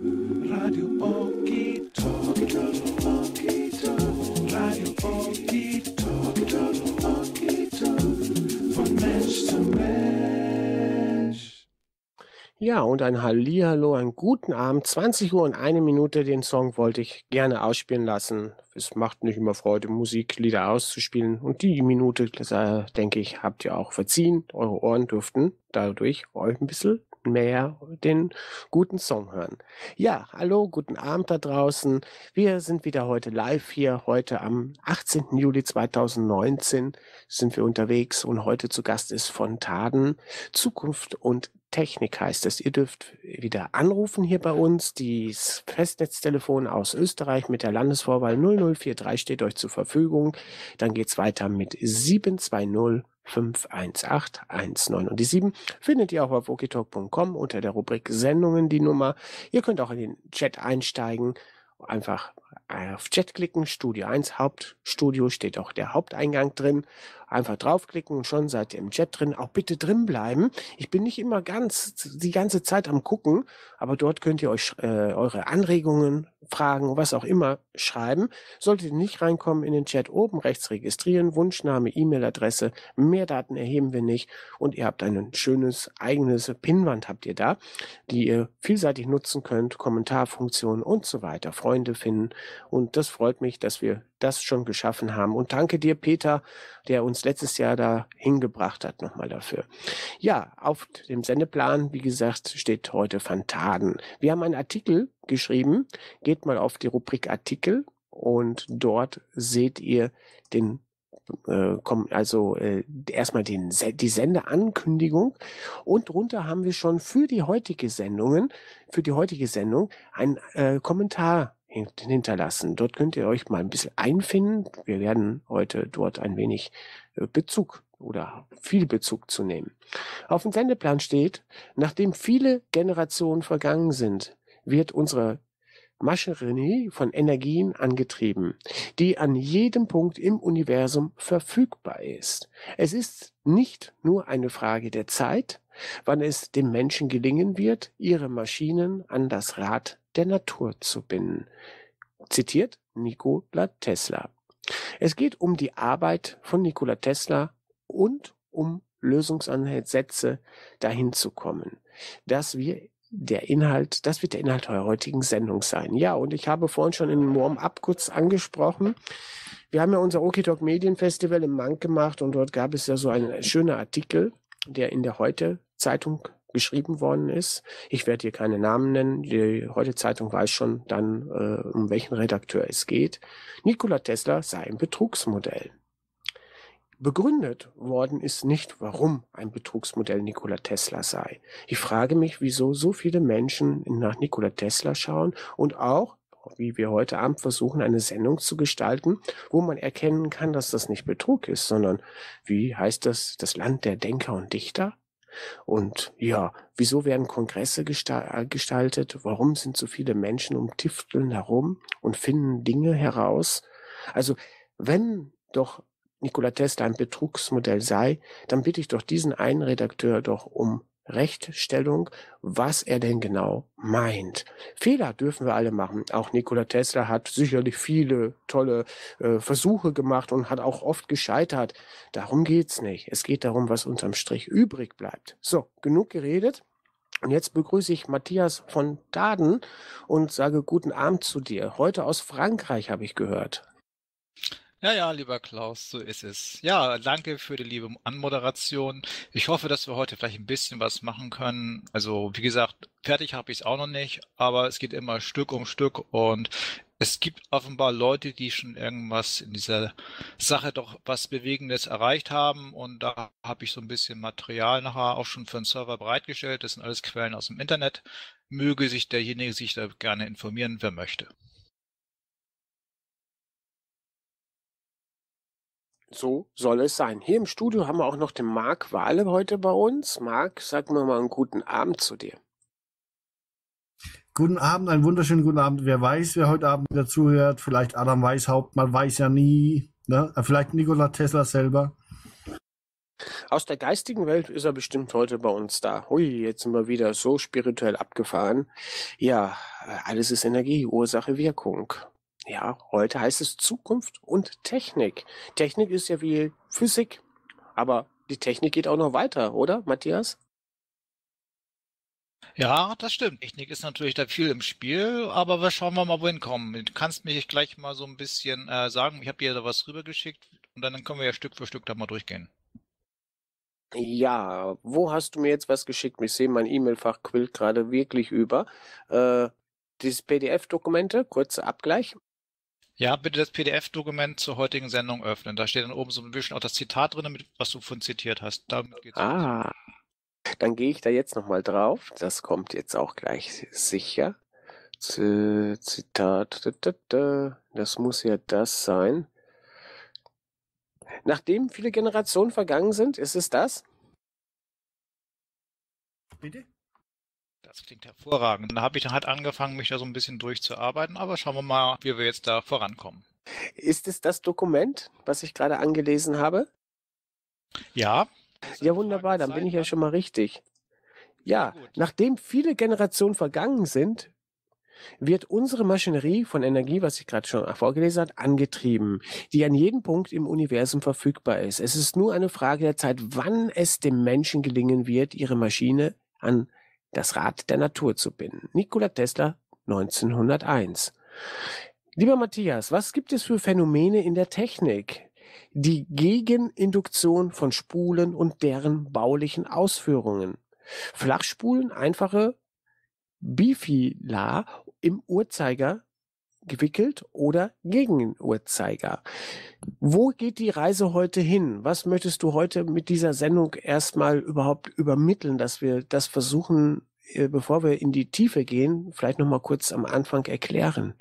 Radio Oki Talk, Oki Talk. Radio Oki Talk, Oki Talk. Von Mensch zu Mensch. Ja, und ein Hallihallo, einen guten Abend. 20 Uhr und eine Minute. Den Song wollte ich gerne ausspielen lassen. Es macht nicht immer Freude, Musiklieder auszuspielen. Und die Minute, das, äh, denke ich, habt ihr auch verziehen. Eure Ohren dürften dadurch euch ein bisschen mehr den guten Song hören. Ja, hallo, guten Abend da draußen. Wir sind wieder heute live hier. Heute am 18. Juli 2019 sind wir unterwegs und heute zu Gast ist von Taden Zukunft und Technik heißt es. Ihr dürft wieder anrufen hier bei uns. Das Festnetztelefon aus Österreich mit der Landesvorwahl 0043 steht euch zur Verfügung. Dann geht's weiter mit 720 51819. Und die 7 findet ihr auch auf okitalk.com unter der Rubrik Sendungen die Nummer. Ihr könnt auch in den Chat einsteigen. Einfach auf Chat klicken, Studio 1 Hauptstudio steht auch der Haupteingang drin. Einfach draufklicken und schon seid ihr im Chat drin. Auch bitte drin bleiben. Ich bin nicht immer ganz die ganze Zeit am gucken, aber dort könnt ihr euch äh, eure Anregungen, Fragen, was auch immer schreiben. Solltet ihr nicht reinkommen in den Chat oben rechts registrieren, Wunschname, E-Mail-Adresse, mehr Daten erheben wir nicht und ihr habt ein schönes eigenes Pinwand habt ihr da, die ihr vielseitig nutzen könnt, Kommentarfunktionen und so weiter, Freunde finden und das freut mich, dass wir das schon geschaffen haben. Und danke dir, Peter, der uns letztes Jahr da hingebracht hat, nochmal dafür. Ja, auf dem Sendeplan, wie gesagt, steht heute Fantaden. Wir haben einen Artikel geschrieben. Geht mal auf die Rubrik Artikel und dort seht ihr den äh, kommen also äh, erstmal den, die Sendeankündigung und drunter haben wir schon für die heutige Sendungen, für die heutige Sendung ein äh, Kommentar hinterlassen. Dort könnt ihr euch mal ein bisschen einfinden. Wir werden heute dort ein wenig äh, Bezug oder viel Bezug zu nehmen. Auf dem Sendeplan steht, nachdem viele Generationen vergangen sind, wird unsere Maschinerie von Energien angetrieben, die an jedem Punkt im Universum verfügbar ist. Es ist nicht nur eine Frage der Zeit, wann es dem Menschen gelingen wird, ihre Maschinen an das Rad der Natur zu binden. Zitiert Nikola Tesla. Es geht um die Arbeit von Nikola Tesla und um Lösungsansätze dahin zu kommen, dass wir der Inhalt, das wird der Inhalt eurer heutigen Sendung sein. Ja, und ich habe vorhin schon in Warm-up kurz angesprochen. Wir haben ja unser Okitalk Medienfestival im Mank gemacht und dort gab es ja so einen schönen Artikel, der in der Heute Zeitung geschrieben worden ist. Ich werde hier keine Namen nennen. Die Heute Zeitung weiß schon dann, äh, um welchen Redakteur es geht. Nikola Tesla sei ein Betrugsmodell. Begründet worden ist nicht, warum ein Betrugsmodell Nikola Tesla sei. Ich frage mich, wieso so viele Menschen nach Nikola Tesla schauen und auch, wie wir heute Abend versuchen, eine Sendung zu gestalten, wo man erkennen kann, dass das nicht Betrug ist, sondern, wie heißt das, das Land der Denker und Dichter? Und ja, wieso werden Kongresse äh, gestaltet? Warum sind so viele Menschen um Tifteln herum und finden Dinge heraus? Also, wenn doch Nikola Tesla ein Betrugsmodell sei, dann bitte ich doch diesen einen Redakteur doch um Rechtstellung, was er denn genau meint. Fehler dürfen wir alle machen. Auch Nikola Tesla hat sicherlich viele tolle äh, Versuche gemacht und hat auch oft gescheitert. Darum geht's nicht. Es geht darum, was unterm Strich übrig bleibt. So, genug geredet. Und jetzt begrüße ich Matthias von Daden und sage guten Abend zu dir. Heute aus Frankreich habe ich gehört. Ja, ja, lieber Klaus, so ist es. Ja, danke für die liebe Anmoderation. Ich hoffe, dass wir heute vielleicht ein bisschen was machen können. Also, wie gesagt, fertig habe ich es auch noch nicht, aber es geht immer Stück um Stück und es gibt offenbar Leute, die schon irgendwas in dieser Sache doch was Bewegendes erreicht haben und da habe ich so ein bisschen Material nachher auch schon für einen Server bereitgestellt. Das sind alles Quellen aus dem Internet. Möge sich derjenige sich da gerne informieren, wer möchte. So soll es sein. Hier im Studio haben wir auch noch den Marc Wahle heute bei uns. Marc, sag mir mal einen guten Abend zu dir. Guten Abend, einen wunderschönen guten Abend. Wer weiß, wer heute Abend wieder zuhört. Vielleicht Adam Weishaupt, man weiß ja nie. Ne? Vielleicht Nikola Tesla selber. Aus der geistigen Welt ist er bestimmt heute bei uns da. Hui, jetzt sind wir wieder so spirituell abgefahren. Ja, alles ist Energie, Ursache, Wirkung. Ja, heute heißt es Zukunft und Technik. Technik ist ja wie Physik, aber die Technik geht auch noch weiter, oder, Matthias? Ja, das stimmt. Technik ist natürlich da viel im Spiel, aber wir schauen wir mal, wohin kommen. Du kannst mich gleich mal so ein bisschen äh, sagen, ich habe dir da was rübergeschickt und dann können wir ja Stück für Stück da mal durchgehen. Ja, wo hast du mir jetzt was geschickt? Ich sehe, mein E-Mail-Fach quillt gerade wirklich über. Äh, dieses PDF-Dokumente, kurzer Abgleich. Ja, bitte das PDF-Dokument zur heutigen Sendung öffnen. Da steht dann oben so ein bisschen auch das Zitat drin, mit, was du von zitiert hast. Damit geht's los. Ah, dann gehe ich da jetzt nochmal drauf. Das kommt jetzt auch gleich sicher. Z Zitat, da, da, da. das muss ja das sein. Nachdem viele Generationen vergangen sind, ist es das? Bitte? Das klingt hervorragend. Da habe ich dann halt angefangen, mich da so ein bisschen durchzuarbeiten, aber schauen wir mal, wie wir jetzt da vorankommen. Ist es das Dokument, was ich gerade angelesen habe? Ja. Ja, wunderbar, dann bin ich ja schon mal richtig. Ja, nachdem viele Generationen vergangen sind, wird unsere Maschinerie von Energie, was ich gerade schon vorgelesen habe, angetrieben, die an jedem Punkt im Universum verfügbar ist. Es ist nur eine Frage der Zeit, wann es dem Menschen gelingen wird, ihre Maschine an das Rad der Natur zu binden. Nikola Tesla 1901. Lieber Matthias, was gibt es für Phänomene in der Technik? Die Gegeninduktion von Spulen und deren baulichen Ausführungen. Flachspulen, einfache Bifilar im Uhrzeiger gewickelt oder gegen den Uhrzeiger. Wo geht die Reise heute hin? Was möchtest du heute mit dieser Sendung erstmal überhaupt übermitteln, dass wir das versuchen, äh, bevor wir in die Tiefe gehen, vielleicht noch mal kurz am Anfang erklären?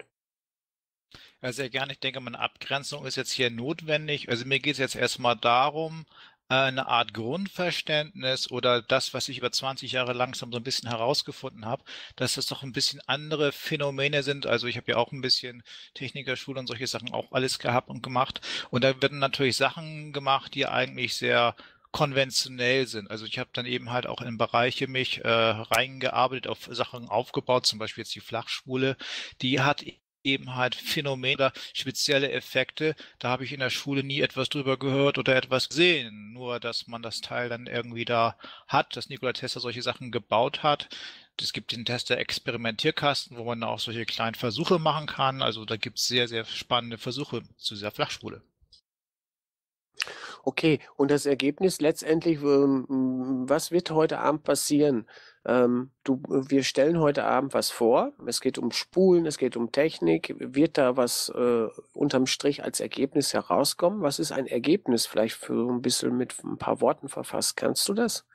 Ja, sehr gerne. Ich denke, meine Abgrenzung ist jetzt hier notwendig. Also mir geht es jetzt erstmal darum, eine Art Grundverständnis oder das, was ich über 20 Jahre langsam so ein bisschen herausgefunden habe, dass das doch ein bisschen andere Phänomene sind. Also ich habe ja auch ein bisschen Technikerschule und solche Sachen auch alles gehabt und gemacht. Und da werden natürlich Sachen gemacht, die eigentlich sehr konventionell sind. Also ich habe dann eben halt auch in Bereiche mich äh, reingearbeitet, auf Sachen aufgebaut, zum Beispiel jetzt die Flachspule, die hat eben halt Phänomene oder spezielle Effekte. Da habe ich in der Schule nie etwas drüber gehört oder etwas gesehen. Nur, dass man das Teil dann irgendwie da hat, dass Nikola Tesla solche Sachen gebaut hat. Es gibt den Tester Experimentierkasten, wo man auch solche kleinen Versuche machen kann. Also da gibt es sehr, sehr spannende Versuche zu dieser Flachspule. Okay, und das Ergebnis letztendlich, ähm, was wird heute Abend passieren? Ähm, du, wir stellen heute Abend was vor. Es geht um Spulen, es geht um Technik. Wird da was äh, unterm Strich als Ergebnis herauskommen? Was ist ein Ergebnis? Vielleicht für ein bisschen mit ein paar Worten verfasst. Kannst du das?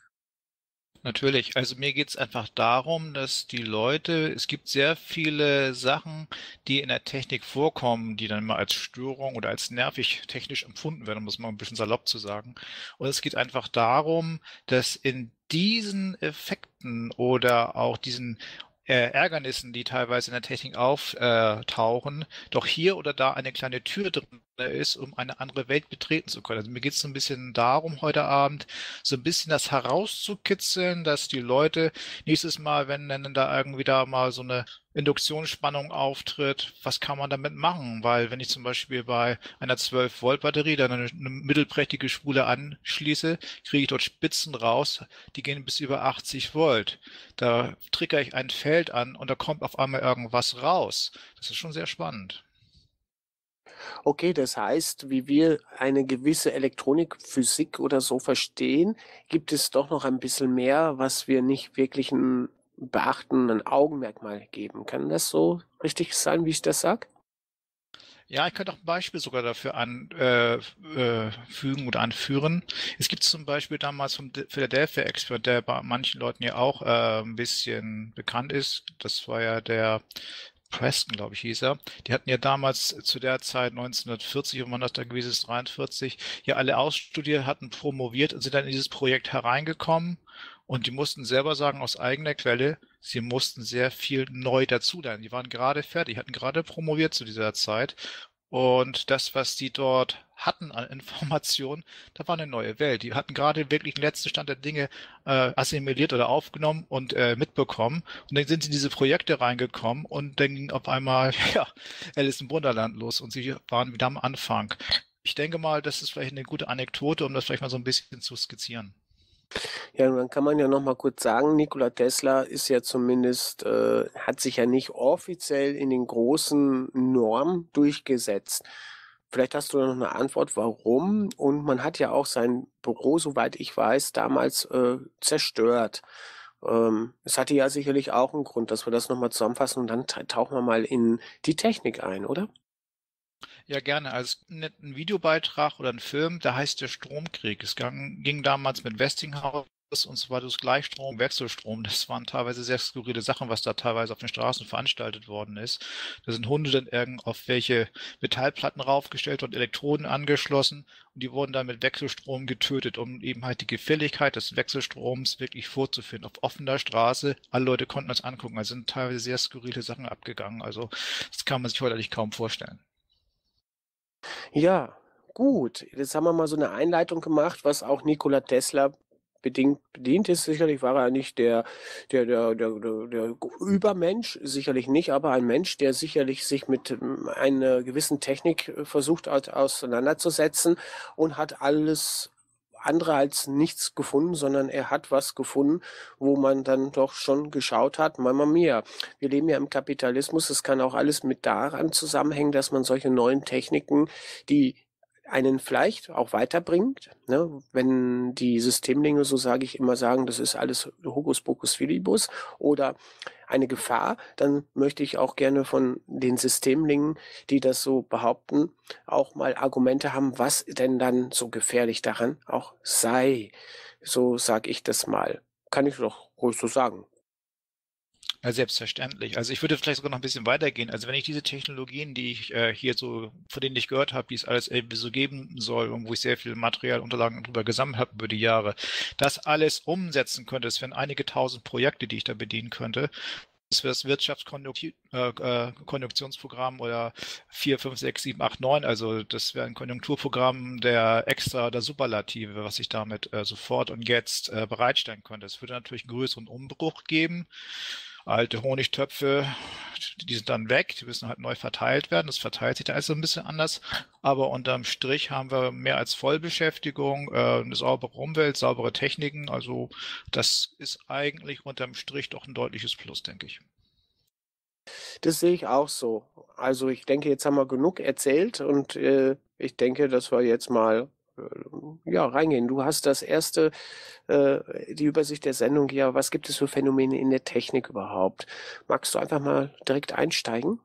Natürlich. Also mir geht's einfach darum, dass die Leute, es gibt sehr viele Sachen, die in der Technik vorkommen, die dann mal als Störung oder als nervig technisch empfunden werden, um das mal ein bisschen salopp zu sagen. Und es geht einfach darum, dass in diesen Effekten oder auch diesen äh, Ärgernissen, die teilweise in der Technik auftauchen, doch hier oder da eine kleine Tür drin ist, um eine andere Welt betreten zu können. Also mir geht es so ein bisschen darum, heute Abend so ein bisschen das herauszukitzeln, dass die Leute nächstes Mal, wenn dann da irgendwie da mal so eine Induktionsspannung auftritt, was kann man damit machen? Weil wenn ich zum Beispiel bei einer 12-Volt-Batterie dann eine, eine mittelprächtige Spule anschließe, kriege ich dort Spitzen raus, die gehen bis über 80 Volt. Da trigger ich ein Feld an und da kommt auf einmal irgendwas raus. Das ist schon sehr spannend. Okay, das heißt, wie wir eine gewisse Elektronikphysik oder so verstehen, gibt es doch noch ein bisschen mehr, was wir nicht wirklich ein beachten, ein Augenmerkmal geben. Kann das so richtig sein, wie ich das sage? Ja, ich könnte auch ein Beispiel sogar dafür anfügen äh, äh, oder anführen. Es gibt zum Beispiel damals vom De- Philadelphia Expert, der bei manchen Leuten ja auch äh, ein bisschen bekannt ist. Das war ja der Preston, glaube ich, hieß er. Die hatten ja damals zu der Zeit 1940, und wann das da gewesen ist, 43, ja alle ausstudiert, hatten promoviert und sind dann in dieses Projekt hereingekommen. Und die mussten selber sagen, aus eigener Quelle, sie mussten sehr viel neu dazulernen. Die waren gerade fertig, hatten gerade promoviert zu dieser Zeit. Und das, was die dort hatten an Informationen, da war eine neue Welt. Die hatten gerade wirklich den letzten Stand der Dinge äh, assimiliert oder aufgenommen und äh, mitbekommen. Und dann sind sie in diese Projekte reingekommen und dann ging auf einmal, ja, Alice im Wunderland los und sie waren wieder am Anfang. Ich denke mal, das ist vielleicht eine gute Anekdote, um das vielleicht mal so ein bisschen zu skizzieren. Ja, dann kann man ja noch mal kurz sagen, Nikola Tesla ist ja zumindest, äh, hat sich ja nicht offiziell in den großen Normen durchgesetzt. Vielleicht hast du noch eine Antwort, warum? Und man hat ja auch sein Büro, soweit ich weiß, damals äh, zerstört. Ähm, es hatte ja sicherlich auch einen Grund, dass wir das nochmal zusammenfassen und dann tauchen wir mal in die Technik ein, oder? Ja, gerne. Als ein Videobeitrag oder ein Film, da heißt der Stromkrieg. Es ging, ging damals mit Westinghouse und zwar das Gleichstrom, Wechselstrom. Das waren teilweise sehr skurrile Sachen, was da teilweise auf den Straßen veranstaltet worden ist. Da sind Hunde dann irgend auf welche Metallplatten raufgestellt und Elektroden angeschlossen und die wurden dann mit Wechselstrom getötet, um eben halt die Gefälligkeit des Wechselstroms wirklich vorzufinden. Auf offener Straße, alle Leute konnten das angucken. Also sind teilweise sehr skurrile Sachen abgegangen. Also das kann man sich heute eigentlich kaum vorstellen. Ja, gut. Jetzt haben wir mal so eine Einleitung gemacht, was auch Nikola Tesla bedingt bedient ist. Sicherlich war er nicht der, der, der, der, der, der Übermensch, sicherlich nicht, aber ein Mensch, der sicherlich sich mit ähm, einer gewissen Technik äh, versucht hat auseinanderzusetzen und hat alles andere als nichts gefunden, sondern er hat was gefunden, wo man dann doch schon geschaut hat, Mama mia, wir leben ja im Kapitalismus, es kann auch alles mit daran zusammenhängen, dass man solche neuen Techniken, die einen vielleicht auch weiterbringt. Ne? Wenn die Systemlinge, so sage ich immer, sagen, das ist alles Hokuspokus Filibus oder eine Gefahr, dann möchte ich auch gerne von den Systemlingen, die das so behaupten, auch mal Argumente haben, was denn dann so gefährlich daran auch sei. So sage ich das mal. Kann ich doch ruhig so sagen. Ja, selbstverständlich. Also ich würde vielleicht sogar noch ein bisschen weitergehen. Also wenn ich diese Technologien, die ich äh, hier so, von denen ich gehört habe, die es alles irgendwie so geben soll und wo ich sehr viel Material, Unterlagen drüber gesammelt habe über die Jahre, das alles umsetzen könnte, es wären einige tausend Projekte, die ich da bedienen könnte. Das wäre das Wirtschaftskonjunktionsprogramm äh, äh oder 4, 5, 6, 7, 8, 9. Also das wäre ein Konjunkturprogramm der Extra oder Superlative, was ich damit äh, sofort und jetzt äh, bereitstellen könnte. Es würde natürlich einen größeren Umbruch geben alte Honigtöpfe, die sind dann weg, die müssen halt neu verteilt werden. Das verteilt sich da also ein bisschen anders. Aber unterm Strich haben wir mehr als Vollbeschäftigung, äh, eine saubere Umwelt, saubere Techniken. Also das ist eigentlich unterm Strich doch ein deutliches Plus, denke ich. Das sehe ich auch so. Also ich denke, jetzt haben wir genug erzählt und äh, ich denke, dass wir jetzt mal ja, reingehen. Du hast das erste, äh, die Übersicht der Sendung, ja, was gibt es für Phänomene in der Technik überhaupt? Magst du einfach mal direkt einsteigen?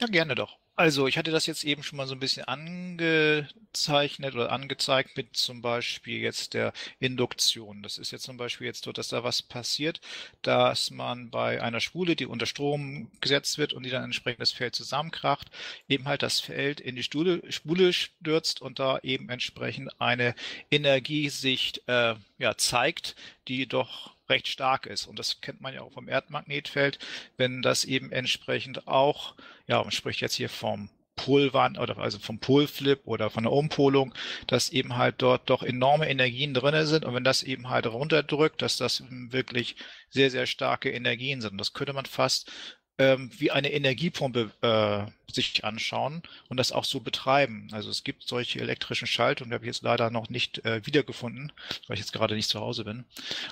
Ja, gerne doch. Also, ich hatte das jetzt eben schon mal so ein bisschen angezeichnet oder angezeigt mit zum Beispiel jetzt der Induktion. Das ist jetzt zum Beispiel jetzt so, dass da was passiert, dass man bei einer Spule, die unter Strom gesetzt wird und die dann entsprechend das Feld zusammenkracht, eben halt das Feld in die Spule, Spule stürzt und da eben entsprechend eine Energiesicht äh, ja, zeigt, die doch recht stark ist. Und das kennt man ja auch vom Erdmagnetfeld, wenn das eben entsprechend auch, ja, man spricht jetzt hier vom Polwand oder also vom Polflip oder von der Umpolung, dass eben halt dort doch enorme Energien drinne sind und wenn das eben halt runterdrückt, dass das wirklich sehr, sehr starke Energien sind. Das könnte man fast ähm, wie eine Energiepumpe äh, sich anschauen und das auch so betreiben. Also es gibt solche elektrischen Schaltungen, die habe ich jetzt leider noch nicht äh, wiedergefunden, weil ich jetzt gerade nicht zu Hause bin.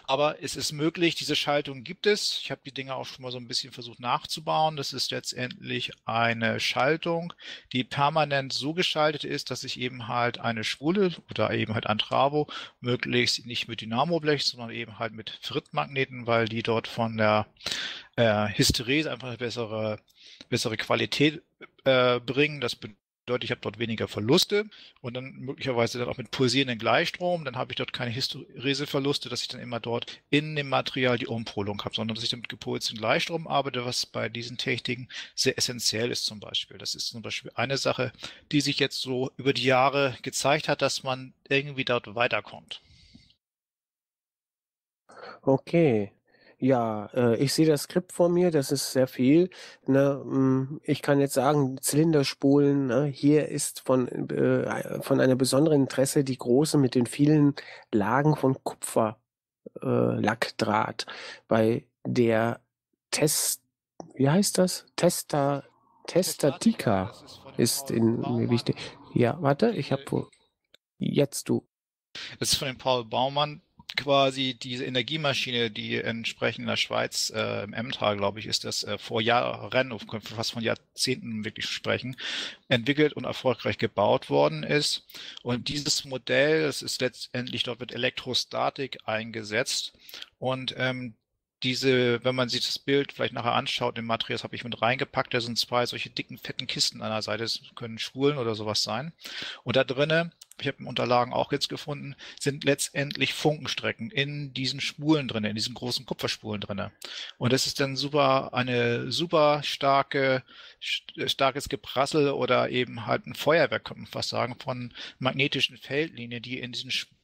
Aber es ist möglich, diese Schaltung gibt es. Ich habe die Dinge auch schon mal so ein bisschen versucht nachzubauen. Das ist letztendlich eine Schaltung, die permanent so geschaltet ist, dass ich eben halt eine Spule oder eben halt ein Travo möglichst nicht mit Dynamoblech, sondern eben halt mit Frittmagneten, weil die dort von der äh, Hysterese einfach eine bessere, bessere Qualität äh, bringen. Das bedeutet, ich habe dort weniger Verluste und dann möglicherweise dann auch mit pulsierenden Gleichstrom. Dann habe ich dort keine Hystereseverluste, dass ich dann immer dort in dem Material die Umpolung habe, sondern dass ich dann mit gepulsierten Gleichstrom arbeite, was bei diesen Techniken sehr essentiell ist zum Beispiel. Das ist zum Beispiel eine Sache, die sich jetzt so über die Jahre gezeigt hat, dass man irgendwie dort weiterkommt. Okay. Ja, äh, ich sehe das Skript vor mir, das ist sehr viel. Ne? mm, Ich kann jetzt sagen, Zylinderspulen, ne? hier ist von, äh, von einer besonderen Interesse die große mit den vielen Lagen von Kupfer, äh. Bei der Test, wie heißt das? Testa, Testatica ist in Baumann. wichtig. Ja, warte, ich habe jetzt du. Das ist von dem Paul Baumann quasi diese Energiemaschine, die entsprechend in der Schweiz, äh, im Emmental, glaube ich, ist das äh, vor Jahren, fast von Jahrzehnten wirklich sprechen, entwickelt und erfolgreich gebaut worden ist. Und dieses Modell, das ist letztendlich, dort wird Elektrostatik eingesetzt. Und ähm, diese, wenn man sich das Bild vielleicht nachher anschaut, im Material, habe ich mit reingepackt, da sind zwei solche dicken, fetten Kisten an der Seite, das können Spulen oder sowas sein. Und da drinnen, ich habe Unterlagen auch jetzt gefunden, sind letztendlich Funkenstrecken in diesen Spulen drinne, in diesen großen Kupferspulen drinne. Und das ist dann super, eine super starke, st- starkes Geprassel oder eben halt ein Feuerwerk, könnte man fast sagen, von magnetischen Feldlinien, die in diesen Spulen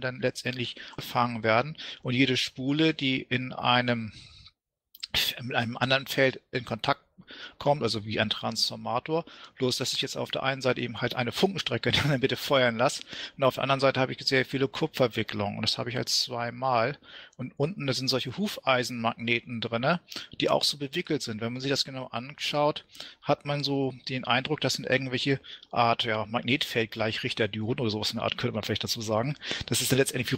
dann letztendlich gefangen werden. Und jede Spule, die in einem mit einem anderen Feld in Kontakt kommt, also wie ein Transformator. Bloß, dass ich jetzt auf der einen Seite eben halt eine Funkenstrecke in der Mitte feuern lasse und auf der anderen Seite habe ich sehr viele Kupferwicklungen und das habe ich halt zweimal. Und unten da sind solche Hufeisenmagneten drinne, die auch so bewickelt sind. Wenn man sich das genau anschaut, hat man so den Eindruck, das sind irgendwelche Art ja, Magnetfeldgleichrichterdioden oder sowas in der Art, könnte man vielleicht dazu sagen. Das ist dann letztendlich wie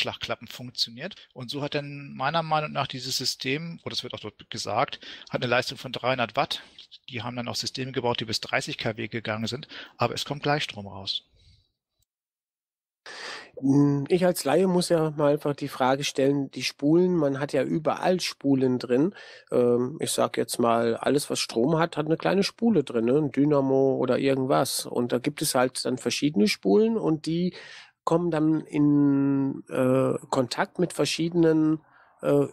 Rückschlagklappen funktioniert. Und so hat dann meiner Meinung nach dieses System, oder es wird auch dort gesagt, hat eine Leistung von 300 Watt. Die haben dann auch Systeme gebaut, die bis 30 kW gegangen sind, aber es kommt Gleichstrom raus. Hm, Ich als Laie muss ja mal einfach die Frage stellen, die Spulen, man hat ja überall Spulen drin. Ähm, ich sag jetzt mal, alles, was Strom hat, hat eine kleine Spule drin, ne? ein Dynamo oder irgendwas. Und da gibt es halt dann verschiedene Spulen und die kommen dann in äh, Kontakt mit verschiedenen äh,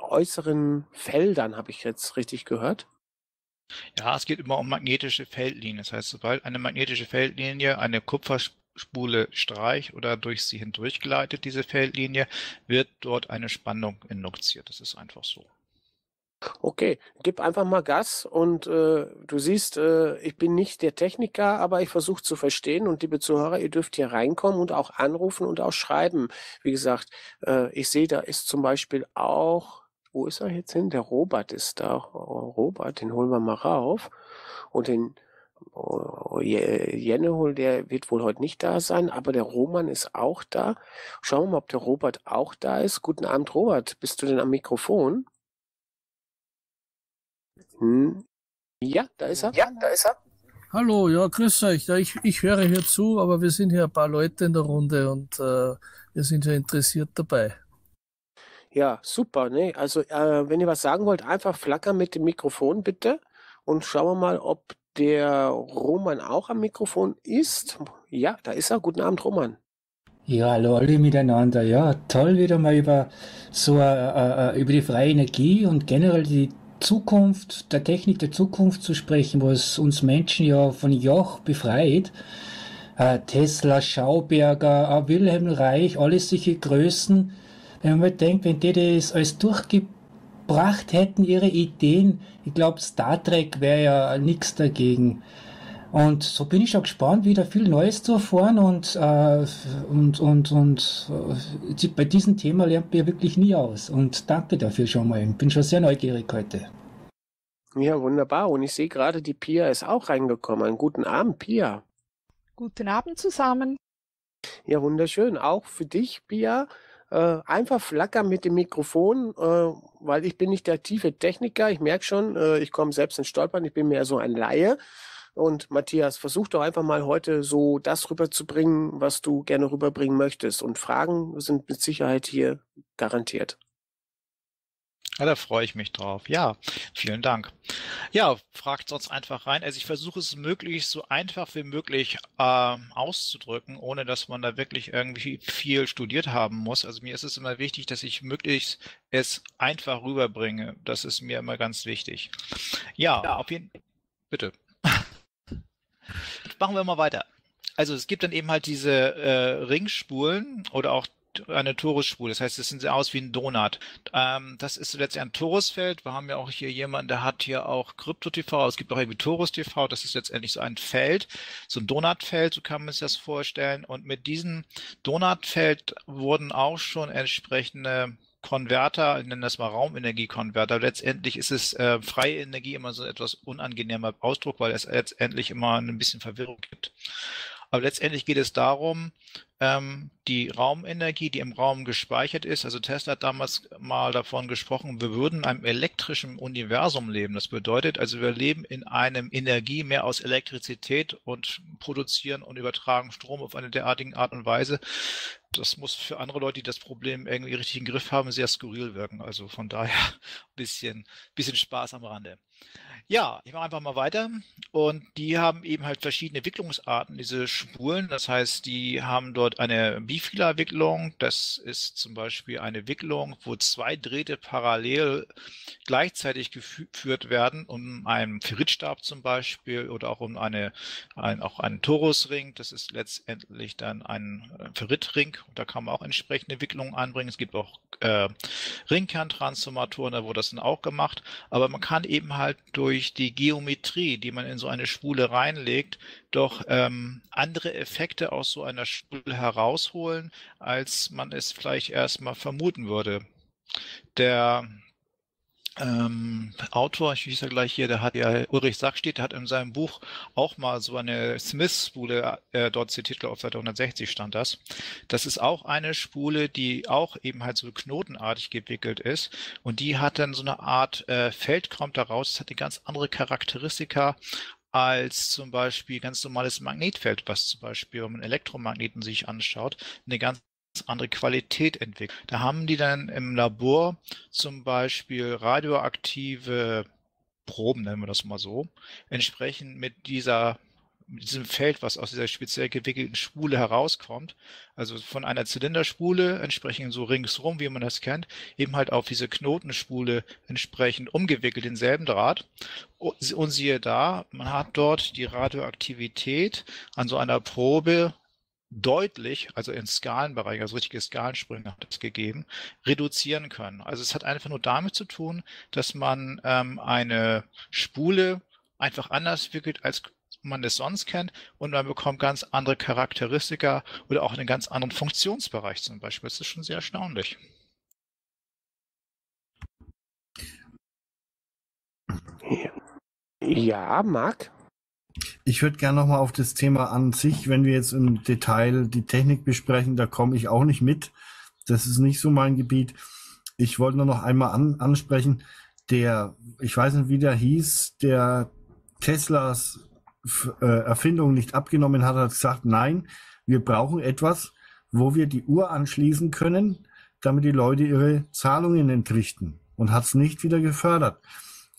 äußeren Feldern, habe ich jetzt richtig gehört. Ja, es geht immer um magnetische Feldlinien. Das heißt, sobald eine magnetische Feldlinie eine Kupferspule streicht oder durch sie hindurch gleitet, diese Feldlinie, wird dort eine Spannung induziert. Das ist einfach so. Okay, gib einfach mal Gas und äh, du siehst, äh, ich bin nicht der Techniker, aber ich versuche zu verstehen und liebe Zuhörer, ihr dürft hier reinkommen und auch anrufen und auch schreiben. Wie gesagt, äh, ich sehe, da ist zum Beispiel auch, wo ist er jetzt hin? Der Robert ist da. Oh, Robert, den holen wir mal rauf. Und den oh, Je- Jenne, hol- der wird wohl heute nicht da sein, aber der Roman ist auch da. Schauen wir mal, ob der Robert auch da ist. Guten Abend, Robert. Bist du denn am Mikrofon? Hm. Ja, da ist er. Ja, da ist er. Hallo, ja, grüß euch. Ja, ich, ich höre hier zu, aber wir sind hier ein paar Leute in der Runde und äh, wir sind ja interessiert dabei. Ja, super. Ne? Also, äh, wenn ihr was sagen wollt, einfach flackern mit dem Mikrofon bitte und schauen wir mal, ob der Roman auch am Mikrofon ist. Ja, da ist er. Guten Abend, Roman. Ja, hallo alle miteinander. Ja, toll wieder mal über so äh, äh, über die freie Energie und generell die Zukunft, der Technik der Zukunft zu sprechen, was uns Menschen ja von Joch befreit. Äh, Tesla, Schauberger, äh, Wilhelm Reich, alles solche Größen. Wenn man mal denkt, wenn die das alles durchgebracht hätten, ihre Ideen, ich glaube, Star Trek wäre ja nichts dagegen. Und so bin ich auch gespannt, wieder viel Neues zu erfahren und, äh, und, und, und äh, bei diesem Thema lernt man ja wirklich nie aus. Und danke dafür schon mal. Ich bin schon sehr neugierig heute. Ja, wunderbar. Und ich sehe gerade, die Pia ist auch reingekommen. Einen guten Abend, Pia. Guten Abend zusammen. Ja, wunderschön. Auch für dich, Pia. Äh, einfach flackern mit dem Mikrofon, äh, weil ich bin nicht der tiefe Techniker. Ich merke schon, äh, ich komme selbst ins Stolpern. Ich bin mehr so ein Laie. Und Matthias, versuch doch einfach mal heute so das rüberzubringen, was du gerne rüberbringen möchtest. Und Fragen sind mit Sicherheit hier garantiert. Ja, da freue ich mich drauf. Ja, vielen Dank. Ja, fragt sonst einfach rein. Also ich versuche es möglichst so einfach wie möglich ähm, auszudrücken, ohne dass man da wirklich irgendwie viel studiert haben muss. Also mir ist es immer wichtig, dass ich möglichst es einfach rüberbringe. Das ist mir immer ganz wichtig. Ja, auf jeden Bitte. Machen wir mal weiter. Also es gibt dann eben halt diese äh, Ringspulen oder auch eine Torusspule. Das heißt, es sieht aus wie ein Donut. Ähm, das ist letztlich ein Torusfeld. Wir haben ja auch hier jemanden, der hat hier auch Crypto TV. Es gibt auch irgendwie Torus TV. Das ist letztendlich so ein Feld, so ein Donutfeld, so kann man sich das vorstellen. Und mit diesem Donutfeld wurden auch schon entsprechende Konverter, ich nenne das mal Raumenergiekonverter. Letztendlich ist es äh, freie Energie immer so etwas unangenehmer Ausdruck, weil es letztendlich immer ein bisschen Verwirrung gibt. Aber letztendlich geht es darum, ähm, die Raumenergie, die im Raum gespeichert ist. Also Tesla hat damals mal davon gesprochen, wir würden in einem elektrischen Universum leben. Das bedeutet also, wir leben in einem Energie mehr aus Elektrizität und produzieren und übertragen Strom auf eine derartige Art und Weise. Das muss für andere Leute, die das Problem irgendwie richtig im Griff haben, sehr skurril wirken. Also von daher ein bisschen, bisschen Spaß am Rande. Ja, ich mache einfach mal weiter. Und die haben eben halt verschiedene Wicklungsarten, diese Spulen. Das heißt, die haben dort eine Bifilar-Wicklung. Das ist zum Beispiel eine Wicklung, wo zwei Drähte parallel gleichzeitig geführt werden, um einen Ferritstab zum Beispiel oder auch um eine, ein, auch einen Torusring. Das ist letztendlich dann ein Ferritring. Und da kann man auch entsprechende Wicklungen anbringen. Es gibt auch äh, Ringkerntransformatoren, da wurde das dann auch gemacht. Aber man kann eben halt durch durch die Geometrie, die man in so eine Spule reinlegt, doch ähm, andere Effekte aus so einer Spule herausholen, als man es vielleicht erstmal vermuten würde. Der ähm, Autor, ich hieß ja gleich hier, der hat ja Ulrich Sackstedt, der hat in seinem Buch auch mal so eine Smith-Spule äh, dort zitiert, glaube auf Seite 160 stand das. Das ist auch eine Spule, die auch eben halt so knotenartig gewickelt ist und die hat dann so eine Art äh, Feld kommt daraus, das hat eine ganz andere Charakteristika als zum Beispiel ganz normales Magnetfeld, was zum Beispiel, wenn man Elektromagneten sich anschaut, eine ganz andere Qualität entwickelt. Da haben die dann im Labor zum Beispiel radioaktive Proben, nennen wir das mal so, entsprechend mit dieser mit diesem Feld, was aus dieser speziell gewickelten Spule herauskommt, also von einer Zylinderspule entsprechend so ringsrum, wie man das kennt, eben halt auf diese Knotenspule entsprechend umgewickelt, denselben Draht. Und siehe da, man hat dort die Radioaktivität an so einer Probe deutlich, also in Skalenbereich, also richtige Skalensprünge hat es gegeben, reduzieren können. Also es hat einfach nur damit zu tun, dass man ähm, eine Spule einfach anders wickelt, als man es sonst kennt und man bekommt ganz andere Charakteristika oder auch einen ganz anderen Funktionsbereich zum Beispiel. Das ist schon sehr erstaunlich. Ja, Marc? Ich würde gerne nochmal auf das Thema an sich, wenn wir jetzt im Detail die Technik besprechen, da komme ich auch nicht mit. Das ist nicht so mein Gebiet. Ich wollte nur noch einmal an, ansprechen, der, ich weiß nicht, wie der hieß, der Teslas äh, Erfindung nicht abgenommen hat, hat gesagt, nein, wir brauchen etwas, wo wir die Uhr anschließen können, damit die Leute ihre Zahlungen entrichten und hat es nicht wieder gefördert.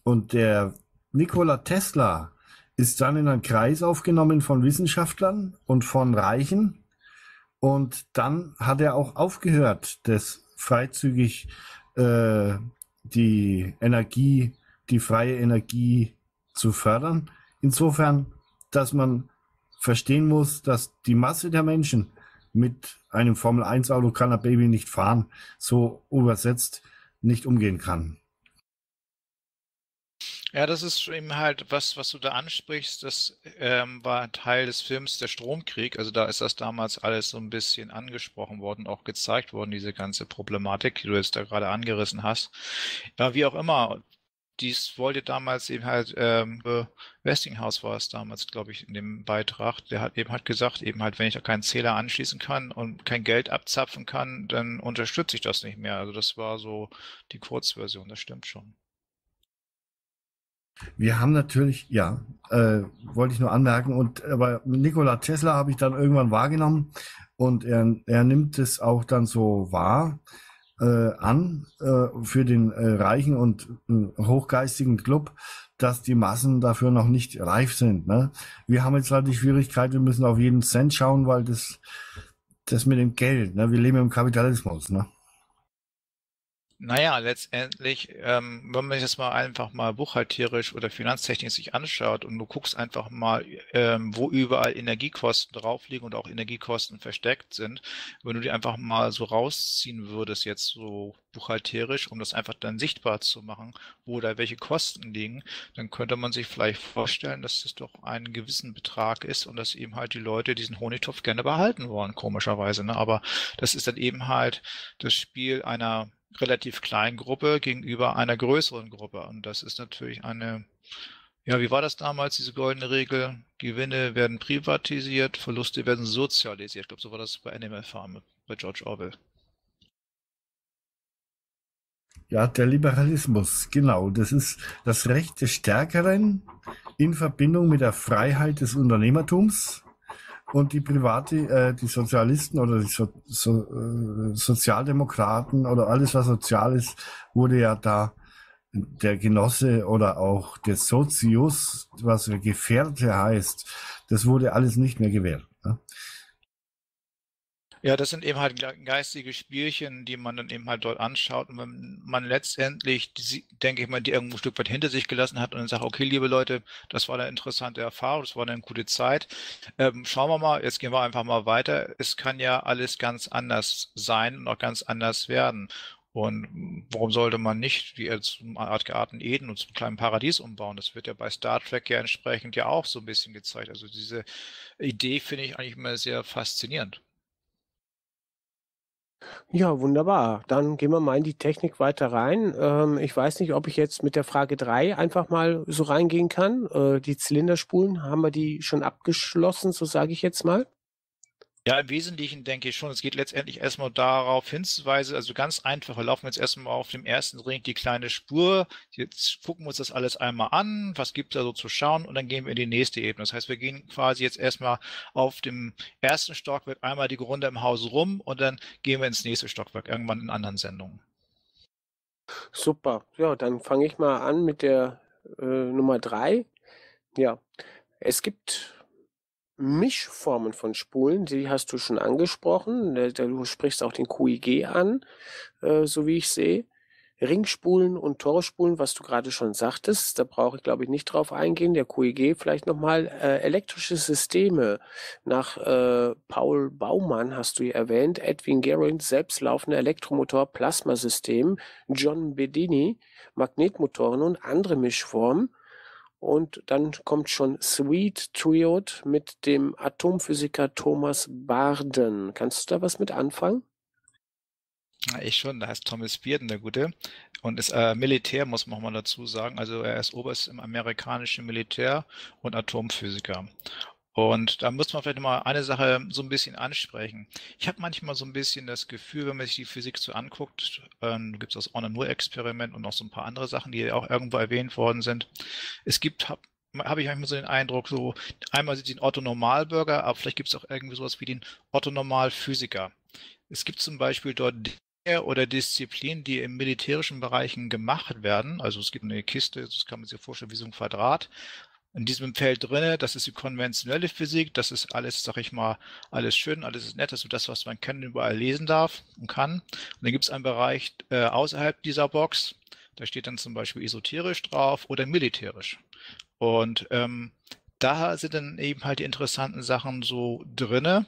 Und der Nikola Tesla, ist dann in einen Kreis aufgenommen von Wissenschaftlern und von Reichen. Und dann hat er auch aufgehört, das freizügig äh, die Energie, die freie Energie zu fördern. Insofern, dass man verstehen muss, dass die Masse der Menschen mit einem Formel 1 Auto kann ein Baby nicht fahren, so übersetzt nicht umgehen kann. Ja, das ist eben halt was, was du da ansprichst. Das ähm, war Teil des Films Der Stromkrieg. Also da ist das damals alles so ein bisschen angesprochen worden, auch gezeigt worden, diese ganze Problematik, die du jetzt da gerade angerissen hast. Ja, wie auch immer. Dies wollte damals eben halt, ähm, Westinghouse war es damals, glaube ich, in dem Beitrag. Der hat eben halt gesagt, eben halt, wenn ich da keinen Zähler anschließen kann und kein Geld abzapfen kann, dann unterstütze ich das nicht mehr. Also das war so die Kurzversion, das stimmt schon. Wir haben natürlich, ja, äh, wollte ich nur anmerken, und aber Nikola Tesla habe ich dann irgendwann wahrgenommen und er, er nimmt es auch dann so wahr äh, an äh, für den äh, reichen und äh, hochgeistigen Club, dass die Massen dafür noch nicht reif sind. Ne? Wir haben jetzt halt die Schwierigkeit, wir müssen auf jeden Cent schauen, weil das, das mit dem Geld, ne? wir leben im Kapitalismus. Ne? Naja, letztendlich, ähm, wenn man sich das mal einfach mal buchhalterisch oder finanztechnisch sich anschaut und du guckst einfach mal, ähm, wo überall Energiekosten drauf liegen und auch Energiekosten versteckt sind, wenn du die einfach mal so rausziehen würdest, jetzt so buchhalterisch, um das einfach dann sichtbar zu machen, wo da welche Kosten liegen, dann könnte man sich vielleicht vorstellen, dass das doch einen gewissen Betrag ist und dass eben halt die Leute diesen Honigtopf gerne behalten wollen, komischerweise. Ne? Aber das ist dann eben halt das Spiel einer relativ kleinen Gruppe gegenüber einer größeren Gruppe. Und das ist natürlich eine, ja, wie war das damals, diese goldene Regel? Gewinne werden privatisiert, Verluste werden sozialisiert. Ich glaube, so war das bei Animal Farm, bei George Orwell. Ja, der Liberalismus, genau. Das ist das Recht des Stärkeren in Verbindung mit der Freiheit des Unternehmertums und die private, äh, die Sozialisten oder die so, so, äh, Sozialdemokraten oder alles, was sozial ist, wurde ja da der Genosse oder auch der Sozius, was Gefährte heißt, das wurde alles nicht mehr gewählt. Ne? Ja, das sind eben halt geistige Spielchen, die man dann eben halt dort anschaut und wenn man letztendlich, denke ich mal, die irgendwo ein Stück weit hinter sich gelassen hat und dann sagt, okay, liebe Leute, das war eine interessante Erfahrung, das war eine gute Zeit. Ähm, schauen wir mal, jetzt gehen wir einfach mal weiter. Es kann ja alles ganz anders sein und auch ganz anders werden. Und warum sollte man nicht wie jetzt eine Art Garten Eden und zum kleinen Paradies umbauen? Das wird ja bei Star Trek ja entsprechend ja auch so ein bisschen gezeigt. Also diese Idee finde ich eigentlich immer sehr faszinierend. Ja, wunderbar. Dann gehen wir mal in die Technik weiter rein. Ähm, ich weiß nicht, ob ich jetzt mit der Frage 3 einfach mal so reingehen kann. Äh, die Zylinderspulen, haben wir die schon abgeschlossen, so sage ich jetzt mal? Ja, im Wesentlichen denke ich schon, es geht letztendlich erstmal darauf hinzuweisen, also ganz einfach, wir laufen jetzt erstmal auf dem ersten Ring die kleine Spur, jetzt gucken wir uns das alles einmal an, was gibt es da so zu schauen und dann gehen wir in die nächste Ebene. Das heißt, wir gehen quasi jetzt erstmal auf dem ersten Stockwerk einmal die Runde im Haus rum und dann gehen wir ins nächste Stockwerk, irgendwann in anderen Sendungen. Super. Ja, dann fange ich mal an mit der äh, Nummer drei. Ja, es gibt Mischformen von Spulen, die hast du schon angesprochen. Du sprichst auch den QIG an, äh, so wie ich sehe. Ringspulen und Torspulen, was du gerade schon sagtest, da brauche ich glaube ich nicht drauf eingehen. Der QIG vielleicht nochmal äh, elektrische Systeme nach äh, Paul Baumann hast du hier erwähnt, Edwin Garrett, selbstlaufende Elektromotor, Plasmasystem, John Bedini, Magnetmotoren und andere Mischformen. Und dann kommt schon Sweet Triod mit dem Atomphysiker Thomas Barden. Kannst du da was mit anfangen? Ich schon, da heißt Thomas Bearden, der Gute. Und ist äh, Militär, muss man auch mal dazu sagen. Also er ist Oberst im amerikanischen Militär und Atomphysiker. Und da muss man vielleicht mal eine Sache so ein bisschen ansprechen. Ich habe manchmal so ein bisschen das Gefühl, wenn man sich die Physik so anguckt, ähm, gibt es das Honor-Nur-Experiment und noch so ein paar andere Sachen, die auch irgendwo erwähnt worden sind. Es gibt, habe hab ich manchmal so den Eindruck, so einmal sieht den Otto-Normalbürger, aber vielleicht gibt es auch irgendwie sowas wie den Otto-Normal-Physiker. Es gibt zum Beispiel dort oder Disziplinen, die im militärischen Bereichen gemacht werden. Also es gibt eine Kiste, das kann man sich vorstellen wie so ein Quadrat in diesem Feld drinne, das ist die konventionelle Physik, das ist alles, sag ich mal, alles schön, alles ist nett, ist das, was man kennen, überall lesen darf und kann. Und dann gibt es einen Bereich äh, außerhalb dieser Box, da steht dann zum Beispiel esoterisch drauf oder militärisch. Und ähm, da sind dann eben halt die interessanten Sachen so drinne.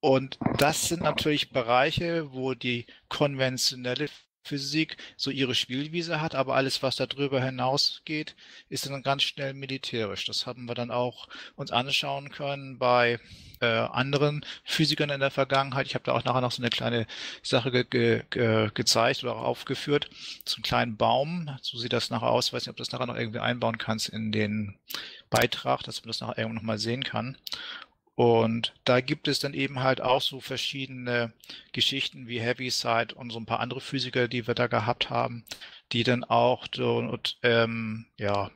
Und das sind natürlich Bereiche, wo die konventionelle Physik so ihre Spielwiese hat, aber alles, was darüber hinausgeht, ist dann ganz schnell militärisch. Das haben wir dann auch uns anschauen können bei äh, anderen Physikern in der Vergangenheit. Ich habe da auch nachher noch so eine kleine Sache ge ge ge gezeigt oder auch aufgeführt, zum kleinen Baum. So sieht das nachher aus. Ich weiß nicht, ob du das nachher noch irgendwie einbauen kannst in den Beitrag, dass man das nachher irgendwo noch mal sehen kann. Und da gibt es dann eben halt auch so verschiedene Geschichten wie Heaviside und so ein paar andere Physiker, die wir da gehabt haben, die dann auch so, ähm, ja,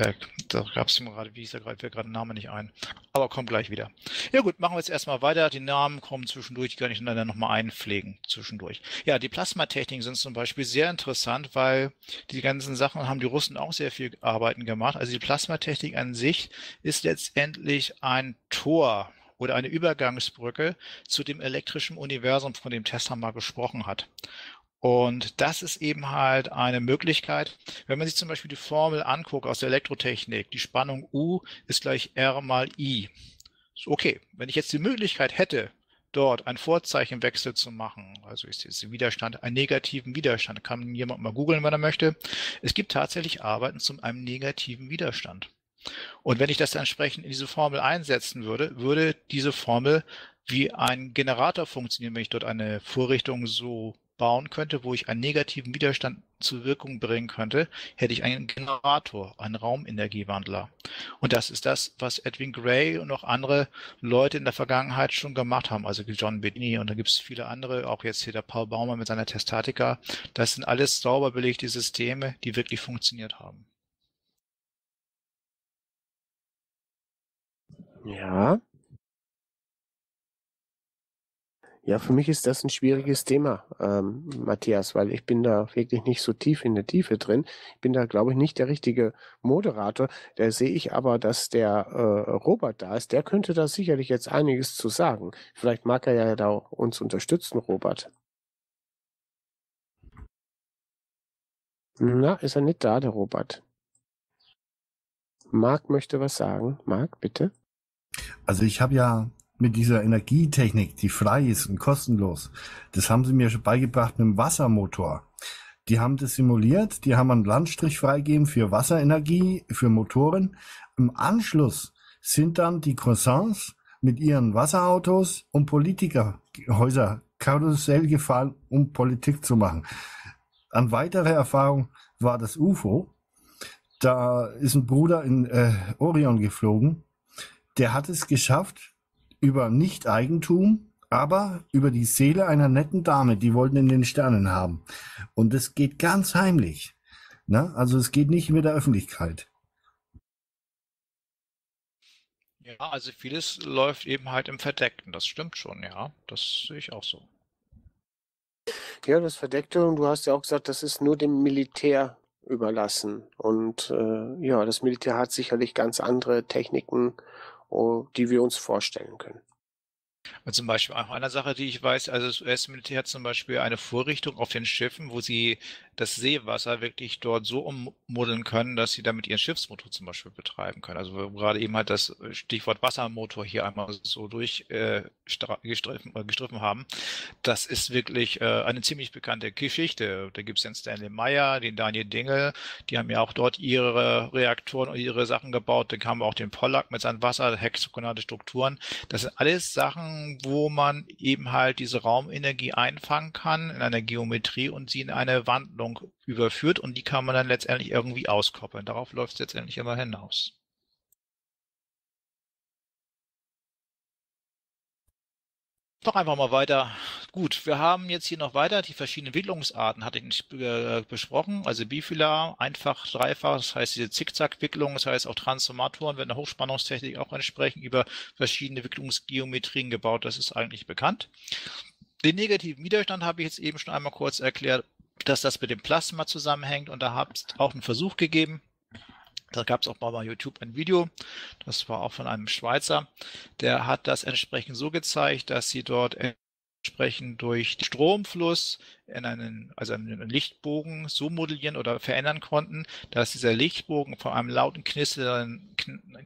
ja, da gab es gerade, wie der gerade, fällt gerade Name nicht ein. Aber kommt gleich wieder. Ja gut, machen wir jetzt erstmal weiter. Die Namen kommen zwischendurch, die kann ich dann nochmal einpflegen zwischendurch. Ja, die Plasmatechniken sind zum Beispiel sehr interessant, weil die ganzen Sachen haben die Russen auch sehr viel Arbeiten gemacht. Also die Plasmatechnik an sich ist letztendlich ein Tor oder eine Übergangsbrücke zu dem elektrischen Universum, von dem Tesla mal gesprochen hat. Und das ist eben halt eine Möglichkeit, wenn man sich zum Beispiel die Formel anguckt aus der Elektrotechnik, die Spannung U ist gleich R mal I. Okay, wenn ich jetzt die Möglichkeit hätte, dort einen Vorzeichenwechsel zu machen, also ist jetzt Widerstand, einen negativen Widerstand, kann jemand mal googeln, wenn er möchte. Es gibt tatsächlich Arbeiten zu einem negativen Widerstand. Und wenn ich das entsprechend in diese Formel einsetzen würde, würde diese Formel wie ein Generator funktionieren, wenn ich dort eine Vorrichtung so bauen könnte, wo ich einen negativen Widerstand zur Wirkung bringen könnte, hätte ich einen Generator, einen Raumenergiewandler. Und das ist das, was Edwin Gray und auch andere Leute in der Vergangenheit schon gemacht haben, also John Bedini und da gibt es viele andere, auch jetzt hier der Paul Baumer mit seiner Testatica. Das sind alles sauber belegte Systeme, die wirklich funktioniert haben. Ja. Ja, für mich ist das ein schwieriges Thema, ähm, Matthias, weil ich bin da wirklich nicht so tief in der Tiefe drin. Ich bin da, glaube ich, nicht der richtige Moderator. Da sehe ich aber, dass der äh, Robert da ist. Der könnte da sicherlich jetzt einiges zu sagen. Vielleicht mag er ja da uns unterstützen, Robert. Na, ist er nicht da, der Robert? Marc möchte was sagen. Marc, bitte. Also ich habe ja mit dieser Energietechnik, die frei ist und kostenlos, das haben sie mir schon beigebracht mit dem Wassermotor. Die haben das simuliert, die haben einen Landstrich freigegeben für Wasserenergie, für Motoren. Im Anschluss sind dann die Croissants mit ihren Wasserautos und Politikerhäuser Karussell gefahren, um Politik zu machen. An weitere Erfahrung war das UFO. Da ist ein Bruder in äh, Orion geflogen. Der hat es geschafft, über Nicht-Eigentum, aber über die Seele einer netten Dame, die wollten in den Sternen haben. Und es geht ganz heimlich. Ne? Also es geht nicht mit der Öffentlichkeit. Ja, also vieles läuft eben halt im Verdeckten. Das stimmt schon, ja. Das sehe ich auch so. Ja, das Verdeckte, und du hast ja auch gesagt, das ist nur dem Militär überlassen. Und äh, ja, das Militär hat sicherlich ganz andere Techniken, die wir uns vorstellen können. Und zum Beispiel auch eine Sache, die ich weiß, also das US-Militär hat zum Beispiel eine Vorrichtung auf den Schiffen, wo sie das Seewasser wirklich dort so ummuddeln können, dass sie damit ihren Schiffsmotor zum Beispiel betreiben können. Also gerade eben halt das Stichwort Wassermotor hier einmal so durchgestriffen äh, gestriffen haben. Das ist wirklich äh, eine ziemlich bekannte Geschichte. Da gibt es den Stanley Meyer, den Daniel Dingel, die haben ja auch dort ihre Reaktoren und ihre Sachen gebaut. Haben wir auch den Pollack mit seinem Wasser, hexagonale Strukturen. Das sind alles Sachen, wo man eben halt diese Raumenergie einfangen kann in einer Geometrie und sie in eine Wandlung Anwendung überführt und die kann man dann letztendlich irgendwie auskoppeln. Darauf läuft es letztendlich immer hinaus. Doch einfach mal weiter. Gut, wir haben jetzt hier noch weiter die verschiedenen Wicklungsarten, hatte ich nicht äh, besprochen. Also Bifilar, einfach, dreifach, das heißt diese Zickzack-Wicklung, das heißt auch Transformatoren werden der Hochspannungstechnik auch entsprechend über verschiedene Wicklungsgeometrien gebaut. Das ist eigentlich bekannt. Den negativen Widerstand habe ich jetzt eben schon einmal kurz erklärt dass das mit dem Plasma zusammenhängt. Und da hat es auch einen Versuch gegeben. Da gab es auch mal bei YouTube ein Video, das war auch von einem Schweizer, der hat das entsprechend so gezeigt, dass sie dort entsprechend durch Stromfluss in einen, also einen Lichtbogen so modellieren oder verändern konnten, dass dieser Lichtbogen von einem lauten Knistern,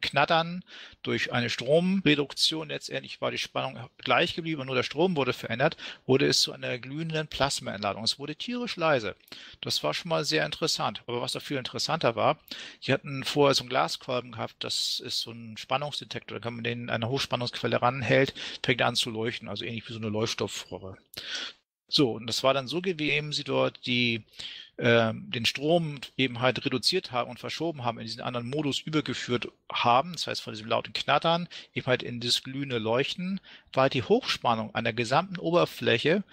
Knattern durch eine Stromreduktion, letztendlich war die Spannung gleich geblieben nur der Strom wurde verändert, wurde es zu einer glühenden Plasmaentladung. Es wurde tierisch leise. Das war schon mal sehr interessant. Aber was da viel interessanter war, die hatten vorher so einen Glaskolben gehabt, das ist so ein Spannungsdetektor, da kann man den an eine Hochspannungsquelle ranhält, fängt an zu leuchten, also ähnlich wie so eine Leuchtstoffröhre. So, und das war dann so gewesen, sie dort die äh, den Strom eben halt reduziert haben und verschoben haben, in diesen anderen Modus übergeführt haben, das heißt von diesem lauten Knattern eben halt in das glühende Leuchten, war die Hochspannung an der gesamten Oberfläche,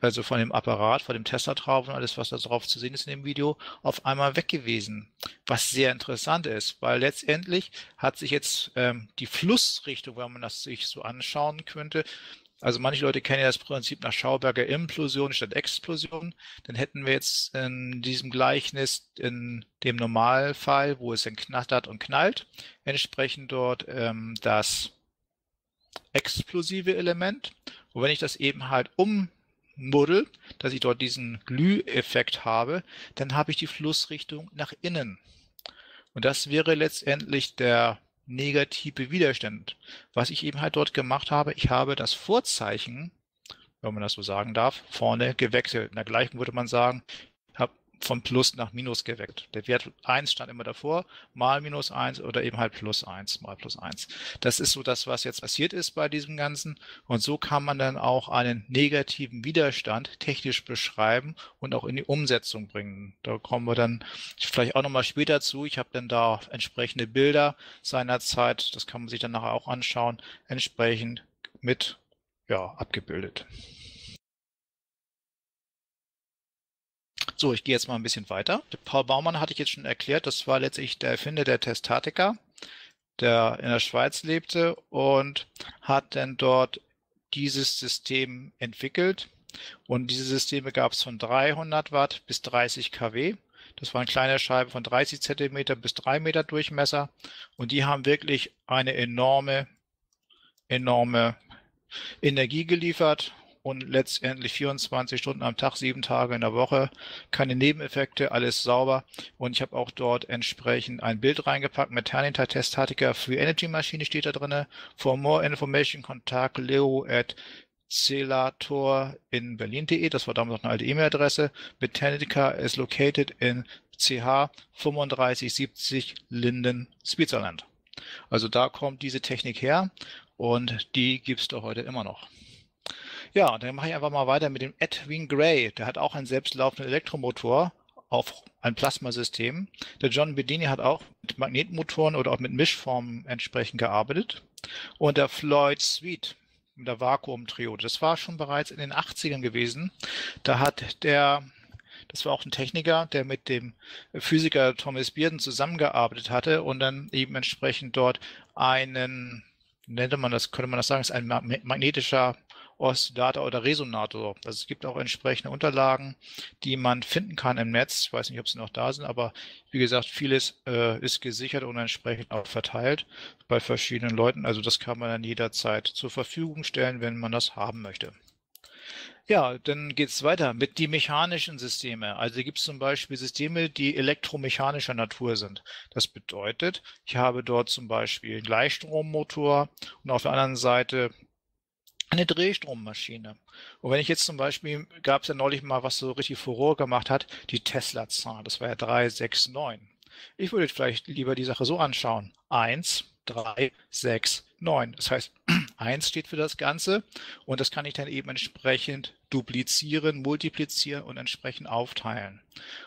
also von dem Apparat, von dem Testertrauben und alles, was da drauf zu sehen ist in dem Video, auf einmal weg gewesen. Was sehr interessant ist, weil letztendlich hat sich jetzt ähm, die Flussrichtung, wenn man das sich so anschauen könnte, also manche Leute kennen ja das Prinzip nach Schauberger Implosion statt Explosion. Dann hätten wir jetzt in diesem Gleichnis in dem Normalfall, wo es dann knattert und knallt, entsprechend dort ähm, das explosive Element. Und wenn ich das eben halt um Muddel, dass ich dort diesen Glüheffekt habe, dann habe ich die Flussrichtung nach innen. Und das wäre letztendlich der negative Widerstand. Was ich eben halt dort gemacht habe, ich habe das Vorzeichen, wenn man das so sagen darf, vorne gewechselt. Der gleichen würde man sagen, von Plus nach Minus geweckt. Der Wert 1 stand immer davor, mal minus 1 oder eben halt plus 1, mal plus 1. Das ist so das, was jetzt passiert ist bei diesem Ganzen. Und so kann man dann auch einen negativen Widerstand technisch beschreiben und auch in die Umsetzung bringen. Da kommen wir dann vielleicht auch nochmal später zu. Ich habe dann da entsprechende Bilder seinerzeit, das kann man sich dann nachher auch anschauen, entsprechend mit ja, abgebildet. So, ich gehe jetzt mal ein bisschen weiter. Paul Baumann hatte ich jetzt schon erklärt, das war letztlich der Erfinder der Testatica, der in der Schweiz lebte und hat dann dort dieses System entwickelt. Und diese Systeme gab es von 300 Watt bis 30 kW. Das waren kleine Scheiben von 30 Zentimeter bis 3 Meter Durchmesser. Und die haben wirklich eine enorme, enorme Energie geliefert und letztendlich 24 Stunden am Tag, sieben Tage in der Woche, keine Nebeneffekte, alles sauber. Und ich habe auch dort entsprechend ein Bild reingepackt. Maternita Testatica Free Energy Maschine steht da drin. For more information, contact leo at Celator in Berlin.de. Das war damals noch eine alte E-Mail-Adresse. Metallica is located in CH 3570 Linden, Switzerland. Also da kommt diese Technik her und die gibt's da heute immer noch. Ja, dann mache ich einfach mal weiter mit dem Edwin Gray. Der hat auch einen selbstlaufenden Elektromotor auf ein Plasmasystem. Der John Bedini hat auch mit Magnetmotoren oder auch mit Mischformen entsprechend gearbeitet. Und der Floyd Sweet mit der Vakuumtriode. Das war schon bereits in den 80ern gewesen. Da hat der das war auch ein Techniker, der mit dem Physiker Thomas Bearden zusammengearbeitet hatte und dann eben entsprechend dort einen, nennt man das, könnte man das sagen, ist ein magnetischer Oszillator oder Resonator. Also es gibt auch entsprechende Unterlagen, die man finden kann im Netz. Ich weiß nicht, ob sie noch da sind, aber wie gesagt, vieles äh, ist gesichert und entsprechend auch verteilt bei verschiedenen Leuten. Also das kann man dann jederzeit zur Verfügung stellen, wenn man das haben möchte. Ja, dann geht's weiter mit die mechanischen Systeme. Also gibt es zum Beispiel Systeme, die elektromechanischer Natur sind. Das bedeutet, ich habe dort zum Beispiel einen Gleichstrommotor und auf der anderen Seite eine Drehstrommaschine. Und wenn ich jetzt zum Beispiel, gab es ja neulich mal, was so richtig Furore gemacht hat, die Tesla-Zahl, das war ja 369. Ich würde vielleicht lieber die Sache so anschauen. 1, 3, 6, 9. Das heißt, 1 steht für das Ganze und das kann ich dann eben entsprechend duplizieren, multiplizieren und entsprechend aufteilen.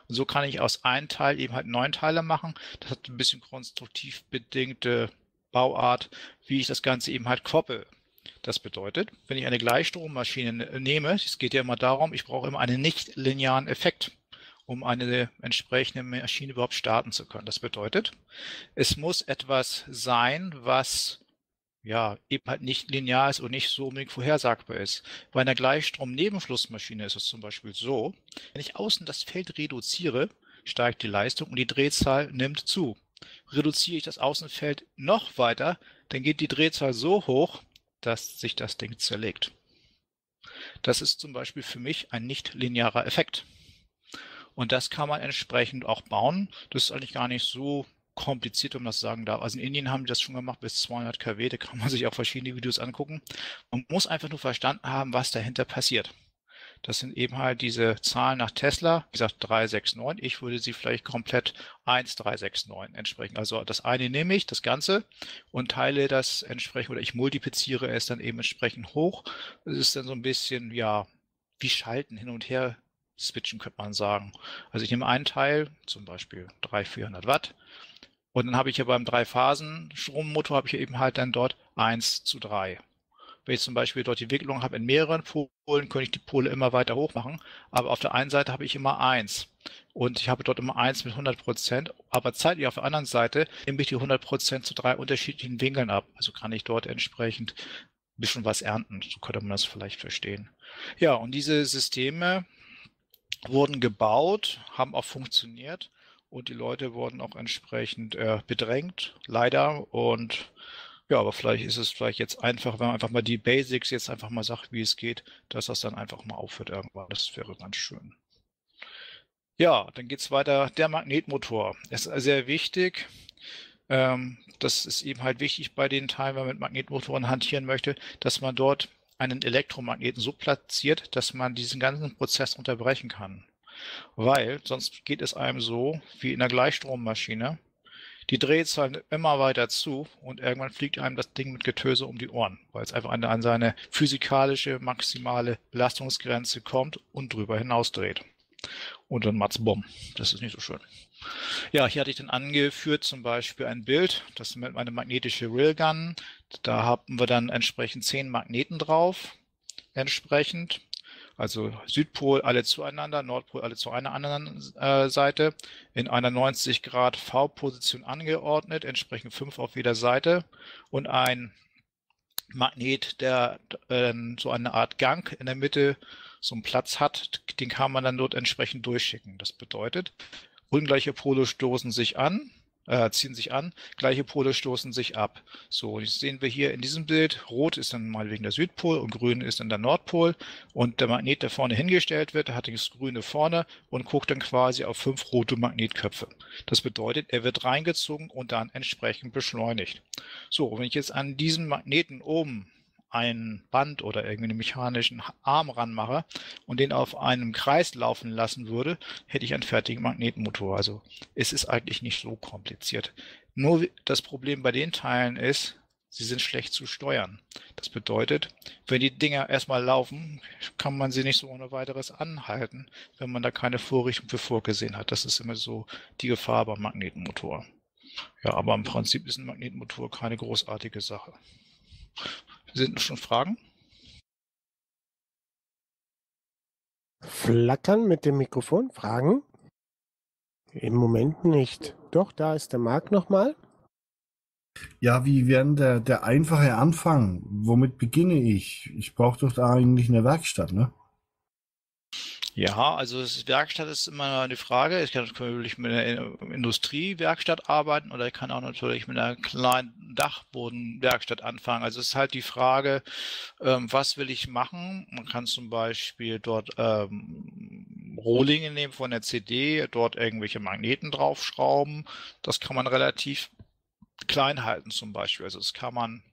Und so kann ich aus einem Teil eben halt neun Teile machen. Das hat ein bisschen konstruktiv bedingte Bauart, wie ich das Ganze eben halt koppel. Das bedeutet, wenn ich eine Gleichstrommaschine nehme, es geht ja immer darum, ich brauche immer einen nicht linearen Effekt, um eine entsprechende Maschine überhaupt starten zu können. Das bedeutet, es muss etwas sein, was ja, eben halt nicht linear ist und nicht so unbedingt vorhersagbar ist. Bei einer Gleichstrom-Nebenflussmaschine ist es zum Beispiel so, wenn ich außen das Feld reduziere, steigt die Leistung und die Drehzahl nimmt zu. Reduziere ich das Außenfeld noch weiter, dann geht die Drehzahl so hoch, dass sich das Ding zerlegt. Das ist zum Beispiel für mich ein nicht linearer Effekt. Und das kann man entsprechend auch bauen. Das ist eigentlich gar nicht so kompliziert, um das zu sagen darf. Also in Indien haben die das schon gemacht bis 200 kW. Da kann man sich auch verschiedene Videos angucken. Man muss einfach nur verstanden haben, was dahinter passiert. Das sind eben halt diese Zahlen nach Tesla, wie gesagt 369. Ich würde sie vielleicht komplett 1369 entsprechen. Also das eine nehme ich, das Ganze, und teile das entsprechend oder ich multipliziere es dann eben entsprechend hoch. Es ist dann so ein bisschen, ja, wie Schalten hin und her switchen, könnte man sagen. Also ich nehme einen Teil, zum Beispiel 300, 400 Watt, und dann habe ich ja beim Drei-Phasen-Strommotor habe ich eben halt dann dort 1 zu 3. Wenn ich zum Beispiel dort die Wicklung habe in mehreren Polen, könnte ich die Pole immer weiter hoch machen. Aber auf der einen Seite habe ich immer eins. Und ich habe dort immer eins mit 100 Prozent. Aber zeitlich auf der anderen Seite nehme ich die 100 Prozent zu drei unterschiedlichen Winkeln ab. Also kann ich dort entsprechend ein bisschen was ernten. So könnte man das vielleicht verstehen. Ja, und diese Systeme wurden gebaut, haben auch funktioniert und die Leute wurden auch entsprechend äh, bedrängt, leider. Und Ja, aber vielleicht ist es vielleicht jetzt einfach, wenn man einfach mal die Basics jetzt einfach mal sagt, wie es geht, dass das dann einfach mal aufhört irgendwann. Das wäre ganz schön. Ja, dann geht's weiter. Der Magnetmotor ist sehr wichtig. Ähm, das ist eben halt wichtig bei den Teilen, wenn man mit Magnetmotoren hantieren möchte, dass man dort einen Elektromagneten so platziert, dass man diesen ganzen Prozess unterbrechen kann. Weil sonst geht es einem so wie in einer Gleichstrommaschine. Die Drehzahlen immer weiter zu und irgendwann fliegt einem das Ding mit Getöse um die Ohren, weil es einfach an, an seine physikalische maximale Belastungsgrenze kommt und drüber hinaus dreht. Und dann macht's Bumm. Das ist nicht so schön. Ja, hier hatte ich dann angeführt zum Beispiel ein Bild, das ist eine magnetische Railgun. Da haben wir dann entsprechend zehn Magneten drauf, entsprechend. Also Südpol alle zueinander, Nordpol alle zu einer anderen äh, Seite, in einer 90 Grad V-Position angeordnet, entsprechend fünf auf jeder Seite und ein Magnet, der äh, so eine Art Gang in der Mitte so einen Platz hat, den kann man dann dort entsprechend durchschicken. Das bedeutet, ungleiche Pole stoßen sich an, äh, ziehen sich an, gleiche Pole stoßen sich ab. So, jetzt sehen wir hier in diesem Bild, rot ist dann mal wegen der Südpol und grün ist dann der Nordpol und der Magnet, der vorne hingestellt wird, hat das grüne vorne und guckt dann quasi auf fünf rote Magnetköpfe. Das bedeutet, er wird reingezogen und dann entsprechend beschleunigt. So, wenn ich jetzt an diesen Magneten oben ein Band oder irgendwie einen mechanischen Arm ranmache und den auf einem Kreis laufen lassen würde, hätte ich einen fertigen Magnetmotor. Also es ist eigentlich nicht so kompliziert. Nur das Problem bei den Teilen ist, sie sind schlecht zu steuern. Das bedeutet, wenn die Dinger erstmal laufen, kann man sie nicht so ohne weiteres anhalten, wenn man da keine Vorrichtung für vorgesehen hat. Das ist immer so die Gefahr beim Magnetmotor. Ja, aber im Prinzip ist ein Magnetmotor keine großartige Sache. Sind schon Fragen? Flattern mit dem Mikrofon? Fragen? Im Moment nicht. Doch, da ist der Marc nochmal. Ja, wie wäre der, der einfache Anfang? Womit beginne ich? Ich brauche doch da eigentlich eine Werkstatt, ne? Ja, also das Werkstatt ist immer eine Frage. Ich kann natürlich mit einer Industriewerkstatt arbeiten oder ich kann auch natürlich mit einer kleinen Dachbodenwerkstatt anfangen. Also es ist halt die Frage, ähm, was will ich machen? Man kann zum Beispiel dort ähm, Rohlinge nehmen von der CD, dort irgendwelche Magneten draufschrauben. Das kann man relativ klein halten zum Beispiel. Also das kann man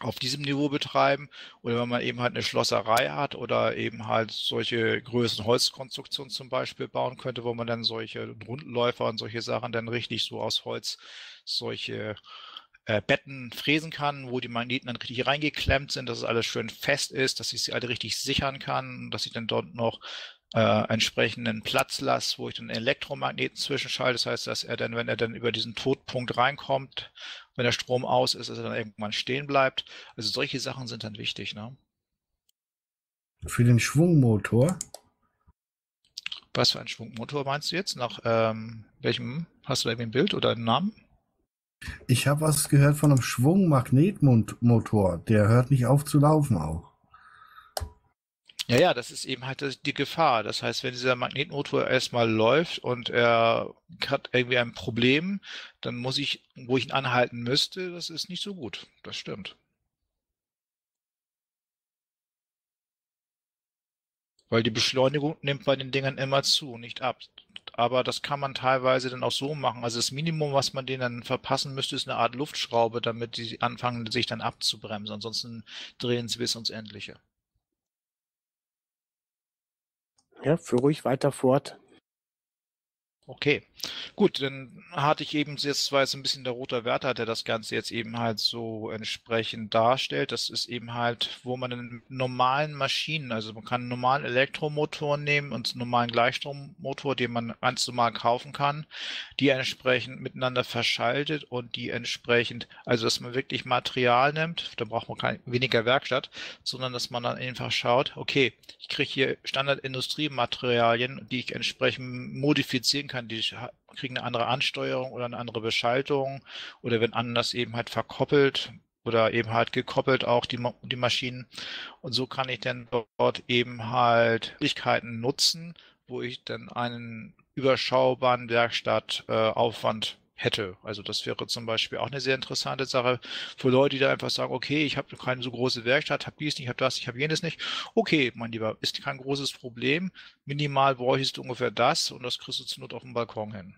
auf diesem Niveau betreiben. Oder wenn man eben halt eine Schlosserei hat oder eben halt solche größeren Holzkonstruktionen zum Beispiel bauen könnte, wo man dann solche Rundläufer und solche Sachen dann richtig so aus Holz solche äh, Betten fräsen kann, wo die Magneten dann richtig reingeklemmt sind, dass es alles schön fest ist, dass ich sie alle richtig sichern kann, dass ich dann dort noch äh, entsprechenden Platz lasse, wo ich dann Elektromagneten zwischenschalte. Das heißt, dass er dann, wenn er dann über diesen Todpunkt reinkommt, wenn der Strom aus ist, dass er dann irgendwann stehen bleibt. Also solche Sachen sind dann wichtig. Ne? Für den Schwungmotor? Was für ein Schwungmotor meinst du jetzt? Nach ähm, welchem? Hast du da irgendwie ein Bild oder einen Namen? Ich habe was gehört von einem Schwungmagnetmotor. Der hört nicht auf zu laufen auch. Ja, ja, das ist eben halt die Gefahr. Das heißt, wenn dieser Magnetmotor erstmal läuft und er hat irgendwie ein Problem, dann muss ich, wo ich ihn anhalten müsste, das ist nicht so gut. Das stimmt. Weil die Beschleunigung nimmt bei den Dingern immer zu, nicht ab. Aber das kann man teilweise dann auch so machen. Also das Minimum, was man denen dann verpassen müsste, ist eine Art Luftschraube, damit die anfangen, sich dann abzubremsen. Ansonsten drehen sie bis ins Endliche. Ja, führ ruhig weiter fort. Okay, gut, dann hatte ich eben jetzt zwar jetzt ein bisschen der rote Wärter, der das Ganze jetzt eben halt so entsprechend darstellt. Das ist eben halt, wo man in normalen Maschinen, also man kann einen normalen Elektromotor nehmen und einen normalen Gleichstrommotor, den man ganz normal kaufen kann, die entsprechend miteinander verschaltet und die entsprechend, also dass man wirklich Material nimmt, da braucht man kein, weniger Werkstatt, sondern dass man dann einfach schaut, okay, ich kriege hier Standard-Industriematerialien, die ich entsprechend modifizieren kann kann, die kriegen eine andere Ansteuerung oder eine andere Beschaltung oder wenn anders eben halt verkoppelt oder eben halt gekoppelt auch die, die Maschinen. Und so kann ich dann dort eben halt Möglichkeiten nutzen, wo ich dann einen überschaubaren Werkstattaufwand hätte. Also das wäre zum Beispiel auch eine sehr interessante Sache für Leute, die da einfach sagen, okay, ich habe keine so große Werkstatt, habe dies nicht, ich habe das, ich habe jenes nicht. Okay, mein Lieber, ist kein großes Problem. Minimal bräuchtest du ungefähr das und das kriegst du zur Not auf dem Balkon hin.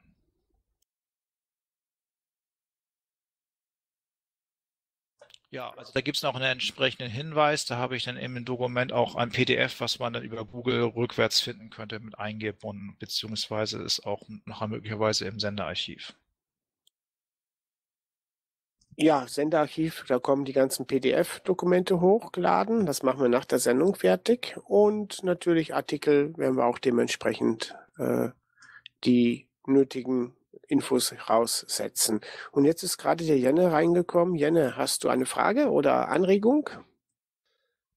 Ja, also da gibt es noch einen entsprechenden Hinweis. Da habe ich dann im Dokument auch ein PDF, was man dann über Google rückwärts finden könnte, mit eingebunden, beziehungsweise ist auch nachher möglicherweise im Senderarchiv. Ja, Senderarchiv, da kommen die ganzen PDF-Dokumente hochgeladen. Das machen wir nach der Sendung fertig. Und natürlich Artikel werden wir auch dementsprechend äh, die nötigen Infos raussetzen. Und jetzt ist gerade der Jenne reingekommen. Jenne, hast du eine Frage oder Anregung?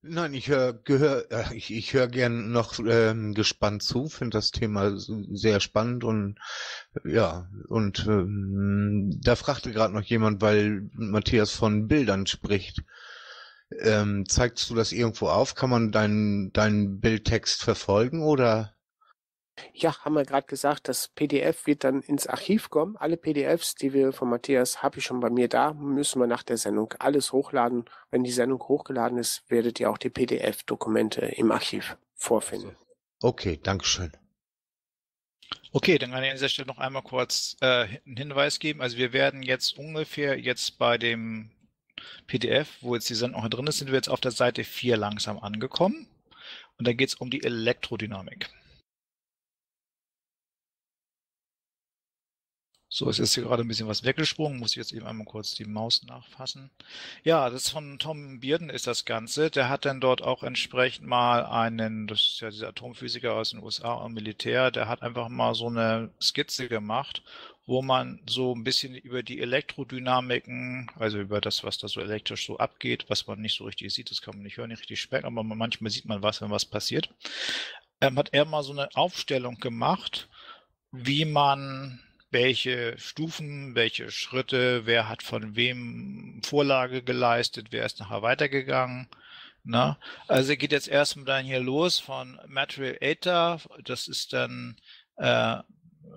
Nein, ich höre gehör, äh, ich, ich höre gern noch ähm, gespannt zu, finde das Thema sehr spannend und ja, und ähm, da fragte gerade noch jemand, weil Matthias von Bildern spricht. Ähm, zeigst du das irgendwo auf? Kann man deinen deinen Bildtext verfolgen oder? Ja, haben wir gerade gesagt, das PDF wird dann ins Archiv kommen. Alle PDFs, die wir von Matthias, habe ich schon bei mir da, müssen wir nach der Sendung alles hochladen. Wenn die Sendung hochgeladen ist, werdet ihr auch die PDF-Dokumente im Archiv vorfinden. Okay, Dankeschön. Okay, dann kann ich an dieser Stelle noch einmal kurz äh, einen Hinweis geben. Also wir werden jetzt ungefähr jetzt bei dem PDF, wo jetzt die Sendung auch drin ist, sind wir jetzt auf der Seite 4 langsam angekommen. Und da geht es um die Elektrodynamik. So, es ist hier gerade ein bisschen was weggesprungen, muss ich jetzt eben einmal kurz die Maus nachfassen. Ja, das von Tom Bierden ist das Ganze. Der hat dann dort auch entsprechend mal einen, das ist ja dieser Atomphysiker aus den USA und Militär, der hat einfach mal so eine Skizze gemacht, wo man so ein bisschen über die Elektrodynamiken, also über das, was da so elektrisch so abgeht, was man nicht so richtig sieht, das kann man nicht hören, nicht richtig schmecken, aber manchmal sieht man was, wenn was passiert, ähm, hat er mal so eine Aufstellung gemacht, wie man welche Stufen, welche Schritte, wer hat von wem Vorlage geleistet, wer ist nachher weitergegangen. Na? Also geht jetzt erstmal dann hier los von Material Eta, das ist dann äh,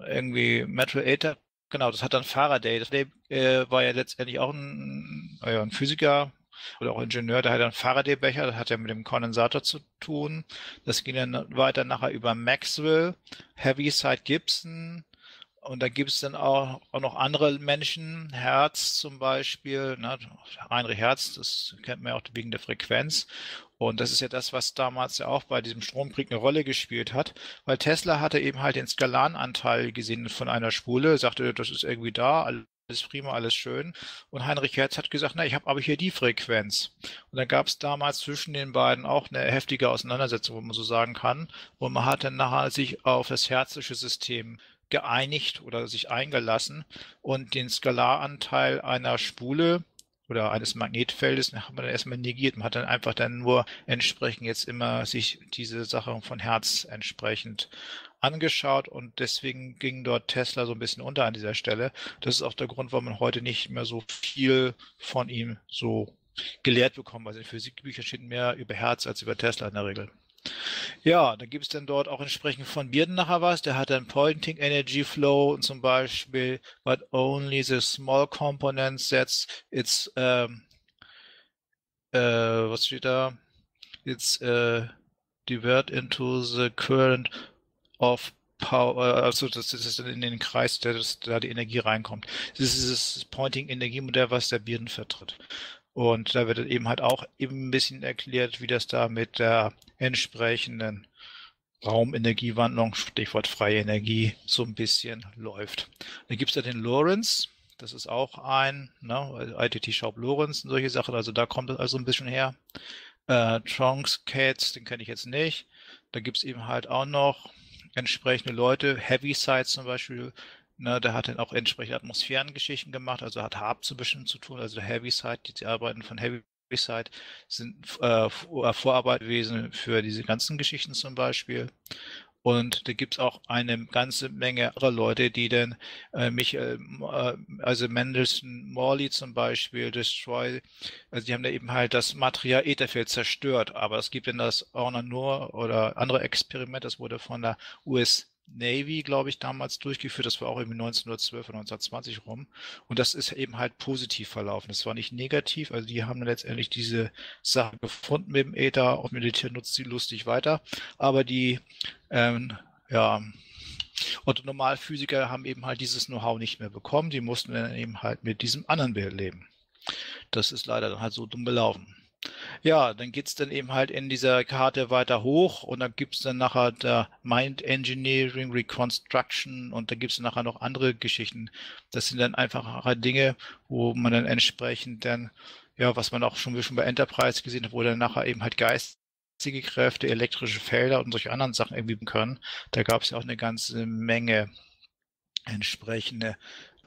irgendwie Material Eta, genau, das hat dann Faraday. Das äh, war ja letztendlich auch ein, äh, ein Physiker, oder auch Ingenieur, der hat einen Faraday-Becher, das hat ja mit dem Kondensator zu tun. Das ging dann weiter nachher über Maxwell, Heaviside Gibson, und da gibt es dann auch, auch noch andere Menschen, Herz zum Beispiel, ne? Heinrich Herz, das kennt man ja auch wegen der Frequenz. Und das ist ja das, was damals ja auch bei diesem Stromkrieg eine Rolle gespielt hat, weil Tesla hatte eben halt den Skalaranteil gesehen von einer Spule, sagte, das ist irgendwie da, alles prima, alles schön. Und Heinrich Herz hat gesagt, na, ich habe aber hier die Frequenz. Und dann gab es damals zwischen den beiden auch eine heftige Auseinandersetzung, wo man so sagen kann. Und man hat dann nachher sich auf das herzliche System geeinigt oder sich eingelassen und den Skalaranteil einer Spule oder eines Magnetfeldes hat man dann erstmal negiert. Man hat dann einfach dann nur entsprechend jetzt immer sich diese Sache von Herz entsprechend angeschaut und deswegen ging dort Tesla so ein bisschen unter an dieser Stelle. Das ist auch der Grund, warum man heute nicht mehr so viel von ihm so gelehrt bekommt. Also in Physikbüchern steht mehr über Herz als über Tesla in der Regel. Ja, da gibt es dann dort auch entsprechend von Bierden nachher was. Der hat dann Pointing Energy Flow zum Beispiel, but only the small component sets its, ähm, äh, was steht da? It's äh, divert into the current of Power, also das ist in den Kreis, der das, da die Energie reinkommt. Das ist dieses Pointing Energiemodell, was der Bierden vertritt. Und da wird eben halt auch eben ein bisschen erklärt, wie das da mit der entsprechenden Raumenergiewandlung, Stichwort freie Energie, so ein bisschen läuft. Dann gibt es da den Lawrence, das ist auch ein, ne, ITT Schaub Lawrence und solche Sachen, also da kommt es also ein bisschen her. Äh, Trunks Cats, den kenne ich jetzt nicht. Da gibt es eben halt auch noch entsprechende Leute, Heavy Sides zum Beispiel, Ne, der hat dann auch entsprechende Atmosphärengeschichten gemacht, also hat Harp zu bisschen zu tun, also der Heavy Side, die Arbeiten von Heavy Side sind äh, Vorarbeit gewesen für diese ganzen Geschichten zum Beispiel. Und da gibt es auch eine ganze Menge anderer Leute, die dann äh, Michael, äh, also Mendelssohn Morley zum Beispiel, Destroy, also die haben da eben halt das Material Ätherfeld zerstört. Aber es gibt dann das auch noch nur oder andere Experiment, das wurde von der US Navy, glaube ich, damals durchgeführt. Das war auch irgendwie 1912 oder 1920 rum. Und das ist eben halt positiv verlaufen. Das war nicht negativ. Also die haben letztendlich diese Sache gefunden mit dem Ether und Militär nutzt sie lustig weiter. Aber die, ähm, ja, Otto Normalphysiker haben eben halt dieses Know-how nicht mehr bekommen. Die mussten dann eben halt mit diesem anderen Bild leben. Das ist leider dann halt so dumm gelaufen. Ja, dann geht's dann eben halt in dieser Karte weiter hoch und dann gibt's dann nachher der Mind Engineering, Reconstruction und da gibt's nachher noch andere Geschichten. Das sind dann einfache Dinge, wo man dann entsprechend dann, ja, was man auch schon, schon bei Enterprise gesehen hat, wo dann nachher eben halt geistige Kräfte, elektrische Felder und solche anderen Sachen irgendwie können. Da gab's ja auch eine ganze Menge entsprechende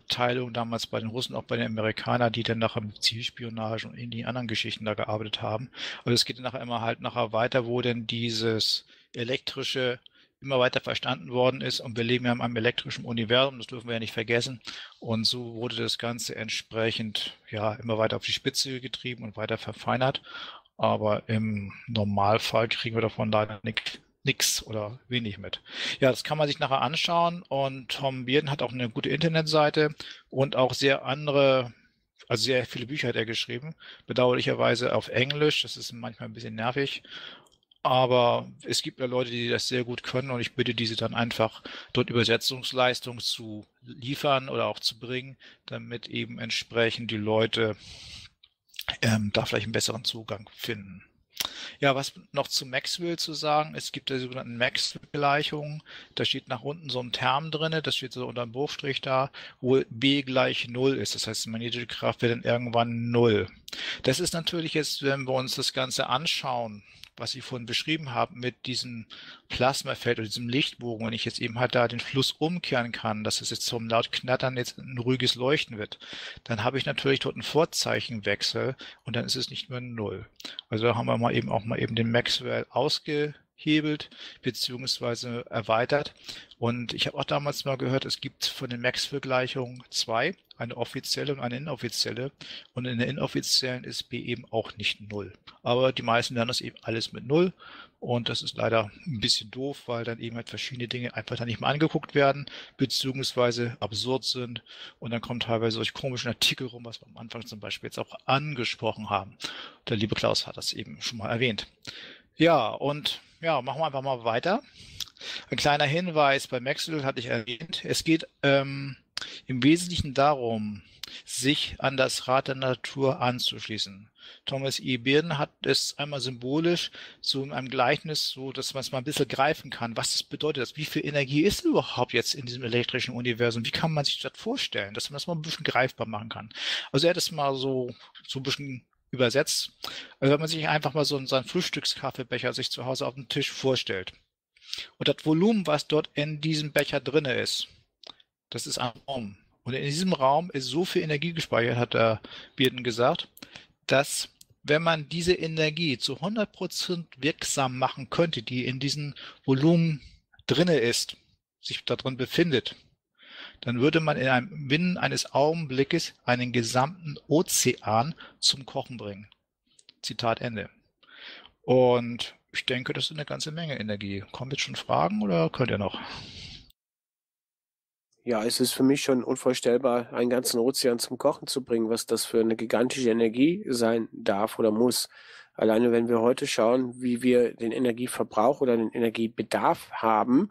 Abteilung damals bei den Russen, auch bei den Amerikanern, die dann nachher mit Zielspionage und in die anderen Geschichten da gearbeitet haben. Aber es geht nachher immer halt nachher weiter, wo denn dieses elektrische immer weiter verstanden worden ist und wir leben ja in einem elektrischen Universum, das dürfen wir ja nicht vergessen. Und so wurde das Ganze entsprechend ja immer weiter auf die Spitze getrieben und weiter verfeinert. Aber im Normalfall kriegen wir davon leider nichts nix oder wenig mit. Ja, das kann man sich nachher anschauen und Tom Bierden hat auch eine gute Internetseite und auch sehr andere, also sehr viele Bücher hat er geschrieben, bedauerlicherweise auf Englisch, das ist manchmal ein bisschen nervig, aber es gibt ja Leute, die das sehr gut können und ich bitte diese dann einfach dort Übersetzungsleistung zu liefern oder auch zu bringen, damit eben entsprechend die Leute ähm, da vielleicht einen besseren Zugang finden. Ja, was noch zu Maxwell zu sagen, es gibt die sogenannten Maxwell-Gleichungen, da steht nach unten so ein Term drin, das steht so unter einem Bruchstrich da, wo B gleich Null ist. Das heißt, die magnetische Kraft wird dann irgendwann Null. Das ist natürlich jetzt, wenn wir uns das Ganze anschauen, was ich vorhin beschrieben habe, mit diesem Plasmafeld oder diesem Lichtbogen, wenn ich jetzt eben halt da den Fluss umkehren kann, dass es jetzt zum laut Knattern jetzt ein ruhiges Leuchten wird, dann habe ich natürlich dort einen Vorzeichenwechsel und dann ist es nicht mehr Null. Also da haben wir mal eben auch mal eben den Maxwell ausgehebelt beziehungsweise erweitert. Und ich habe auch damals mal gehört, es gibt von den Maxwell-Gleichungen zwei eine offizielle und eine inoffizielle. Und in der inoffiziellen ist B eben auch nicht null. Aber die meisten lernen das eben alles mit null. Und das ist leider ein bisschen doof, weil dann eben halt verschiedene Dinge einfach dann nicht mehr angeguckt werden, beziehungsweise absurd sind. Und dann kommen teilweise solche komischen Artikel rum, was wir am Anfang zum Beispiel jetzt auch angesprochen haben. Der liebe Klaus hat das eben schon mal erwähnt. Ja, und ja, machen wir einfach mal weiter. Ein kleiner Hinweis bei Maxwell hatte ich erwähnt. Es geht ähm, im Wesentlichen darum, sich an das Rad der Natur anzuschließen. Thomas E. Bearden hat es einmal symbolisch so in einem Gleichnis, so dass man es mal ein bisschen greifen kann. Was das bedeutet das? Wie viel Energie ist überhaupt jetzt in diesem elektrischen Universum? Wie kann man sich das vorstellen? Dass man das mal ein bisschen greifbar machen kann. Also er hat es mal so, so ein bisschen übersetzt. Also wenn man sich einfach mal so seinen Frühstückskaffeebecher sich zu Hause auf dem Tisch vorstellt. Und das Volumen, was dort in diesem Becher drinne ist, das ist ein Raum. Und in diesem Raum ist so viel Energie gespeichert, hat der Bierden gesagt, dass wenn man diese Energie zu 100% wirksam machen könnte, die in diesem Volumen drinne ist, sich da drin befindet, dann würde man in einem Binnen eines Augenblickes einen gesamten Ozean zum Kochen bringen. Zitat Ende. Und ich denke, das ist eine ganze Menge Energie. Kommen jetzt schon Fragen oder könnt ihr noch? Ja, es ist für mich schon unvorstellbar, einen ganzen Ozean zum Kochen zu bringen, was das für eine gigantische Energie sein darf oder muss. Alleine wenn wir heute schauen, wie wir den Energieverbrauch oder den Energiebedarf haben,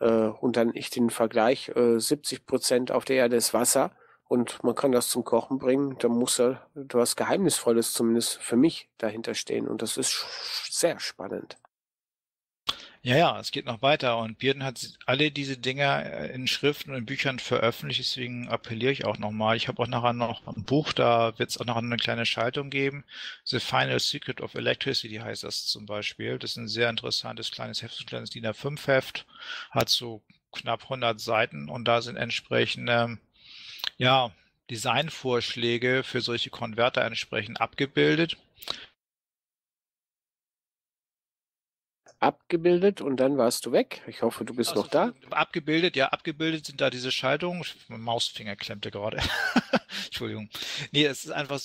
äh, und dann ich den Vergleich, äh, 70 Prozent auf der Erde ist Wasser und man kann das zum Kochen bringen, dann muss da was Geheimnisvolles zumindest für mich dahinter stehen. Und das ist sehr spannend. Ja, ja, es geht noch weiter und Bierden hat alle diese Dinger äh, in Schriften und Büchern veröffentlicht, deswegen appelliere ich auch nochmal. Ich habe auch nachher noch ein Buch, da wird es auch noch eine kleine Schaltung geben. The Final Secret of Electricity heißt das zum Beispiel. Das ist ein sehr interessantes kleines Heft, ein kleines DIN A5 Heft, hat so knapp 100 Seiten und da sind entsprechende, ja, Designvorschläge für solche Konverter entsprechend abgebildet. Abgebildet und dann warst du weg. Ich hoffe, du bist Also noch da. Abgebildet, ja, abgebildet sind da diese Schaltungen. Mein Mausfinger klemmte gerade. Entschuldigung. Nee, es ist einfach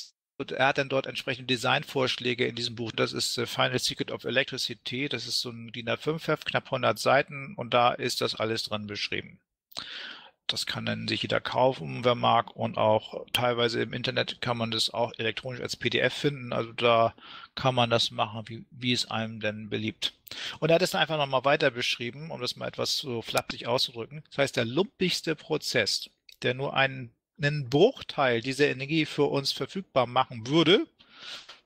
er hat dann dort entsprechende Designvorschläge in diesem Buch. Das ist The Final Secret of Electricity. Das ist so ein DIN A5-Heft, knapp 100 Seiten und da ist das alles dran beschrieben. Das kann dann sich jeder kaufen, wer mag. Und auch teilweise im Internet kann man das auch elektronisch als PDF finden. Also da kann man das machen, wie, wie es einem denn beliebt. Und er hat es dann einfach nochmal weiter beschrieben, um das mal etwas so flapsig auszudrücken. Das heißt, der lumpigste Prozess, der nur einen, einen Bruchteil dieser Energie für uns verfügbar machen würde,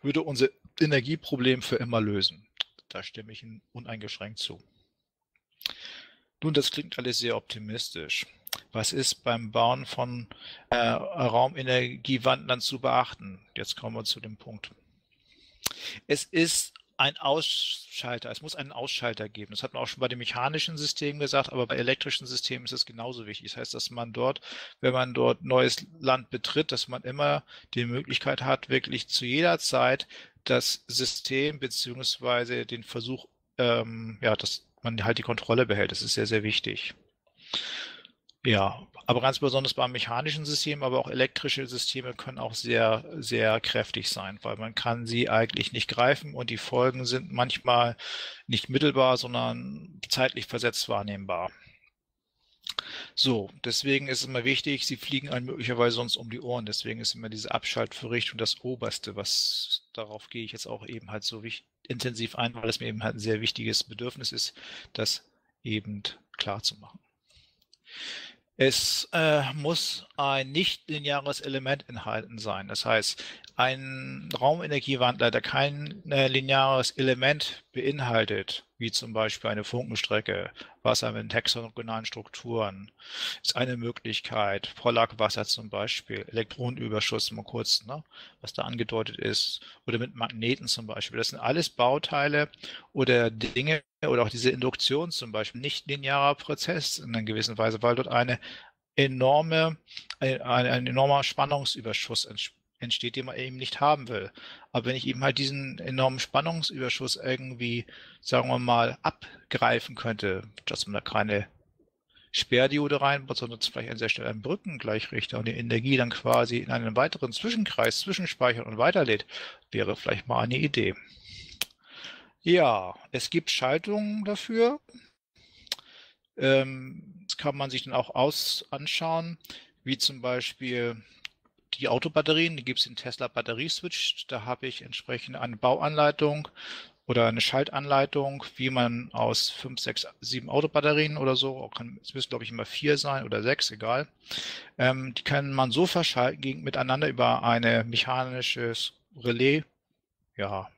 würde unser Energieproblem für immer lösen. Da stimme ich Ihnen uneingeschränkt zu. Nun, das klingt alles sehr optimistisch. Was ist beim Bauen von äh, Raumenergiewandlern zu beachten? Jetzt kommen wir zu dem Punkt. Es ist ein Ausschalter. Es muss einen Ausschalter geben. Das hat man auch schon bei den mechanischen Systemen gesagt, aber bei elektrischen Systemen ist es genauso wichtig. Das heißt, dass man dort, wenn man dort neues Land betritt, dass man immer die Möglichkeit hat, wirklich zu jeder Zeit das System beziehungsweise den Versuch, ähm, ja, dass man halt die Kontrolle behält. Das ist sehr, sehr wichtig. Ja, aber ganz besonders beim mechanischen System, aber auch elektrische Systeme können auch sehr, sehr kräftig sein, weil man kann sie eigentlich nicht greifen und die Folgen sind manchmal nicht mittelbar, sondern zeitlich versetzt wahrnehmbar. So, deswegen ist es immer wichtig, sie fliegen einem möglicherweise sonst um die Ohren. Deswegen ist immer diese Abschaltverrichtung das Oberste, was darauf gehe ich jetzt auch eben halt so intensiv ein, weil es mir eben halt ein sehr wichtiges Bedürfnis ist, das eben klar zu machen. Es äh, muss ein nicht-lineares Element enthalten sein. Das heißt, ein Raumenergiewandler, der kein äh, lineares Element beinhaltet, wie zum Beispiel eine Funkenstrecke, Wasser mit hexagonalen Strukturen, ist eine Möglichkeit. Pollackwasser zum Beispiel, Elektronenüberschuss, mal kurz, ne, was da angedeutet ist, oder mit Magneten zum Beispiel. Das sind alles Bauteile oder Dinge, oder auch diese Induktion zum Beispiel, nicht linearer Prozess in einer gewissen Weise, weil dort eine enorme, ein, ein enormer Spannungsüberschuss entsteht, den man eben nicht haben will. Aber wenn ich eben halt diesen enormen Spannungsüberschuss irgendwie, sagen wir mal, abgreifen könnte, dass man da keine Sperrdiode reinbaut, sondern vielleicht an sehr schnell einen Brückengleichrichter und die Energie dann quasi in einen weiteren Zwischenkreis zwischenspeichert und weiterlädt, wäre vielleicht mal eine Idee. Ja, es gibt Schaltungen dafür. Ähm, das kann man sich dann auch aus anschauen, wie zum Beispiel die Autobatterien, die gibt es in Tesla Batterieswitch. Da habe ich entsprechend eine Bauanleitung oder eine Schaltanleitung, wie man aus fünf, sechs, sieben Autobatterien oder so, es müssen glaube ich immer vier sein oder sechs, egal, ähm, die kann man so verschalten gegen, miteinander über eine mechanisches Relais, ja,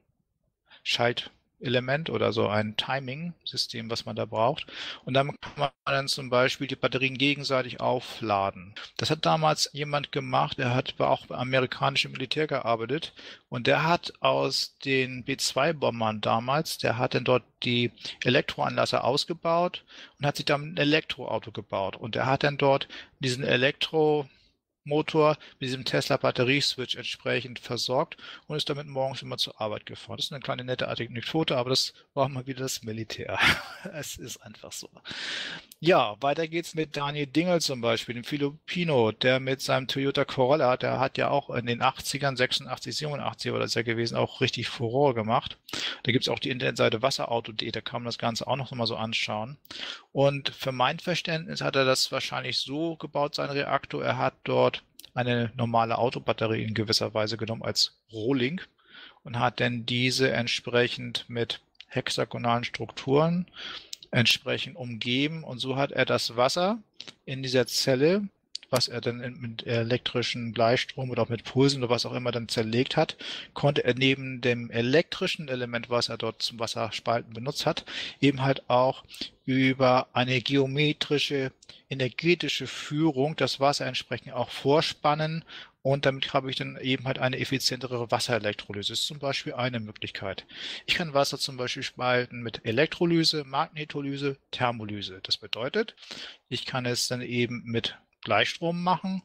Schalt, Element oder so ein Timing-System, was man da braucht. Und dann kann man dann zum Beispiel die Batterien gegenseitig aufladen. Das hat damals jemand gemacht, der hat auch beim amerikanischen Militär gearbeitet und der hat aus den B-2-Bombern damals, der hat dann dort die Elektroanlasser ausgebaut und hat sich dann ein Elektroauto gebaut. Und der hat dann dort diesen Elektro Motor mit diesem Tesla Batterieswitch entsprechend versorgt und ist damit morgens immer zur Arbeit gefahren. Das ist eine kleine nette Anekdote, aber das war mal wieder das Militär. es ist einfach so. Ja, weiter geht's mit Daniel Dingel zum Beispiel, dem Filipino, der mit seinem Toyota Corolla, der hat ja auch in den 80ern, 86, 87 war das ja gewesen, auch richtig Furore gemacht. Da gibt's auch die Internetseite wasserauto.de, da kann man das Ganze auch noch mal so anschauen. Und für mein Verständnis hat er das wahrscheinlich so gebaut, sein Reaktor. Er hat dort eine normale Autobatterie in gewisser Weise genommen als Rohling und hat dann diese entsprechend mit hexagonalen Strukturen entsprechend umgeben und so hat er das Wasser in dieser Zelle was er dann mit elektrischen Gleichstrom oder auch mit Pulsen oder was auch immer dann zerlegt hat, konnte er neben dem elektrischen Element, was er dort zum Wasserspalten benutzt hat, eben halt auch über eine geometrische, energetische Führung das Wasser entsprechend auch vorspannen und damit habe ich dann eben halt eine effizientere Wasserelektrolyse. Das ist zum Beispiel eine Möglichkeit. Ich kann Wasser zum Beispiel spalten mit Elektrolyse, Magnetolyse, Thermolyse. Das bedeutet, ich kann es dann eben mit Gleichstrom machen,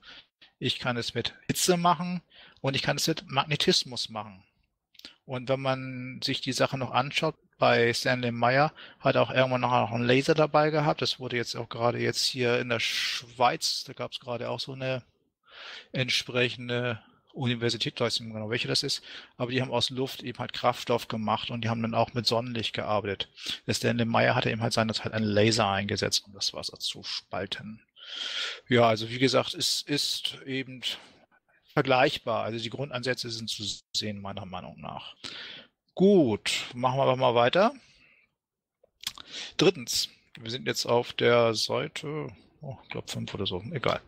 ich kann es mit Hitze machen und ich kann es mit Magnetismus machen. Und wenn man sich die Sache noch anschaut, bei Stanley Meyer hat auch irgendwann noch einen Laser dabei gehabt. Das wurde jetzt auch gerade jetzt hier in der Schweiz, da gab es gerade auch so eine entsprechende Universität, weiß nicht genau welche das ist, aber die haben aus Luft eben halt Kraftstoff gemacht und die haben dann auch mit Sonnenlicht gearbeitet. Stanley Meyer hatte eben halt seinerzeit einen Laser eingesetzt, um das Wasser zu spalten. Ja, also wie gesagt, es ist eben vergleichbar. Also die Grundansätze sind zu sehen, meiner Meinung nach. Gut, machen wir aber mal weiter. Drittens, wir sind jetzt auf der Seite, oh, ich glaube fünf oder so, egal.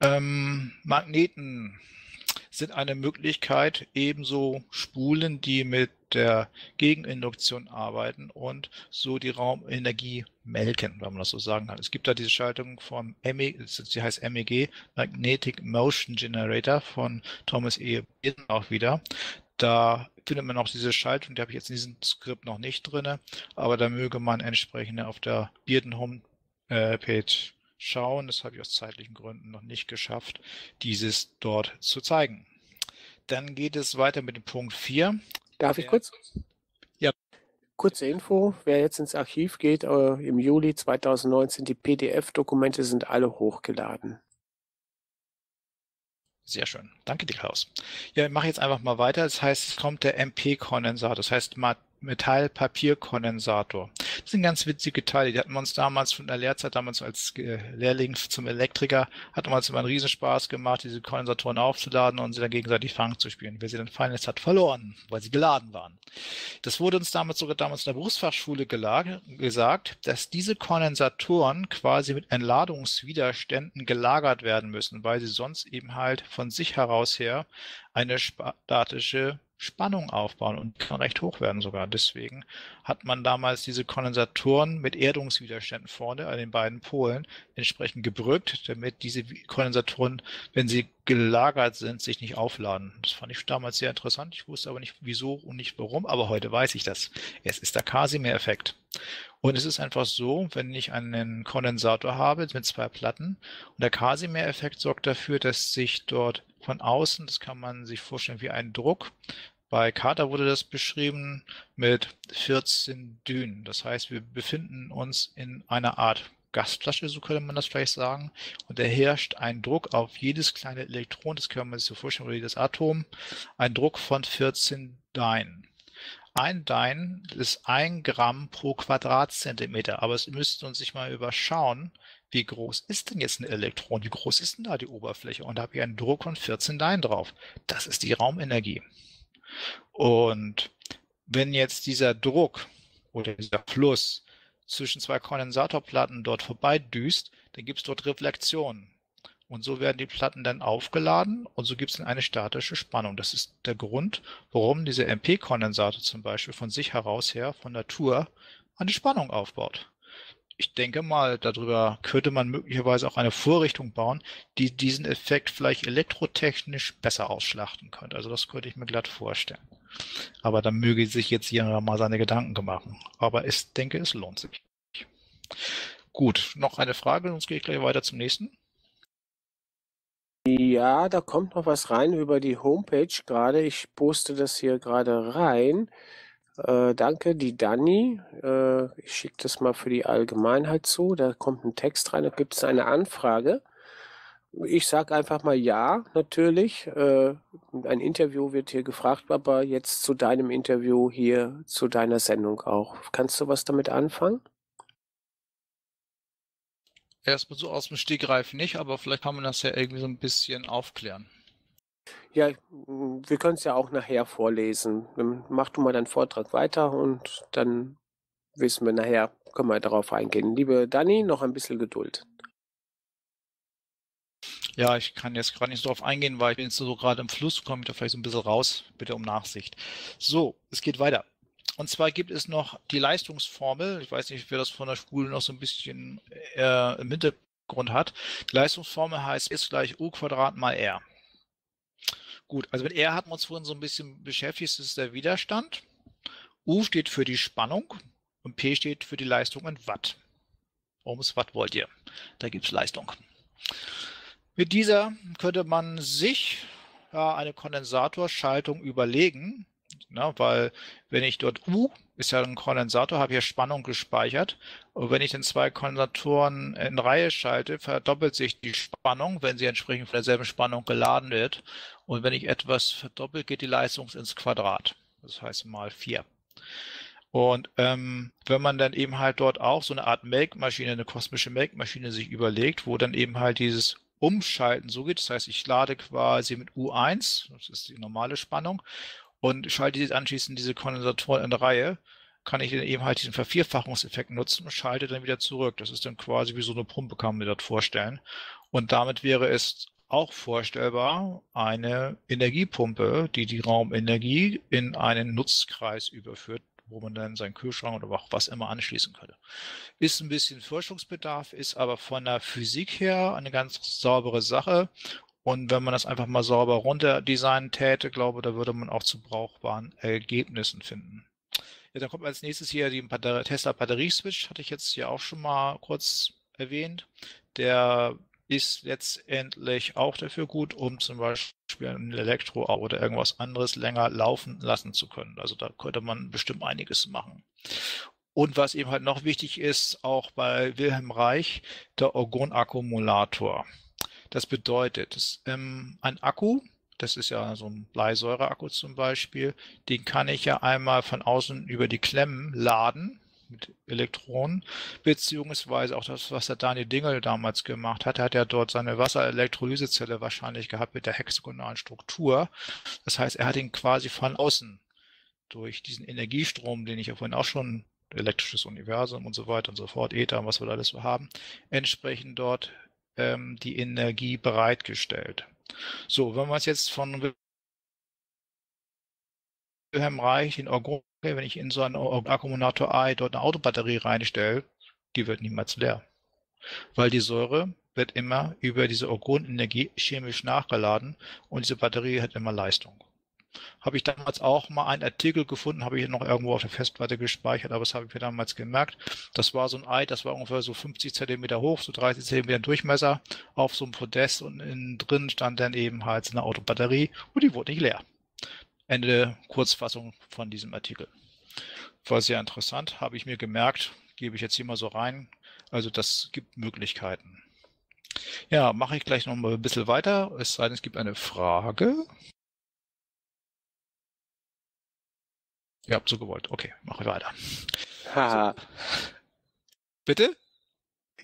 Ähm, Magneten sind eine Möglichkeit, ebenso Spulen, die mit der Gegeninduktion arbeiten und so die Raumenergie melken, wenn man das so sagen kann. Es gibt da diese Schaltung vom MEG, sie heißt MEG, Magnetic Motion Generator von Thomas E. Beden auch wieder. Da findet man auch diese Schaltung, die habe ich jetzt in diesem Skript noch nicht drin, aber da möge man entsprechend auf der Bearden Homepage schauen. Das habe ich aus zeitlichen Gründen noch nicht geschafft, dieses dort zu zeigen. Dann geht es weiter mit dem Punkt 4. Darf ich kurz? Ja. Kurze Info, wer jetzt ins Archiv geht, äh, im Juli 2019, die PDF-Dokumente sind alle hochgeladen. Sehr schön. Danke dir, Klaus. Ja, ich mache jetzt einfach mal weiter. Das heißt, es kommt der MP-Kondensator. Das heißt, Ma- Metall-Papier-Kondensator. Das sind ganz witzige Teile. Die hatten wir uns damals von der Lehrzeit, damals als äh, Lehrling zum Elektriker, wir uns immer einen Riesenspaß gemacht, diese Kondensatoren aufzuladen und sie dann gegenseitig Fang zu spielen. Wer sie dann fallen lässt, hat verloren, weil sie geladen waren. Das wurde uns damals sogar damals in der Berufsfachschule gesagt, dass diese Kondensatoren quasi mit Entladungswiderständen gelagert werden müssen, weil sie sonst eben halt von sich heraus her eine statische Spannung aufbauen und kann recht hoch werden sogar. Deswegen hat man damals diese Kondensatoren mit Erdungswiderständen vorne an den beiden Polen entsprechend gebrückt, damit diese Kondensatoren, wenn sie gelagert sind, sich nicht aufladen. Das fand ich damals sehr interessant. Ich wusste aber nicht wieso und nicht warum, aber heute weiß ich das. Es ist der Casimir-Effekt. Und es ist einfach so, wenn ich einen Kondensator habe mit zwei Platten und der Casimir-Effekt sorgt dafür, dass sich dort von außen, das kann man sich vorstellen wie ein Druck, bei Carter wurde das beschrieben mit 14 Dünen. Das heißt, wir befinden uns in einer Art Gasflasche, so könnte man das vielleicht sagen. Und da herrscht ein Druck auf jedes kleine Elektron, das kann man sich so vorstellen, oder jedes Atom, ein Druck von 14 Dyne. Ein Dyne ist ein Gramm pro Quadratzentimeter, aber es müsste uns sich mal überschauen, wie groß ist denn jetzt ein Elektron? Wie groß ist denn da die Oberfläche? Und da habe ich einen Druck von 14 Dyne drauf. Das ist die Raumenergie. Und wenn jetzt dieser Druck oder dieser Fluss zwischen zwei Kondensatorplatten dort vorbeidüst, dann gibt es dort Reflexionen. Und so werden die Platten dann aufgeladen und so gibt es dann eine statische Spannung. Das ist der Grund, warum dieser MP-Kondensator zum Beispiel von sich heraus her, von Natur, eine Spannung aufbaut. Ich denke mal, darüber könnte man möglicherweise auch eine Vorrichtung bauen, die diesen Effekt vielleicht elektrotechnisch besser ausschlachten könnte. Also das könnte ich mir glatt vorstellen. Aber da möge sich jetzt jeder mal seine Gedanken machen. Aber ich denke, es lohnt sich. Gut, noch eine Frage, sonst gehe ich gleich weiter zum nächsten. Ja, da kommt noch was rein über die Homepage gerade. Ich poste das hier gerade rein. Äh, danke, die Dani. Äh, ich schicke das mal für die Allgemeinheit zu. Da kommt ein Text rein, da gibt es eine Anfrage. Ich sage einfach mal ja, natürlich. Äh, ein Interview wird hier gefragt, aber jetzt zu deinem Interview hier, zu deiner Sendung auch. Kannst du was damit anfangen? Erstmal so aus dem Stegreif nicht, aber vielleicht kann man das ja irgendwie so ein bisschen aufklären. Ja, m, wir können es ja auch nachher vorlesen. Dann Mach du mal deinen Vortrag weiter und dann wissen wir nachher, können wir darauf eingehen. Liebe Dani, noch ein bisschen Geduld. Ja, ich kann jetzt gerade nicht so drauf eingehen, weil ich bin jetzt so gerade im Fluss, komme ich da vielleicht so ein bisschen raus. Bitte um Nachsicht. So, es geht weiter. Und zwar gibt es noch die Leistungsformel. Ich weiß nicht, wer das von der Schule noch so ein bisschen äh, im Hintergrund hat. Die Leistungsformel heißt S gleich U Quadrat mal R. Gut, also mit R hatten wir uns vorhin so ein bisschen beschäftigt. Das ist der Widerstand. U steht für die Spannung und P steht für die Leistung in Watt. Ohms Watt wollt ihr. Da gibt's Leistung. Mit dieser könnte man sich ja, eine Kondensatorschaltung überlegen, Na, weil wenn ich dort U ist ja ein Kondensator, habe hier Spannung gespeichert. Und wenn ich den zwei Kondensatoren in Reihe schalte, verdoppelt sich die Spannung, wenn sie entsprechend von derselben Spannung geladen wird. Und wenn ich etwas verdoppelt, geht die Leistung ins Quadrat. Das heißt mal vier. Und ähm, wenn man dann eben halt dort auch so eine Art Melkmaschine, eine kosmische Melkmaschine sich überlegt, wo dann eben halt dieses Umschalten so geht, das heißt, ich lade quasi mit U1, das ist die normale Spannung, und schalte jetzt anschließend diese Kondensatoren in Reihe, kann ich dann eben halt diesen Vervierfachungseffekt nutzen und schalte dann wieder zurück. Das ist dann quasi wie so eine Pumpe, kann man mir das vorstellen. Und damit wäre es auch vorstellbar, eine Energiepumpe, die die Raumenergie in einen Nutzkreis überführt, wo man dann seinen Kühlschrank oder auch was immer anschließen könnte. Ist ein bisschen Forschungsbedarf, ist aber von der Physik her eine ganz saubere Sache. Und wenn man das einfach mal sauber runter designen täte, glaube da würde man auch zu brauchbaren Ergebnissen finden. Ja, dann kommt als nächstes hier die Tesla Batterieswitch, hatte ich jetzt hier auch schon mal kurz erwähnt. Der ist letztendlich auch dafür gut, um zum Beispiel ein Elektro oder irgendwas anderes länger laufen lassen zu können. Also da könnte man bestimmt einiges machen. Und was eben halt noch wichtig ist, auch bei Wilhelm Reich, der Orgonakkumulator. Das bedeutet, dass, ähm, ein Akku, das ist ja so ein Bleisäureakku zum Beispiel, den kann ich ja einmal von außen über die Klemmen laden mit Elektronen, beziehungsweise auch das, was der Daniel Dingel damals gemacht hat, er hat ja dort seine Wasserelektrolysezelle wahrscheinlich gehabt mit der hexagonalen Struktur. Das heißt, er hat ihn quasi von außen durch diesen Energiestrom, den ich ja vorhin auch schon elektrisches Universum und so weiter und so fort, Ether, was wir da alles so haben, entsprechend dort ähm, die Energie bereitgestellt. So, wenn man es jetzt von Wilhelm Reich den Orgon okay, wenn ich in so einen Akkumulator A dort eine Autobatterie reinstelle, die wird niemals leer. Weil die Säure wird immer über diese Orgonenergie chemisch nachgeladen und diese Batterie hat immer Leistung. Habe ich damals auch mal einen Artikel gefunden, habe ich noch irgendwo auf der Festplatte gespeichert, aber das habe ich mir damals gemerkt. Das war so ein Ei, das war ungefähr so 50 Zentimeter hoch, so 30 Zentimeter Durchmesser auf so einem Podest und innen drin stand dann eben halt eine Autobatterie und die wurde nicht leer. Ende der Kurzfassung von diesem Artikel. War sehr interessant, habe ich mir gemerkt, gebe ich jetzt hier mal so rein. Also das gibt Möglichkeiten. Ja, mache ich gleich noch mal ein bisschen weiter, es sei denn, es gibt eine Frage. Ihr habt so gewollt. Okay, mache ich weiter. Haha, Bitte?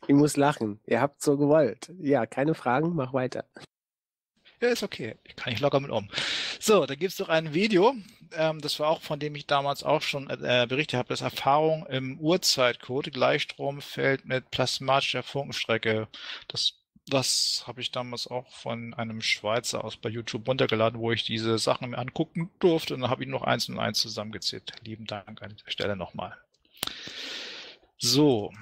ich muss lachen. Ihr habt so gewollt. Ja, keine Fragen, mach weiter. Ja, ist okay. Ich kann ich locker mit um. So, da gibt's noch ein Video, ähm, das war auch, von dem ich damals auch schon äh, berichtet habe, das Erfahrung im Uhrzeitcode, Gleichstromfeld mit plasmatischer Funkenstrecke. Das das habe ich damals auch von einem Schweizer aus bei YouTube runtergeladen, wo ich diese Sachen mir angucken durfte. Und dann habe ich noch eins und eins zusammengezählt. Lieben Dank an dieser Stelle nochmal. So,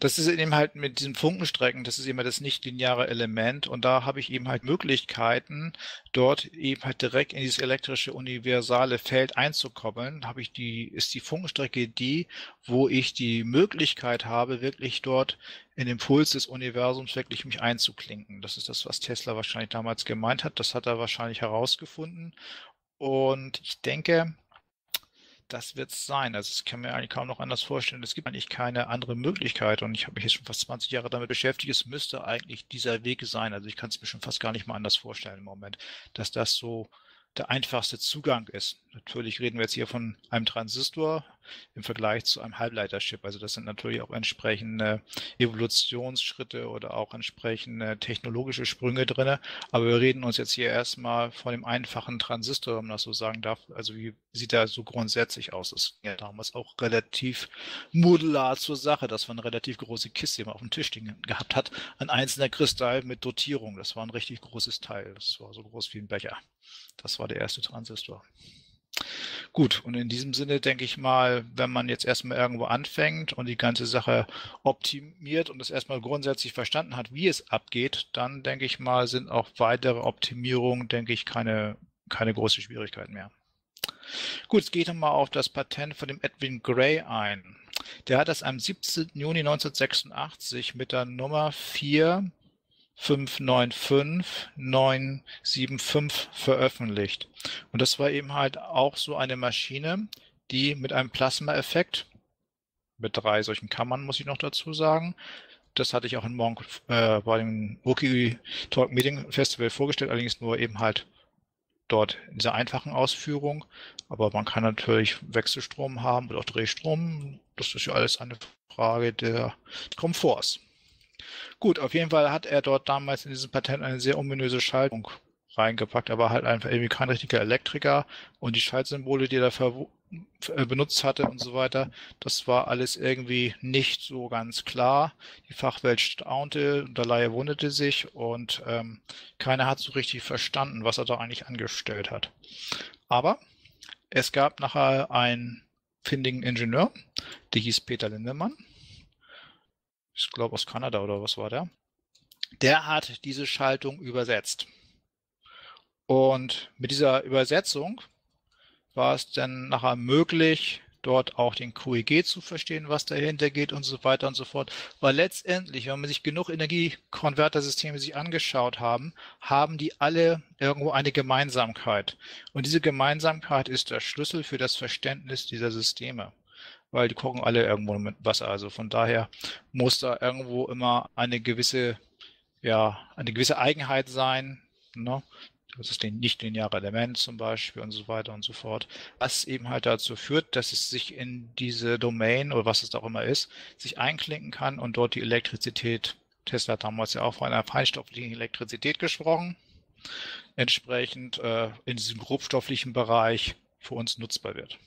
Das ist eben halt mit diesen Funkenstrecken, das ist immer das nicht-lineare Element und da habe ich eben halt Möglichkeiten, dort eben halt direkt in dieses elektrische universale Feld einzukoppeln. Habe ich die, ist die Funkenstrecke die, wo ich die Möglichkeit habe, wirklich dort in den Puls des Universums wirklich mich einzuklinken. Das ist das, was Tesla wahrscheinlich damals gemeint hat. Das hat er wahrscheinlich herausgefunden. Und ich denke, das wird es sein. Also ich kann mir eigentlich kaum noch anders vorstellen. Es gibt eigentlich keine andere Möglichkeit. Und ich habe mich jetzt schon fast 20 Jahre damit beschäftigt. Es müsste eigentlich dieser Weg sein. Also ich kann es mir schon fast gar nicht mal anders vorstellen im Moment, dass das so der einfachste Zugang ist. Natürlich reden wir jetzt hier von einem Transistor im Vergleich zu einem Halbleiterchip. Also das sind natürlich auch entsprechende Evolutionsschritte oder auch entsprechende technologische Sprünge drinne. Aber wir reden uns jetzt hier erstmal von dem einfachen Transistor, wenn man das so sagen darf. Also wie sieht er so grundsätzlich aus? Das ist ja damals auch relativ modular zur Sache, dass man eine relativ große Kiste immer auf dem Tisch gehabt hat. Ein einzelner Kristall mit Dotierung. Das war ein richtig großes Teil. Das war so groß wie ein Becher. Das war der erste Transistor. Gut, und in diesem Sinne denke ich mal, wenn man jetzt erstmal irgendwo anfängt und die ganze Sache optimiert und es erstmal grundsätzlich verstanden hat, wie es abgeht, dann denke ich mal, sind auch weitere Optimierungen, denke ich, keine, keine große Schwierigkeit mehr. Gut, es geht nochmal auf das Patent von dem Edwin Gray ein. Der hat das am 17. Juni 1986 mit der Nummer 4 595975 veröffentlicht. Und das war eben halt auch so eine Maschine, die mit einem Plasma-Effekt, mit drei solchen Kammern muss ich noch dazu sagen, das hatte ich auch in morgen äh, bei dem Wookie Talk Meeting Festival vorgestellt, allerdings nur eben halt dort in dieser einfachen Ausführung. Aber man kann natürlich Wechselstrom haben oder auch Drehstrom. Das ist ja alles eine Frage der Komforts. Gut, auf jeden Fall hat er dort damals in diesem Patent eine sehr ominöse Schaltung reingepackt. Er war halt einfach irgendwie kein richtiger Elektriker und die Schaltsymbole, die er äh, benutzt hatte und so weiter, das war alles irgendwie nicht so ganz klar. Die Fachwelt staunte, der Laie wunderte sich und ähm, keiner hat so richtig verstanden, was er da eigentlich angestellt hat. Aber es gab nachher einen findigen Ingenieur, der hieß Peter Lindemann. Ich glaube aus Kanada oder was war der? Der hat diese Schaltung übersetzt. Und mit dieser Übersetzung war es dann nachher möglich, dort auch den QEG zu verstehen, was dahinter geht und so weiter und so fort. Weil letztendlich, wenn man sich genug Energiekonvertersysteme sich angeschaut haben, haben die alle irgendwo eine Gemeinsamkeit. Und diese Gemeinsamkeit ist der Schlüssel für das Verständnis dieser Systeme. Weil die kochen alle irgendwo mit Wasser. Also von daher muss da irgendwo immer eine gewisse, ja, eine gewisse Eigenheit sein, ne? das ist den nicht-lineare Element zum Beispiel und so weiter und so fort, was eben halt dazu führt, dass es sich in diese Domain oder was es auch immer ist, sich einklinken kann und dort die Elektrizität, Tesla hat damals ja auch von einer feinstofflichen Elektrizität gesprochen, entsprechend äh, in diesem grobstofflichen Bereich für uns nutzbar wird.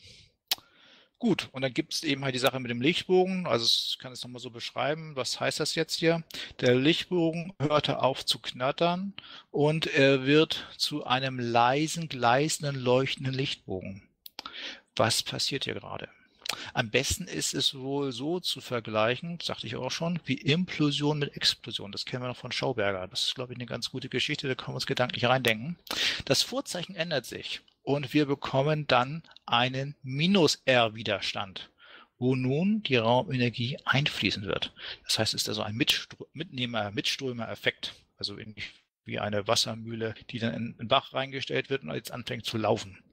Gut, und dann gibt es eben halt die Sache mit dem Lichtbogen. Also ich kann es nochmal so beschreiben. Was heißt das jetzt hier? Der Lichtbogen hörte auf zu knattern und er wird zu einem leisen, gleißenden, leuchtenden Lichtbogen. Was passiert hier gerade? Am besten ist es wohl so zu vergleichen, sagte ich auch schon, wie Implosion mit Explosion. Das kennen wir noch von Schauberger. Das ist, glaube ich, eine ganz gute Geschichte, da können wir uns gedanklich reindenken. Das Vorzeichen ändert sich und wir bekommen dann einen Minus-R-Widerstand, wo nun die Raumenergie einfließen wird. Das heißt, es ist also ein Mitnehmer, Mitströmer-Effekt, also wie eine Wassermühle, die dann in den Bach reingestellt wird und jetzt anfängt zu laufen.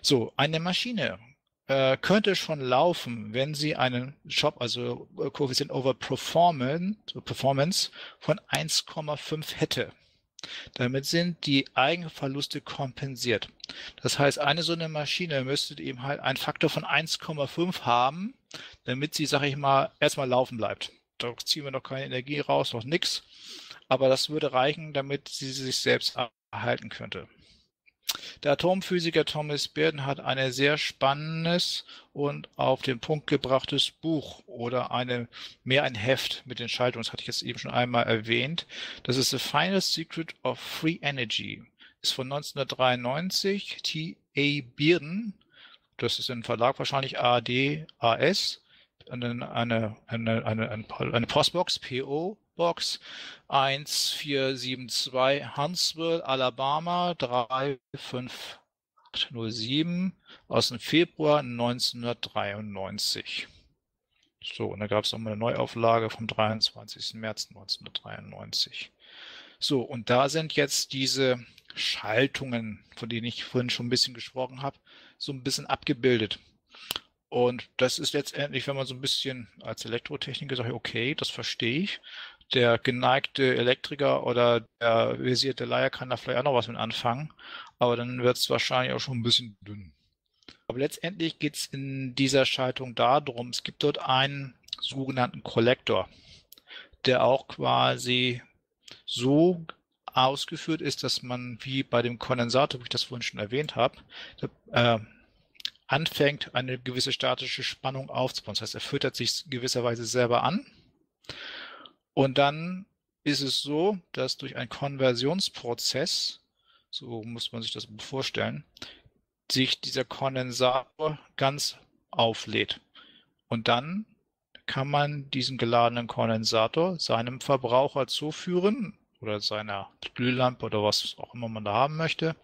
So, eine Maschine äh, könnte schon laufen, wenn sie einen Job, also Koeffizient over Performance, Performance von 1,5 hätte. Damit sind die Eigenverluste kompensiert. Das heißt, eine so eine Maschine müsste eben halt einen Faktor von 1,5 haben, damit sie, sag ich mal, erstmal laufen bleibt. Da ziehen wir noch keine Energie raus, noch nichts. Aber das würde reichen, damit sie sich selbst erhalten könnte. Der Atomphysiker Thomas Bearden hat ein sehr spannendes und auf den Punkt gebrachtes Buch oder eine, mehr ein Heft mit den Schaltungen, das hatte ich jetzt eben schon einmal erwähnt. Das ist The Final Secret of Free Energy. Ist von 1993, T.A. Bearden. Das ist ein Verlag wahrscheinlich AD, AS. Eine, eine, eine, eine, eine Postbox, PO, Box 1472 Huntsville, Alabama 35807 aus dem Februar 1993. So, und da gab es nochmal eine Neuauflage vom 23. März 1993. So, und da sind jetzt diese Schaltungen, von denen ich vorhin schon ein bisschen gesprochen habe, so ein bisschen abgebildet. Und das ist letztendlich, wenn man so ein bisschen als Elektrotechniker sagt, okay, das verstehe ich, der geneigte Elektriker oder der visierte Laie kann da vielleicht auch noch was mit anfangen, aber dann wird es wahrscheinlich auch schon ein bisschen dünn. Aber letztendlich geht es in dieser Schaltung darum, es gibt dort einen sogenannten Kollektor, der auch quasi so ausgeführt ist, dass man wie bei dem Kondensator, wie ich das vorhin schon erwähnt habe, äh, anfängt, eine gewisse statische Spannung aufzubauen. Das heißt, er füttert sich gewisserweise selber an und dann ist es so, dass durch einen Konversionsprozess, so muss man sich das vorstellen, sich dieser Kondensator ganz auflädt. Und dann kann man diesen geladenen Kondensator seinem Verbraucher zuführen oder seiner Glühlampe oder was auch immer man da haben möchte.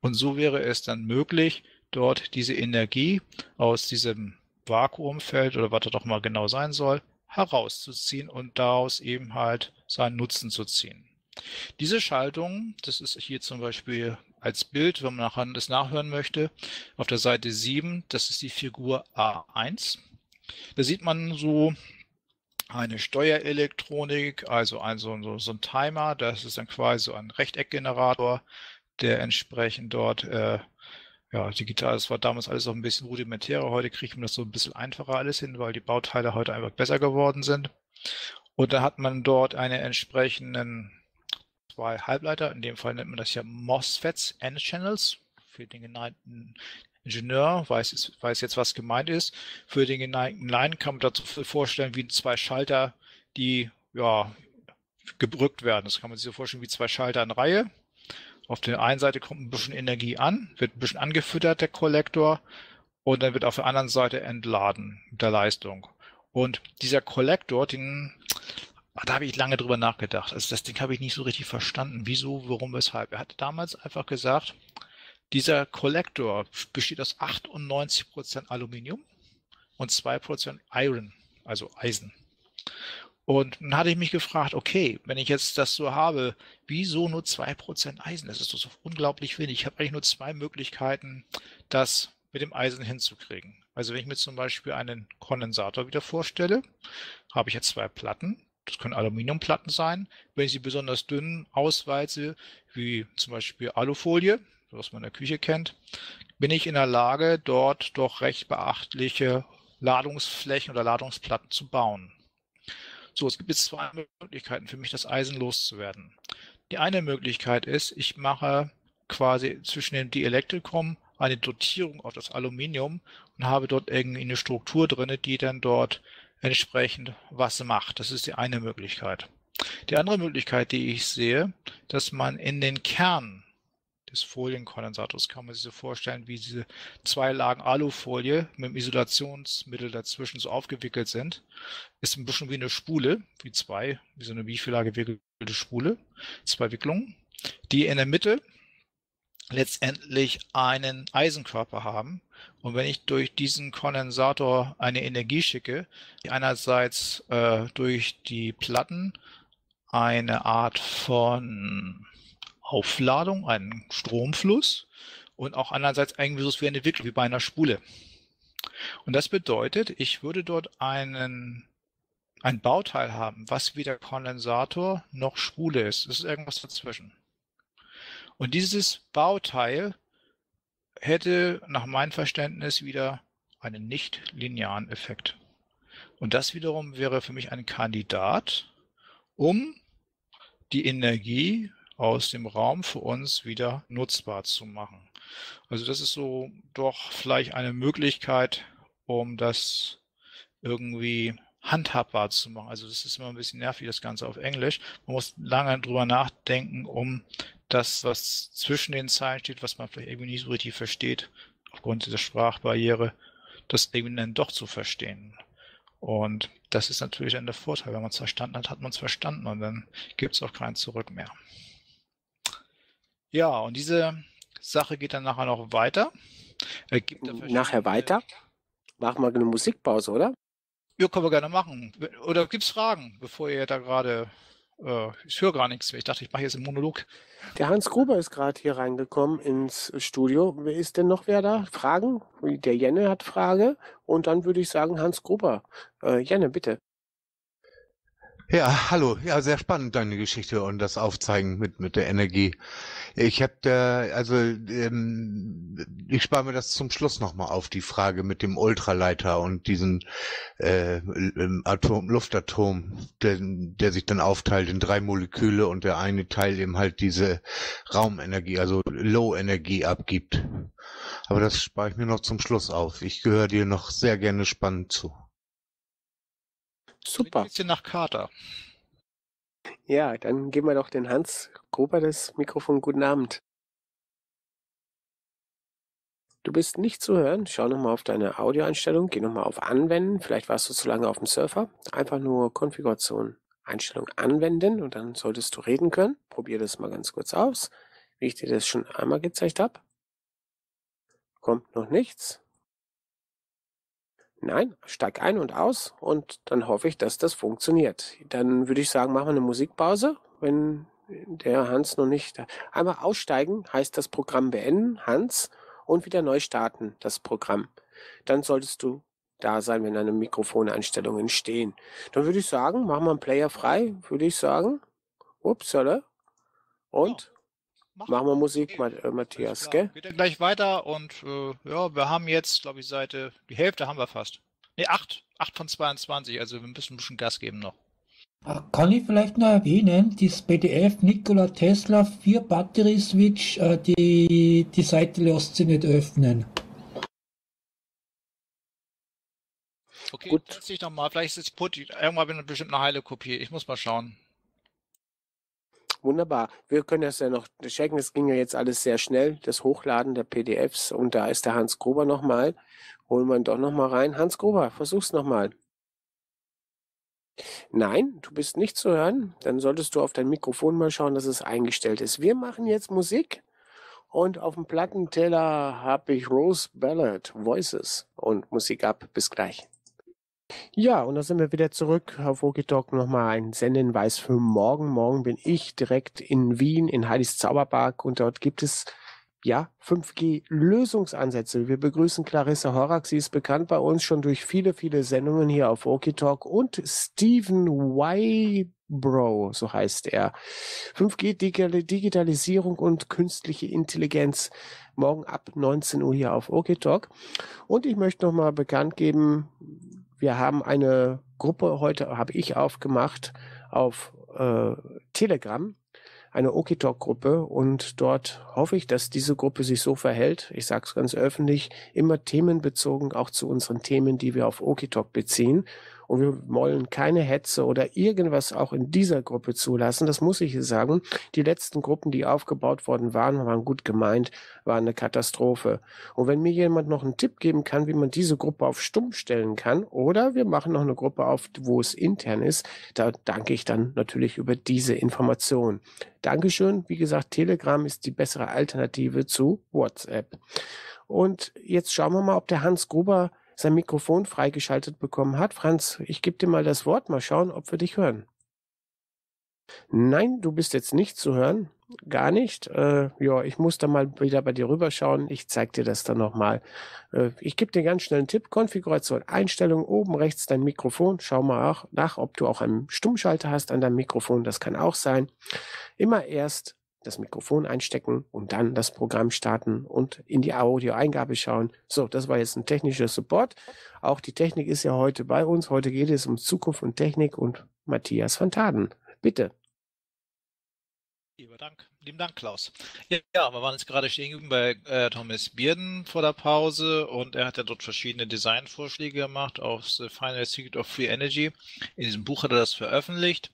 Und so wäre es dann möglich, dort diese Energie aus diesem Vakuumfeld oder was das doch mal genau sein soll, herauszuziehen und daraus eben halt seinen Nutzen zu ziehen. Diese Schaltung, das ist hier zum Beispiel als Bild, wenn man nachher das nachhören möchte, auf der Seite 7, das ist die Figur A1. Da sieht man so eine Steuerelektronik, also ein, so, so, ein Timer, das ist dann quasi so ein Rechteckgenerator, der entsprechend dort äh, ja, digital, das war damals alles auch ein bisschen rudimentärer. Heute kriegt man das so ein bisschen einfacher alles hin, weil die Bauteile heute einfach besser geworden sind. Und da hat man dort eine entsprechenden zwei Halbleiter, in dem Fall nennt man das ja MOSFETs, N-Channels, für den geneigten Ingenieur, weiß, weiß jetzt, was gemeint ist. Für den geneigten Laien kann man dazu vorstellen, wie zwei Schalter, die ja gebrückt werden. Das kann man sich so vorstellen wie zwei Schalter in Reihe. Auf der einen Seite kommt ein bisschen Energie an, wird ein bisschen angefüttert, der Kollektor, und dann wird auf der anderen Seite entladen mit der Leistung. Und dieser Kollektor, den, da habe ich lange drüber nachgedacht. Also das Ding habe ich nicht so richtig verstanden. Wieso, warum, weshalb. Er hat damals einfach gesagt, dieser Kollektor besteht aus 98% Aluminium und 2% Iron, also Eisen. Und dann hatte ich mich gefragt, okay, wenn ich jetzt das so habe, wieso nur zwei Prozent Eisen? Das ist doch so unglaublich wenig. Ich habe eigentlich nur zwei Möglichkeiten, das mit dem Eisen hinzukriegen. Also wenn ich mir zum Beispiel einen Kondensator wieder vorstelle, habe ich jetzt zwei Platten. Das können Aluminiumplatten sein. Wenn ich sie besonders dünn ausweize, wie zum Beispiel Alufolie, was man in der Küche kennt, bin ich in der Lage, dort doch recht beachtliche Ladungsflächen oder Ladungsplatten zu bauen. So, es gibt jetzt zwei Möglichkeiten für mich, das Eisen loszuwerden. Die eine Möglichkeit ist, ich mache quasi zwischen dem Dielektrikum eine Dotierung auf das Aluminium und habe dort irgendwie eine Struktur drin, die dann dort entsprechend was macht. Das ist die eine Möglichkeit. Die andere Möglichkeit, die ich sehe, dass man in den Kern des Folienkondensators kann man sich so vorstellen, wie diese zwei Lagen Alufolie mit dem Isolationsmittel dazwischen so aufgewickelt sind. Ist ein bisschen wie eine Spule, wie zwei, wie so eine Bifila gewickelte Spule, zwei Wicklungen, die in der Mitte letztendlich einen Eisenkörper haben. Und wenn ich durch diesen Kondensator eine Energie schicke, die einerseits äh, durch die Platten eine Art von Aufladung, einen Stromfluss und auch andererseits irgendwie so wie eine Entwicklung, wie bei einer Spule. Und das bedeutet, ich würde dort einen, ein Bauteil haben, was weder Kondensator noch Spule ist. Es ist irgendwas dazwischen. Und dieses Bauteil hätte nach meinem Verständnis wieder einen nicht linearen Effekt. Und das wiederum wäre für mich ein Kandidat, um die Energie aus dem Raum für uns wieder nutzbar zu machen. Also das ist so doch vielleicht eine Möglichkeit, um das irgendwie handhabbar zu machen. Also das ist immer ein bisschen nervig, das Ganze auf Englisch. Man muss lange drüber nachdenken, um das, was zwischen den Zeilen steht, was man vielleicht irgendwie nicht so richtig versteht, aufgrund dieser Sprachbarriere, das irgendwie dann doch zu verstehen. Und das ist natürlich dann der Vorteil. Wenn man es verstanden hat, hat man es verstanden und dann gibt es auch kein Zurück mehr. Ja, und diese Sache geht dann nachher noch weiter. Äh, nachher weiter? Machen wir eine Musikpause, oder? Ja, können wir gerne machen. Oder gibt es Fragen, bevor ihr da gerade. Äh, ich höre gar nichts mehr. Ich dachte, ich mache jetzt einen Monolog. Der Hans Gruber ist gerade hier reingekommen ins Studio. Wer ist denn noch wer da? Fragen? Der Jenne hat Frage. Und dann würde ich sagen, Hans Gruber. Äh, Jenne, bitte. Ja, hallo. Ja, sehr spannend deine Geschichte und das Aufzeigen mit mit der Energie. Ich habe da, also ähm, ich spare mir das zum Schluss nochmal auf, die Frage mit dem Ultraleiter und diesen äh, Atom, Luftatom, der, der sich dann aufteilt in drei Moleküle und der eine Teil eben halt diese Raumenergie, also Low-Energie abgibt. Aber das spare ich mir noch zum Schluss auf. Ich gehöre dir noch sehr gerne spannend zu. Super. Ein bisschen nach Kater. Ja, dann geben wir doch den Hans Gruber das Mikrofon. Guten Abend. Du bist nicht zu hören. Schau nochmal auf deine Audioeinstellung. Geh nochmal auf Anwenden. Vielleicht warst du zu lange auf dem Surfer. Einfach nur Konfiguration, Einstellung anwenden und dann solltest du reden können. Probier das mal ganz kurz aus, wie ich dir das schon einmal gezeigt habe. Kommt noch nichts. Nein, steig ein und aus und dann hoffe ich, dass das funktioniert. Dann würde ich sagen, machen wir eine Musikpause. Wenn der Hans noch nicht. da. Einmal aussteigen heißt das Programm beenden, Hans, und wieder neu starten, das Programm. Dann solltest du da sein, wenn deine Mikrofoneinstellungen stehen. Dann würde ich sagen, machen wir einen Player frei, würde ich sagen. Ups, oder? Und machen wir Musik, Okay. Äh, Matthias, gell? Geht dann gleich weiter und äh, ja, wir haben jetzt, glaube ich, Seite, die Hälfte haben wir fast. Ne, 8, 8 von 22, also wir müssen ein bisschen Gas geben noch. Äh, Kann ich vielleicht noch erwähnen, das PDF Nikola Tesla 4 Battery Switch, äh, die, die Seite lässt sich nicht öffnen. Okay, Gut. test dich nochmal, vielleicht ist es put, irgendwann bin ich bestimmt eine heile Kopie. Ich muss mal schauen. Wunderbar. Wir können das ja noch checken. Es ging ja jetzt alles sehr schnell, das Hochladen der PDFs. Und da ist der Hans Gruber nochmal. Holen wir ihn doch nochmal rein. Hans Gruber, versuch's nochmal. Nein, du bist nicht zu hören. Dann solltest du auf dein Mikrofon mal schauen, dass es eingestellt ist. Wir machen jetzt Musik. Und auf dem Plattenteller habe ich Rose Ballad, Voices und Musik ab. Bis gleich. Ja, und da sind wir wieder zurück auf Wokitalk. Nochmal ein Sendenhinweis für morgen. Morgen bin ich direkt in Wien, in Heilis Zauberpark und dort gibt es ja 5G-Lösungsansätze. Wir begrüßen Clarissa Horak. Sie ist bekannt bei uns schon durch viele, viele Sendungen hier auf Wokitalk und Stephen Wybro, so heißt er. 5G-Digitalisierung und künstliche Intelligenz. Morgen ab 19 Uhr hier auf Wokitalk. Und ich möchte nochmal bekannt geben, wir haben eine Gruppe heute, habe ich aufgemacht auf äh, Telegram, eine Okitalk-Gruppe und dort hoffe ich, dass diese Gruppe sich so verhält, ich sage es ganz öffentlich, immer themenbezogen auch zu unseren Themen, die wir auf Okitalk beziehen. Und wir wollen keine Hetze oder irgendwas auch in dieser Gruppe zulassen. Das muss ich sagen. Die letzten Gruppen, die aufgebaut worden waren, waren gut gemeint, waren eine Katastrophe. Und wenn mir jemand noch einen Tipp geben kann, wie man diese Gruppe auf stumm stellen kann, oder wir machen noch eine Gruppe auf, wo es intern ist, da danke ich dann natürlich über diese Information. Dankeschön. Wie gesagt, Telegram ist die bessere Alternative zu WhatsApp. Und jetzt schauen wir mal, ob der Hans Gruber sein Mikrofon freigeschaltet bekommen hat. Franz, ich gebe dir mal das Wort. Mal schauen, ob wir dich hören. Nein, du bist jetzt nicht zu hören. Gar nicht. Äh, ja, ich muss da mal wieder bei dir rüberschauen. Ich zeig dir das dann nochmal. Äh, ich gebe dir ganz schnell einen Tipp. Konfiguration, Einstellung, oben rechts dein Mikrofon. Schau mal auch nach, ob du auch einen Stummschalter hast an deinem Mikrofon. Das kann auch sein. Immer erst das Mikrofon einstecken und dann das Programm starten und in die Audioeingabe schauen. So, das war jetzt ein technischer Support. Auch die Technik ist ja heute bei uns. Heute geht es um Zukunft und Technik und Matthias van Taden. Bitte. Lieber Dank. Lieben Dank, Klaus. Ja, ja, wir waren jetzt gerade stehen geblieben bei äh, Thomas Bierden vor der Pause und er hat ja dort verschiedene Designvorschläge gemacht auf The Final Secret of Free Energy. In diesem Buch hat er das veröffentlicht.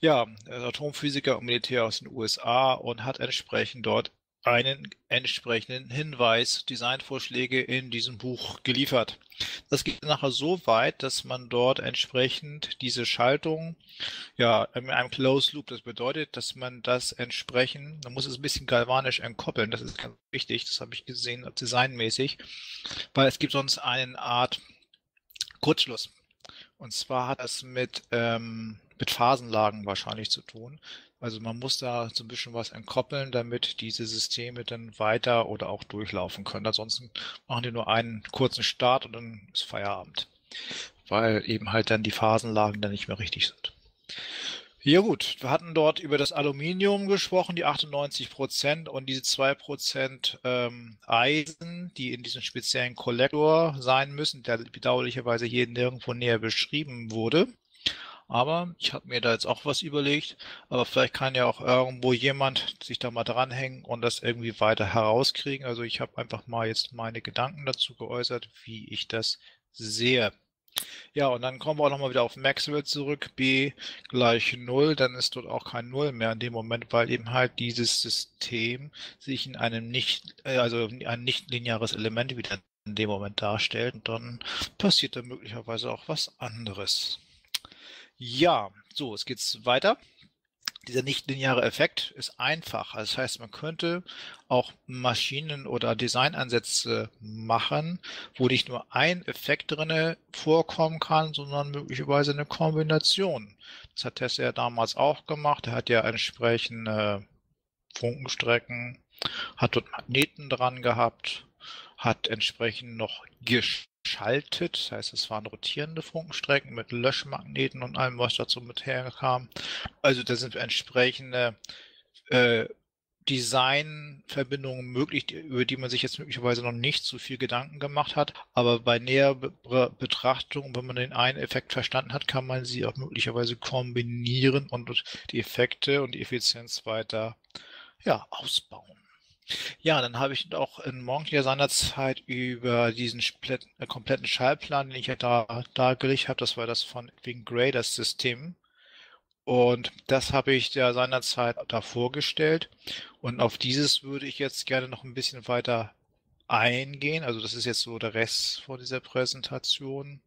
Ja, er ist Atomphysiker und Militär aus den USA und hat entsprechend dort einen entsprechenden Hinweis, Designvorschläge in diesem Buch geliefert. Das geht nachher so weit, dass man dort entsprechend diese Schaltung, ja, in einem Closed Loop, das bedeutet, dass man das entsprechend, man muss es ein bisschen galvanisch entkoppeln, das ist ganz wichtig, das habe ich gesehen, designmäßig, weil es gibt sonst eine Art Kurzschluss. Und zwar hat das mit, ähm, mit Phasenlagen wahrscheinlich zu tun. Also man muss da so ein bisschen was entkoppeln, damit diese Systeme dann weiter oder auch durchlaufen können. Ansonsten machen die nur einen kurzen Start und dann ist Feierabend. Weil eben halt dann die Phasenlagen dann nicht mehr richtig sind. Ja gut, wir hatten dort über das Aluminium gesprochen, die 98 Prozent und diese zwei Prozent ähm, Eisen, die in diesem speziellen Kollektor sein müssen, der bedauerlicherweise hier nirgendwo näher beschrieben wurde. Aber ich habe mir da jetzt auch was überlegt. Aber vielleicht kann ja auch irgendwo jemand sich da mal dranhängen und das irgendwie weiter herauskriegen. Also ich habe einfach mal jetzt meine Gedanken dazu geäußert, wie ich das sehe. Ja, und dann kommen wir auch nochmal wieder auf Maxwell zurück. B gleich Null, dann ist dort auch kein Null mehr in dem Moment, weil eben halt dieses System sich in einem nicht, äh, also ein nicht lineares Element wieder in dem Moment darstellt. Und dann passiert da möglicherweise auch was anderes. Ja, so, es geht weiter. Dieser nichtlineare Effekt ist einfach. Also das heißt, man könnte auch Maschinen- oder Designansätze machen, wo nicht nur ein Effekt drinne vorkommen kann, sondern möglicherweise eine Kombination. Das hat Tesla ja damals auch gemacht. Er hat ja entsprechende Funkenstrecken, hat dort Magneten dran gehabt, hat entsprechend noch geschaltet. Das heißt, es waren rotierende Funkenstrecken mit Löschmagneten und allem, was dazu mit herkam. Also da sind entsprechende äh, Designverbindungen möglich, über die man sich jetzt möglicherweise noch nicht so viel Gedanken gemacht hat. Aber bei näher Be Betrachtung, wenn man den einen Effekt verstanden hat, kann man sie auch möglicherweise kombinieren und die Effekte und die Effizienz weiter ja, ausbauen. Ja, dann habe ich auch in Monkey seinerzeit über diesen äh, kompletten Schallplan, den ich ja da dargelegt habe, das war das von Edwin Gray, das System. Und das habe ich ja seinerzeit da vorgestellt. Und auf dieses würde ich jetzt gerne noch ein bisschen weiter eingehen. Also das ist jetzt so der Rest von dieser Präsentation,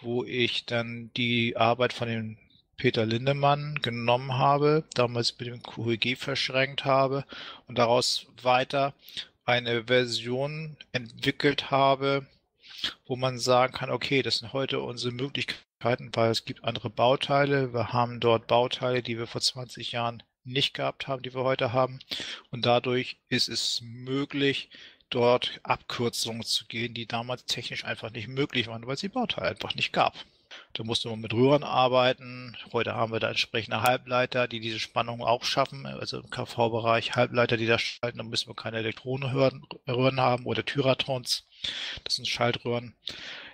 wo ich dann die Arbeit von dem Peter Lindemann genommen habe, damals mit dem QEG verschränkt habe und daraus weiter eine Version entwickelt habe, wo man sagen kann, okay, das sind heute unsere Möglichkeiten, weil es gibt andere Bauteile. Wir haben dort Bauteile, die wir vor 20 Jahren nicht gehabt haben, die wir heute haben. Und dadurch ist es möglich, dort Abkürzungen zu gehen, die damals technisch einfach nicht möglich waren, weil es die Bauteile einfach nicht gab. Da musste man mit Röhren arbeiten. Heute haben wir da entsprechende Halbleiter, die diese Spannung auch schaffen. Also im KV-Bereich Halbleiter, die das schalten. Da müssen wir keine Elektronenröhren haben oder Tyratrons. Das sind Schaltröhren.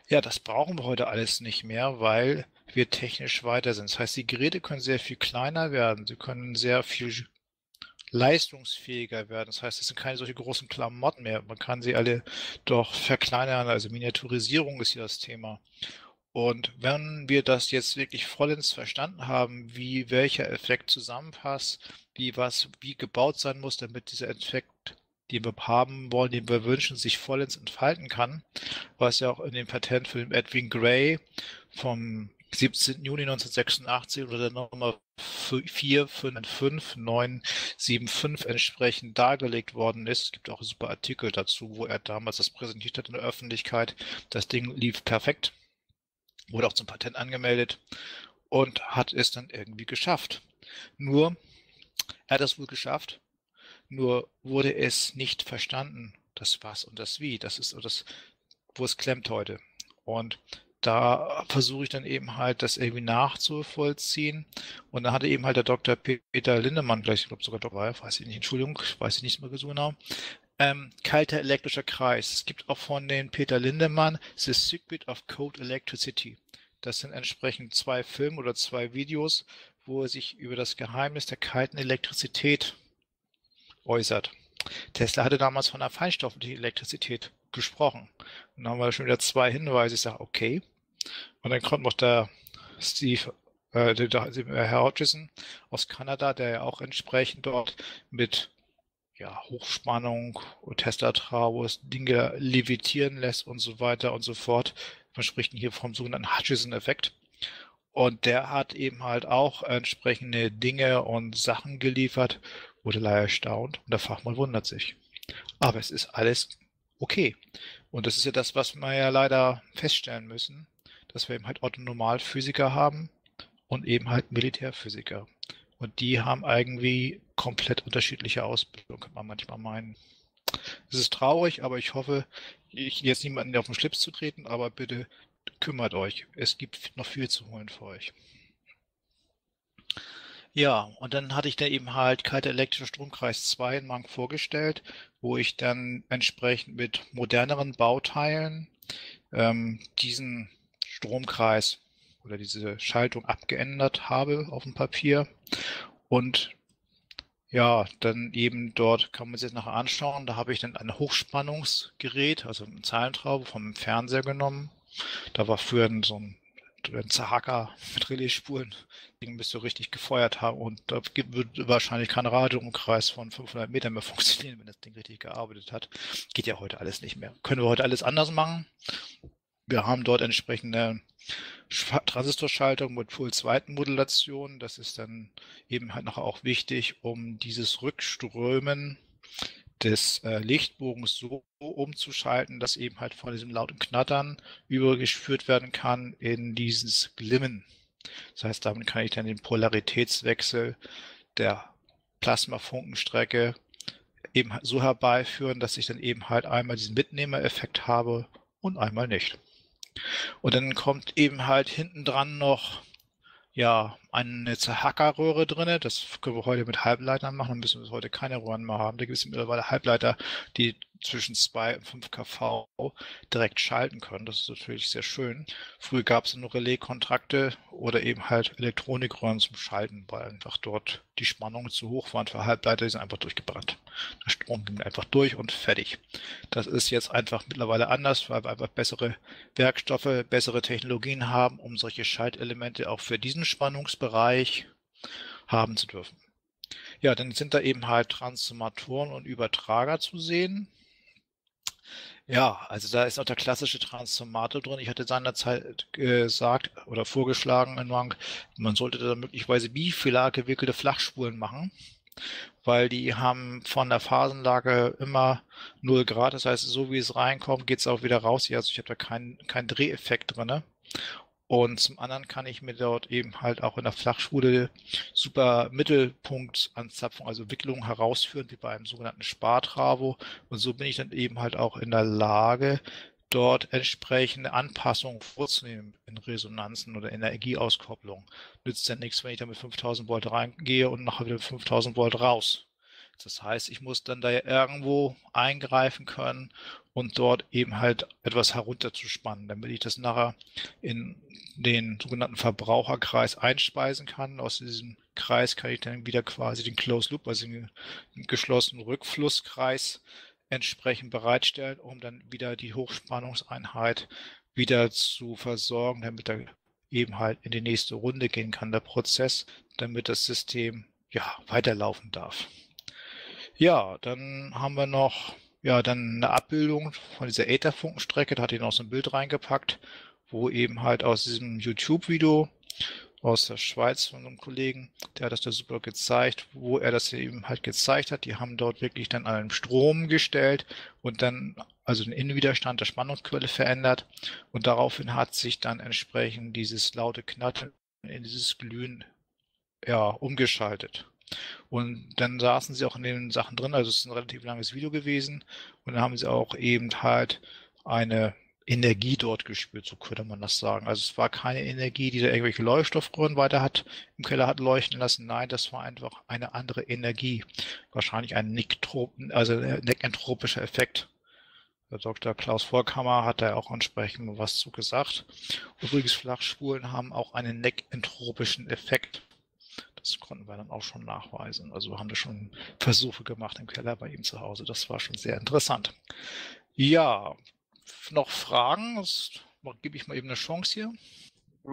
Ja, das brauchen wir heute alles nicht mehr, weil wir technisch weiter sind. Das heißt, die Geräte können sehr viel kleiner werden. Sie können sehr viel leistungsfähiger werden. Das heißt, es sind keine solche großen Klamotten mehr. Man kann sie alle doch verkleinern. Also Miniaturisierung ist hier das Thema. Und wenn wir das jetzt wirklich vollends verstanden haben, wie welcher Effekt zusammenpasst, wie was wie gebaut sein muss, damit dieser Effekt, den wir haben wollen, den wir wünschen, sich vollends entfalten kann, was ja auch in dem Patent für den Edwin Gray vom 17. Juni 1986 oder der Nummer 455975 entsprechend dargelegt worden ist. Es gibt auch super Artikel dazu, wo er damals das präsentiert hat in der Öffentlichkeit. Das Ding lief perfekt wurde auch zum Patent angemeldet und hat es dann irgendwie geschafft. Nur, er hat es wohl geschafft, nur wurde es nicht verstanden, das was und das wie. Das ist das, wo es klemmt heute. Und da versuche ich dann eben halt, das irgendwie nachzuvollziehen. Und da hatte eben halt der Dr. Peter Lindemann, gleich, ich glaube sogar Dr. weiß ich nicht, Entschuldigung, weiß ich nicht mehr so genau, ähm, kalter elektrischer Kreis. Es gibt auch von den Peter Lindemann The Secret of Cold Electricity. Das sind entsprechend zwei Filme oder zwei Videos, wo er sich über das Geheimnis der kalten Elektrizität äußert. Tesla hatte damals von der feinstofflichen Elektrizität gesprochen. Und dann haben wir schon wieder zwei Hinweise. Ich sage, okay. Und dann kommt noch der Steve, äh, der, der Herr Hodgson aus Kanada, der ja auch entsprechend dort mit ja, Hochspannung und Tesla-Trabos Dinge levitieren lässt und so weiter und so fort. Man spricht hier vom sogenannten Hutchison-Effekt. Und der hat eben halt auch entsprechende Dinge und Sachen geliefert, wurde leider erstaunt und der Fachmann wundert sich. Aber es ist alles okay. Und das ist ja das, was wir ja leider feststellen müssen, dass wir eben halt Otto-Normalphysiker haben und eben halt Militärphysiker. Und die haben irgendwie komplett unterschiedliche Ausbildung, kann man manchmal meinen. Es ist traurig, aber ich hoffe, ich jetzt niemanden auf den Schlips zu treten, aber bitte kümmert euch. Es gibt noch viel zu holen für euch. Ja, und dann hatte ich da eben halt kalter elektrischer Stromkreis 2 in Mank vorgestellt, wo ich dann entsprechend mit moderneren Bauteilen ähm, diesen Stromkreis oder diese Schaltung abgeändert habe auf dem Papier. Und ja, dann eben dort kann man sich nachher anschauen. Da habe ich dann ein Hochspannungsgerät, also eine Zeilentraube vom Fernseher genommen. Da war früher so ein, ein Zahacker mit Relaisspuren, den müsste richtig gefeuert haben und da wird wahrscheinlich kein Radioumkreis von 500 Metern mehr funktionieren, wenn das Ding richtig gearbeitet hat. Geht ja heute alles nicht mehr. Können wir heute alles anders machen? Wir haben dort entsprechende Transistorschaltung mit Puls-Weitenmodulation. Das ist dann eben halt noch auch wichtig, um dieses Rückströmen des äh, Lichtbogens so umzuschalten, dass eben halt von diesem lauten Knattern übergeführt werden kann in dieses Glimmen. Das heißt, damit kann ich dann den Polaritätswechsel der Plasmafunkenstrecke eben so herbeiführen, dass ich dann eben halt einmal diesen Mitnehmereffekt habe und einmal nicht. Und dann kommt eben halt hinten dran noch ja, eine Zerhackerröhre drinne. Das können wir heute mit Halbleitern machen. Dann müssen wir heute keine Röhren mehr haben. Da gibt es mittlerweile Halbleiter, die zwischen 2 und 5 kV direkt schalten können. Das ist natürlich sehr schön. Früher gab es nur Relaiskontrakte oder eben halt Elektronikröhren zum Schalten, weil einfach dort die Spannungen zu hoch waren für Halbleiter, die sind einfach durchgebrannt. Der Strom ging einfach durch und fertig. Das ist jetzt einfach mittlerweile anders, weil wir einfach bessere Werkstoffe, bessere Technologien haben, um solche Schaltelemente auch für diesen Spannungsbereich haben zu dürfen. Ja, dann sind da eben halt Transformatoren und Übertrager zu sehen. Ja, also da ist auch der klassische Transformator drin. Ich hatte seinerzeit gesagt oder vorgeschlagen, man sollte da möglicherweise bifilar gewickelte Flachspulen machen, weil die haben von der Phasenlage immer 0 Grad. Das heißt, so wie es reinkommt, geht es auch wieder raus. Also ich habe da keinen kein Dreheffekt drin. Und zum anderen kann ich mir dort eben halt auch in der Flachspule super Mittelpunktanzapfung, also Wicklung herausführen, wie bei einem sogenannten Spartravo. Und so bin ich dann eben halt auch in der Lage, dort entsprechende Anpassungen vorzunehmen in Resonanzen oder Energieauskopplung. Nützt ja nichts, wenn ich da mit 5000 Volt reingehe und nachher wieder 5000 Volt raus. Das heißt, ich muss dann da irgendwo eingreifen können und dort eben halt etwas herunterzuspannen, damit ich das nachher in den sogenannten Verbraucherkreis einspeisen kann. Aus diesem Kreis kann ich dann wieder quasi den Closed Loop, also den geschlossenen Rückflusskreis entsprechend bereitstellen, um dann wieder die Hochspannungseinheit wieder zu versorgen, damit er eben halt in die nächste Runde gehen kann, der Prozess, damit das System ja weiterlaufen darf. Ja, dann haben wir noch ja dann eine Abbildung von dieser Etherfunkenstrecke. Da hat ich noch so ein Bild reingepackt, wo eben halt aus diesem YouTube-Video aus der Schweiz von einem Kollegen, der hat das da super gezeigt, wo er das eben halt gezeigt hat. Die haben dort wirklich dann einen Strom gestellt und dann also den Innenwiderstand der Spannungsquelle verändert und daraufhin hat sich dann entsprechend dieses laute Knattern in dieses Glühen ja umgeschaltet. Und dann saßen sie auch in den Sachen drin, also es ist ein relativ langes Video gewesen. Und dann haben sie auch eben halt eine Energie dort gespürt, so könnte man das sagen. Also es war keine Energie, die da irgendwelche Leuchtstoffröhren weiter hat, im Keller hat leuchten lassen. Nein, das war einfach eine andere Energie. Wahrscheinlich ein Nicktropen, also neckentropischer Effekt. Der Dr. Klaus Vorkammer hat da auch entsprechend was zu gesagt. Übrigens, Flachspulen haben auch einen neckentropischen Effekt. Das konnten wir dann auch schon nachweisen. Also haben wir schon Versuche gemacht im Keller bei ihm zu Hause. Das war schon sehr interessant. Ja, noch Fragen? Das gebe ich mal eben eine Chance hier.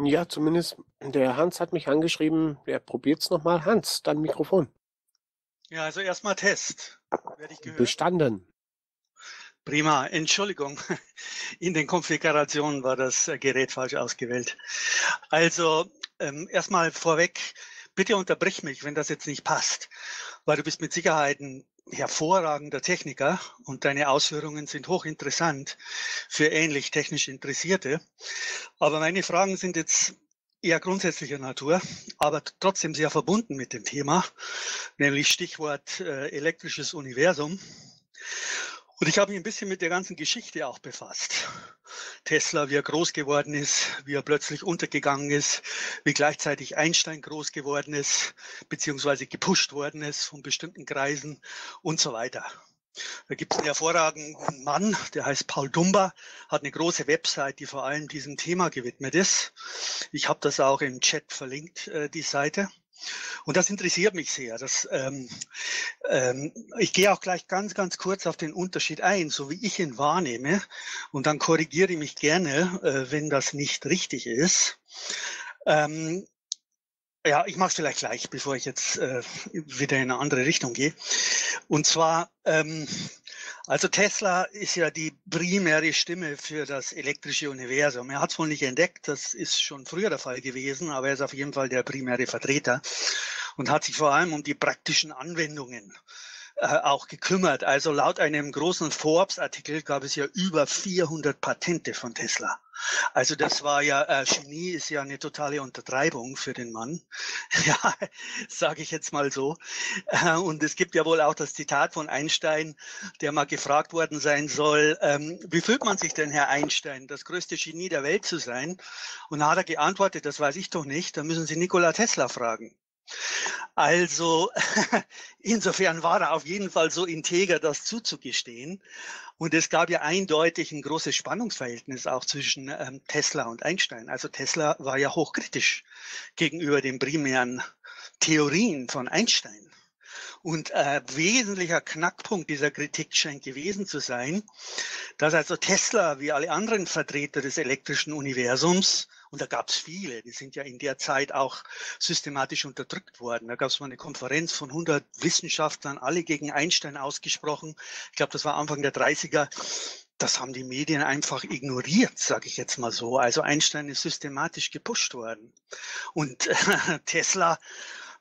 Ja, zumindest der Hans hat mich angeschrieben, der probiert es nochmal. Hans, dein Mikrofon. Ja, also erstmal Test. Werde ich gehört? Bestanden. Prima, Entschuldigung. In den Konfigurationen war das Gerät falsch ausgewählt. Also ähm, erstmal vorweg, bitte unterbrich mich, wenn das jetzt nicht passt, weil du bist mit Sicherheit ein hervorragender Techniker und deine Ausführungen sind hochinteressant für ähnlich technisch Interessierte. Aber meine Fragen sind jetzt eher grundsätzlicher Natur, aber trotzdem sehr verbunden mit dem Thema, nämlich Stichwort äh, elektrisches Universum. Und ich habe mich ein bisschen mit der ganzen Geschichte auch befasst. Tesla, wie er groß geworden ist, wie er plötzlich untergegangen ist, wie gleichzeitig Einstein groß geworden ist, beziehungsweise gepusht worden ist von bestimmten Kreisen und so weiter. Da gibt es einen hervorragenden Mann, der heißt Paul Dumba, hat eine große Website, die vor allem diesem Thema gewidmet ist. Ich habe das auch im Chat verlinkt, äh, die Seite. Und das interessiert mich sehr. Das, ähm, ähm, ich gehe auch gleich ganz, ganz kurz auf den Unterschied ein, so wie ich ihn wahrnehme. Und dann korrigiere ich mich gerne, äh, wenn das nicht richtig ist. Ähm, ja, ich mache es vielleicht gleich, bevor ich jetzt äh, wieder in eine andere Richtung gehe. Und zwar, ähm, also Tesla ist ja die primäre Stimme für das elektrische Universum. Er hat es wohl nicht entdeckt, das ist schon früher der Fall gewesen, aber er ist auf jeden Fall der primäre Vertreter und hat sich vor allem um die praktischen Anwendungen äh, auch gekümmert. Also laut einem großen Forbes-Artikel gab es ja über 400 Patente von Tesla. Also das war ja, äh, Genie ist ja eine totale Untertreibung für den Mann. Ja, sage ich jetzt mal so. Äh, und es gibt ja wohl auch das Zitat von Einstein, der mal gefragt worden sein soll, ähm, wie fühlt man sich denn, Herr Einstein, das größte Genie der Welt zu sein? Und da hat er geantwortet, das weiß ich doch nicht, da müssen Sie Nikola Tesla fragen. Also insofern war er auf jeden Fall so integer, das zuzugestehen. Und es gab ja eindeutig ein großes Spannungsverhältnis auch zwischen ähm, Tesla und Einstein. Also Tesla war ja hochkritisch gegenüber den primären Theorien von Einstein. Und äh, wesentlicher Knackpunkt dieser Kritik scheint gewesen zu sein, dass also Tesla wie alle anderen Vertreter des elektrischen Universums und da gab es viele, die sind ja in der Zeit auch systematisch unterdrückt worden. Da gab es mal eine Konferenz von 100 Wissenschaftlern, alle gegen Einstein ausgesprochen. Ich glaube, das war Anfang der 30er. Das haben die Medien einfach ignoriert, sage ich jetzt mal so. Also Einstein ist systematisch gepusht worden. Und äh, Tesla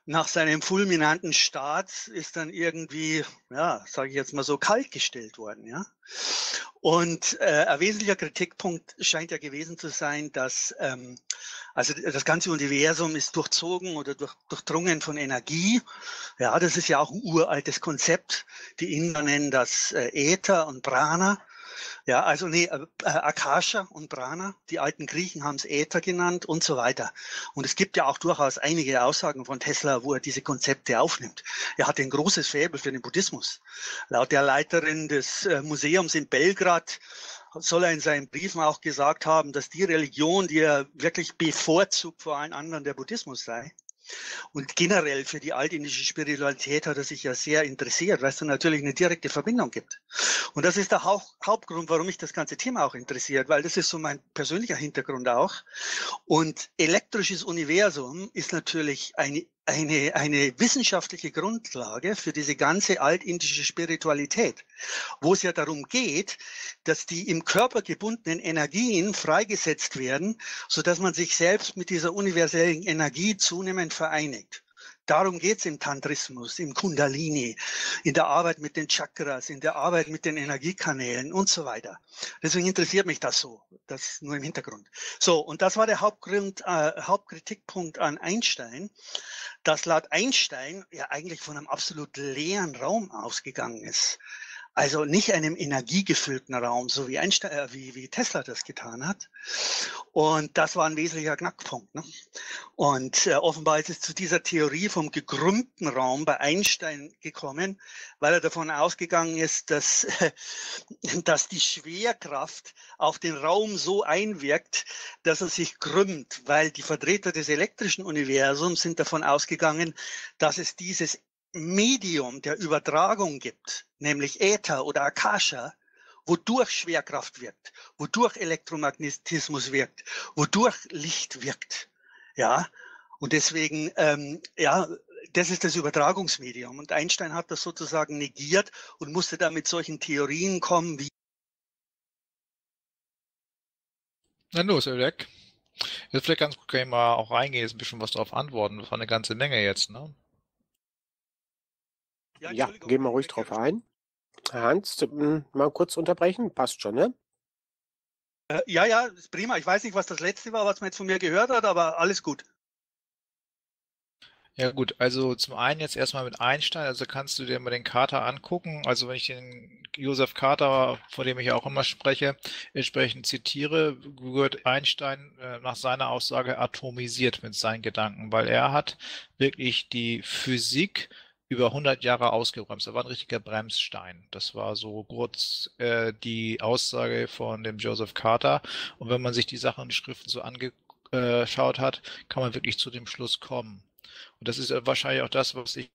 nach seinem fulminanten Start ist dann irgendwie, ja, sage ich jetzt mal so, kalt gestellt worden, ja. Und äh, ein wesentlicher Kritikpunkt scheint ja gewesen zu sein, dass ähm, also das ganze Universum ist durchzogen oder durch, durchdrungen von Energie. Ja, das ist ja auch ein uraltes Konzept. Die Inder nennen das äh, Äther und Prana. Ja, also nee, äh, äh, Akasha und Prana, die alten Griechen haben es Äther genannt und so weiter. Und es gibt ja auch durchaus einige Aussagen von Tesla, wo er diese Konzepte aufnimmt. Er hat ein großes Faible für den Buddhismus. Laut der Leiterin des äh, Museums in Belgrad soll er in seinen Briefen auch gesagt haben, dass die Religion, die er wirklich bevorzugt vor allen anderen, der Buddhismus sei. Und generell für die altindische Spiritualität hat er sich ja sehr interessiert, weil es da natürlich eine direkte Verbindung gibt. Und das ist der Hauptgrund, warum mich das ganze Thema auch interessiert, weil das ist so mein persönlicher Hintergrund auch. Und elektrisches Universum ist natürlich eine eine, eine wissenschaftliche Grundlage für diese ganze altindische Spiritualität, wo es ja darum geht, dass die im Körper gebundenen Energien freigesetzt werden, so dass man sich selbst mit dieser universellen Energie zunehmend vereinigt. Darum geht's im Tantrismus, im Kundalini, in der Arbeit mit den Chakras, in der Arbeit mit den Energiekanälen und so weiter. Deswegen interessiert mich das so. Das nur im Hintergrund. So, und das war der Hauptgrund, äh, Hauptkritikpunkt an Einstein, dass laut Einstein ja eigentlich von einem absolut leeren Raum ausgegangen ist. Also nicht einem energiegefüllten Raum, so wie, Einstein, äh, wie, wie Tesla das getan hat. Und das war ein wesentlicher Knackpunkt. Ne? Und äh, offenbar ist es zu dieser Theorie vom gekrümmten Raum bei Einstein gekommen, weil er davon ausgegangen ist, dass, äh, dass die Schwerkraft auf den Raum so einwirkt, dass er sich krümmt, weil die Vertreter des elektrischen Universums sind davon ausgegangen, dass es dieses Medium der Übertragung gibt, nämlich Äther oder Akasha, wodurch Schwerkraft wirkt, wodurch Elektromagnetismus wirkt, wodurch Licht wirkt. Ja, und deswegen, ähm, ja, das ist das Übertragungsmedium. Und Einstein hat das sozusagen negiert und musste da mit solchen Theorien kommen wie. Na los, weg. Jetzt vielleicht ganz gut mal auch reingehen, jetzt ein bisschen was drauf antworten. Das war eine ganze Menge jetzt, ne? Ja, gehen wir ruhig drauf ein. Herr Hans, hm, mal kurz unterbrechen, passt schon, ne? Äh, ja, ja, ist prima. Ich weiß nicht, was das letzte war, was man jetzt von mir gehört hat, aber alles gut. Ja gut, also zum einen jetzt erstmal mit Einstein, also kannst du dir mal den Carter angucken. Also wenn ich den Josef Carter, vor dem ich auch immer spreche, entsprechend zitiere, wird Einstein äh, nach seiner Aussage atomisiert mit seinen Gedanken, weil er hat wirklich die Physik über 100 Jahre ausgebremst. Er war ein richtiger Bremsstein. Das war so kurz äh, die Aussage von dem Joseph Carter. Und wenn man sich die Sachen und die Schriften so angeschaut hat, kann man wirklich zu dem Schluss kommen. Und das ist wahrscheinlich auch das, was ich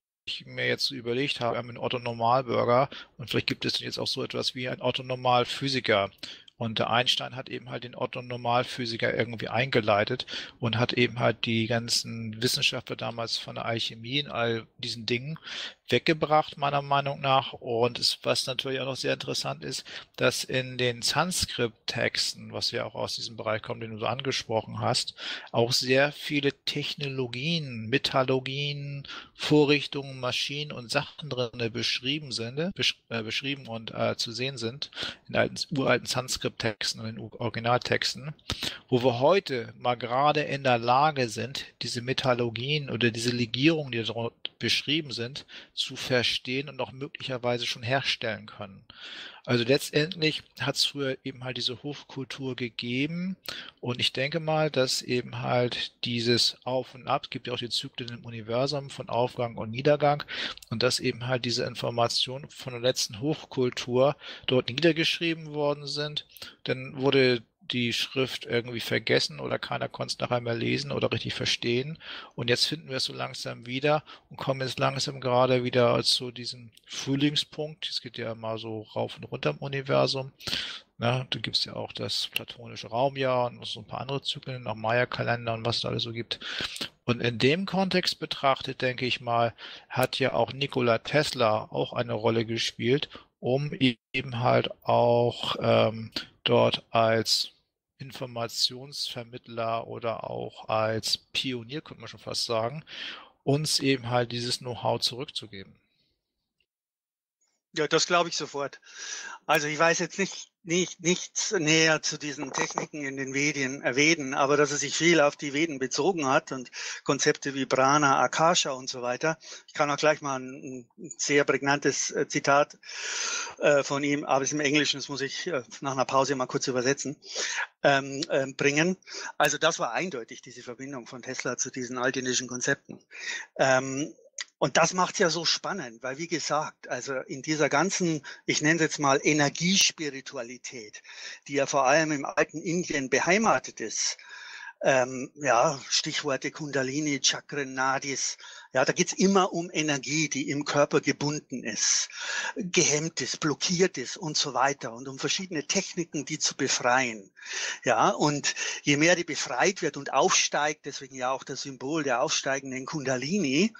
mir jetzt überlegt habe, wir haben einen Otto Normalbürger und vielleicht gibt es jetzt auch so etwas wie ein Otto Normalphysiker. Und der Einstein hat eben halt den Otto Normalphysiker irgendwie eingeleitet und hat eben halt die ganzen Wissenschaftler damals von der Alchemie in all diesen Dingen weggebracht, meiner Meinung nach. Und es, was natürlich auch noch sehr interessant ist, dass in den Sanskrit-Texten, was ja auch aus diesem Bereich kommt, den du so angesprochen hast, auch sehr viele Technologien, Metallurgien, Vorrichtungen, Maschinen und Sachen drin beschrieben sind, besch äh, beschrieben und äh, zu sehen sind in alten, uralten Sanskrit-Texten und in Originaltexten, wo wir heute mal gerade in der Lage sind, diese Metallurgien oder diese Legierungen, die beschrieben sind, zu verstehen und auch möglicherweise schon herstellen können. Also letztendlich hat es früher eben halt diese Hochkultur gegeben und ich denke mal, dass eben halt dieses Auf und Ab, es gibt ja auch die Zyklen im Universum von Aufgang und Niedergang und dass eben halt diese Informationen von der letzten Hochkultur dort niedergeschrieben worden sind. Dann wurde die Schrift irgendwie vergessen oder keiner konnte es nachher mehr lesen oder richtig verstehen. Und jetzt finden wir es so langsam wieder und kommen jetzt langsam gerade wieder zu diesem Frühlingspunkt. Es geht ja mal so rauf und runter im Universum. Na, da gibt es ja auch das platonische Raumjahr und so ein paar andere Zyklen, auch Maya-Kalender und was es da alles so gibt. Und in dem Kontext betrachtet, denke ich mal, hat ja auch Nikola Tesla auch eine Rolle gespielt, um eben halt auch ähm, dort als Informationsvermittler oder auch als Pionier, könnte man schon fast sagen, uns eben halt dieses Know-how zurückzugeben. Ja, das glaube ich sofort. Also ich weiß jetzt nicht, nicht nichts näher zu diesen Techniken in den Veden, äh, Veden, aber dass er sich viel auf die Veden bezogen hat und Konzepte wie Prana, Akasha und so weiter. Ich kann auch gleich mal ein, ein sehr prägnantes äh, Zitat äh, von ihm, aber es ist im Englischen, das muss ich äh, nach einer Pause mal kurz übersetzen, ähm, äh, bringen. Also das war eindeutig, diese Verbindung von Tesla zu diesen altindischen Konzepten. Ähm, und das macht ja so spannend, weil wie gesagt, also in dieser ganzen, ich nenne es jetzt mal Energiespiritualität, die ja vor allem im alten Indien beheimatet ist, ähm, ja, Stichworte Kundalini, Chakren, Nadis. Ja, da geht's immer um Energie, die im Körper gebunden ist, gehemmt ist, blockiert ist und so weiter und um verschiedene Techniken, die zu befreien. Ja, und je mehr die befreit wird und aufsteigt, deswegen ja auch das Symbol der aufsteigenden Kundalini,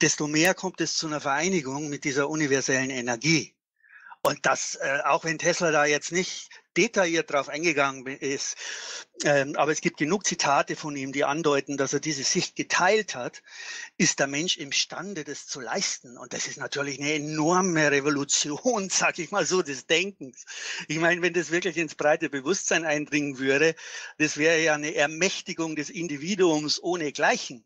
desto mehr kommt es zu einer Vereinigung mit dieser universellen Energie. Und das, äh, auch wenn Tesla da jetzt nicht detailliert drauf eingegangen ist, ähm, aber es gibt genug Zitate von ihm, die andeuten, dass er diese Sicht geteilt hat, ist der Mensch imstande, das zu leisten. Und das ist natürlich eine enorme Revolution, sag ich mal so, des Denkens. Ich meine, wenn das wirklich ins breite Bewusstsein eindringen würde, das wäre ja eine Ermächtigung des Individuums ohne Gleichen.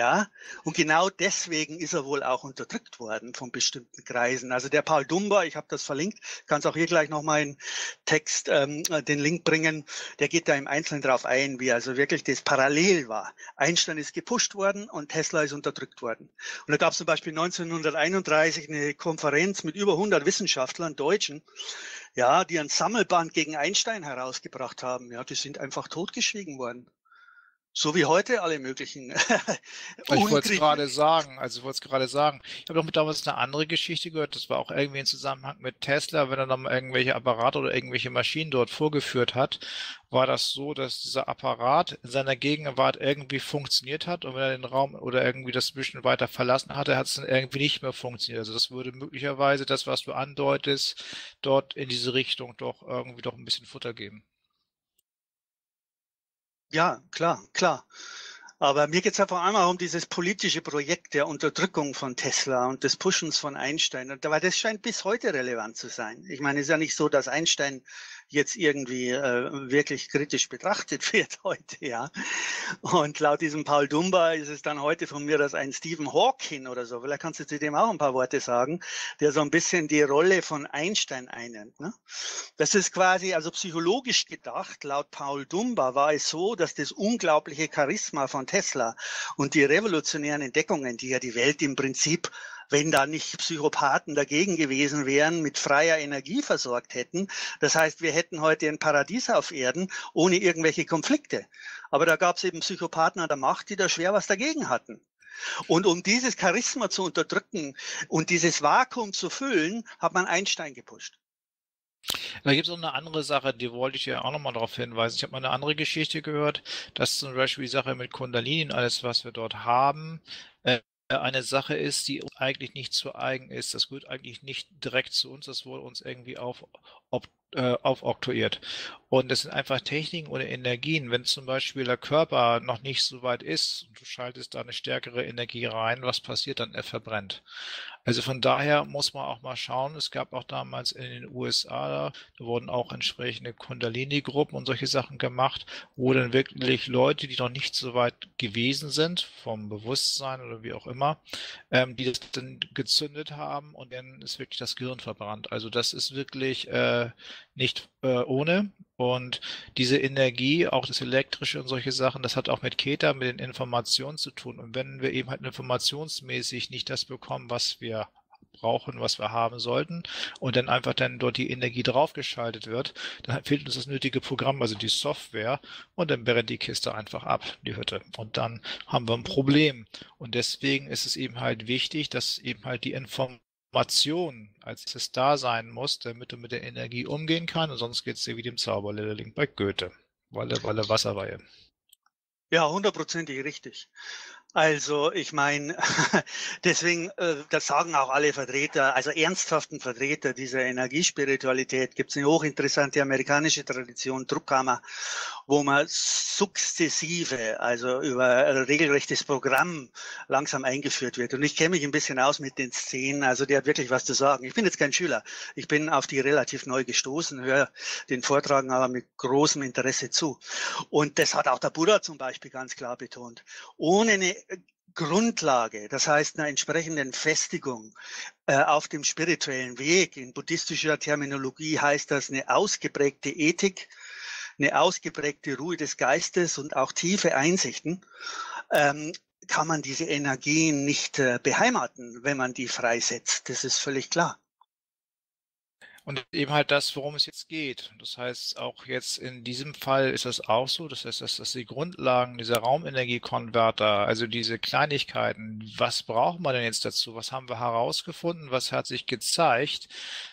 Ja, und genau deswegen ist er wohl auch unterdrückt worden von bestimmten Kreisen. Also der Paul Dumba, ich habe das verlinkt, kann es auch hier gleich nochmal in Text ähm, den Link bringen, der geht da im Einzelnen drauf ein, wie also wirklich das parallel war. Einstein ist gepusht worden und Tesla ist unterdrückt worden. Und da gab es zum Beispiel 1931 eine Konferenz mit über 100 Wissenschaftlern, Deutschen, ja, die ein Sammelband gegen Einstein herausgebracht haben. Ja, die sind einfach totgeschwiegen worden. So wie heute alle möglichen. ich wollte es gerade sagen, also ich wollte es gerade sagen. Ich habe doch damals eine andere Geschichte gehört, das war auch irgendwie im Zusammenhang mit Tesla, wenn er dann irgendwelche Apparate oder irgendwelche Maschinen dort vorgeführt hat, war das so, dass dieser Apparat in seiner Gegenwart irgendwie funktioniert hat und wenn er den Raum oder irgendwie das bisschen weiter verlassen hatte, hat es dann irgendwie nicht mehr funktioniert. Also das würde möglicherweise das, was du andeutest, dort in diese Richtung doch irgendwie doch ein bisschen Futter geben. Ja, klar, klar. Aber mir geht es ja vor allem auch um dieses politische Projekt der Unterdrückung von Tesla und des Pushens von Einstein. Und weil das scheint bis heute relevant zu sein. Ich meine, es ist ja nicht so, dass Einstein jetzt irgendwie äh, wirklich kritisch betrachtet wird heute, ja. Und laut diesem Paul Dumba ist es dann heute von mir das ein Stephen Hawking oder so. Vielleicht kannst du zu dem auch ein paar Worte sagen, der so ein bisschen die Rolle von Einstein einnimmt. Ne? Das ist quasi, also psychologisch gedacht, laut Paul Dumba war es so, dass das unglaubliche Charisma von Tesla und die revolutionären Entdeckungen, die ja die Welt im Prinzip wenn da nicht Psychopathen dagegen gewesen wären, mit freier Energie versorgt hätten. Das heißt, wir hätten heute ein Paradies auf Erden ohne irgendwelche Konflikte. Aber da gab es eben Psychopathen an der Macht, die da schwer was dagegen hatten. Und um dieses Charisma zu unterdrücken und dieses Vakuum zu füllen, hat man Einstein gepusht. Da gibt es auch eine andere Sache, die wollte ich ja auch nochmal darauf hinweisen. Ich habe mal eine andere Geschichte gehört, dass zum Beispiel die Sache mit Kundalini und alles, was wir dort haben, äh, eine Sache ist, die eigentlich nicht zu eigen ist. Das gehört eigentlich nicht direkt zu uns, das wurde uns irgendwie auf, auf äh, aufoktroyiert. Und es sind einfach Techniken oder Energien. Wenn zum Beispiel der Körper noch nicht so weit ist und du schaltest da eine stärkere Energie rein, was passiert dann? Er verbrennt. Also von daher muss man auch mal schauen. Es gab auch damals in den USA, da wurden auch entsprechende Kundalini-Gruppen und solche Sachen gemacht, wo dann wirklich Leute, die noch nicht so weit gewesen sind, vom Bewusstsein oder wie auch immer, ähm, die das dann gezündet haben und dann ist wirklich das Gehirn verbrannt. Also das ist wirklich äh, nicht äh, ohne. Und diese Energie, auch das Elektrische und solche Sachen, das hat auch mit Keta, mit den Informationen zu tun. Und wenn wir eben halt informationsmäßig nicht das bekommen, was wir brauchen, was wir haben sollten und dann einfach dann dort die Energie draufgeschaltet wird, dann fehlt uns das nötige Programm, also die Software und dann brennt die Kiste einfach ab, die Hütte. Und dann haben wir ein Problem. Und deswegen ist es eben halt wichtig, dass eben halt die Information Information als es da sein muss, damit du mit der Energie umgehen kannst. Und sonst geht es dir wie dem Zauberlehrling bei Goethe. Walle, Walle, Wasserweihe. Ja, hundertprozentig richtig. Also ich meine, deswegen, äh, das sagen auch alle Vertreter, also ernsthaften Vertreter dieser Energiespiritualität, gibt es eine hochinteressante amerikanische Tradition, Druckkammer, wo man sukzessive, also über ein regelrechtes Programm langsam eingeführt wird. Und ich kenne mich ein bisschen aus mit den Szenen, also der hat wirklich was zu sagen. Ich bin jetzt kein Schüler, ich bin auf die relativ neu gestoßen, höre den Vortragen aber mit großem Interesse zu. Und das hat auch der Buddha zum Beispiel ganz klar betont. Ohne eine Grundlage, das heißt einer entsprechenden Festigung äh, auf dem spirituellen Weg. In buddhistischer Terminologie heißt das eine ausgeprägte Ethik, eine ausgeprägte Ruhe des Geistes und auch tiefe Einsichten. Ähm, kann man diese Energien nicht äh, beheimaten, wenn man die freisetzt. Das ist völlig klar. Und eben halt das, worum es jetzt geht. Das heißt, auch jetzt in diesem Fall ist das auch so. Das heißt, dass, dass die Grundlagen dieser Raumenergiekonverter, also diese Kleinigkeiten, was braucht man denn jetzt dazu? Was haben wir herausgefunden? Was hat sich gezeigt,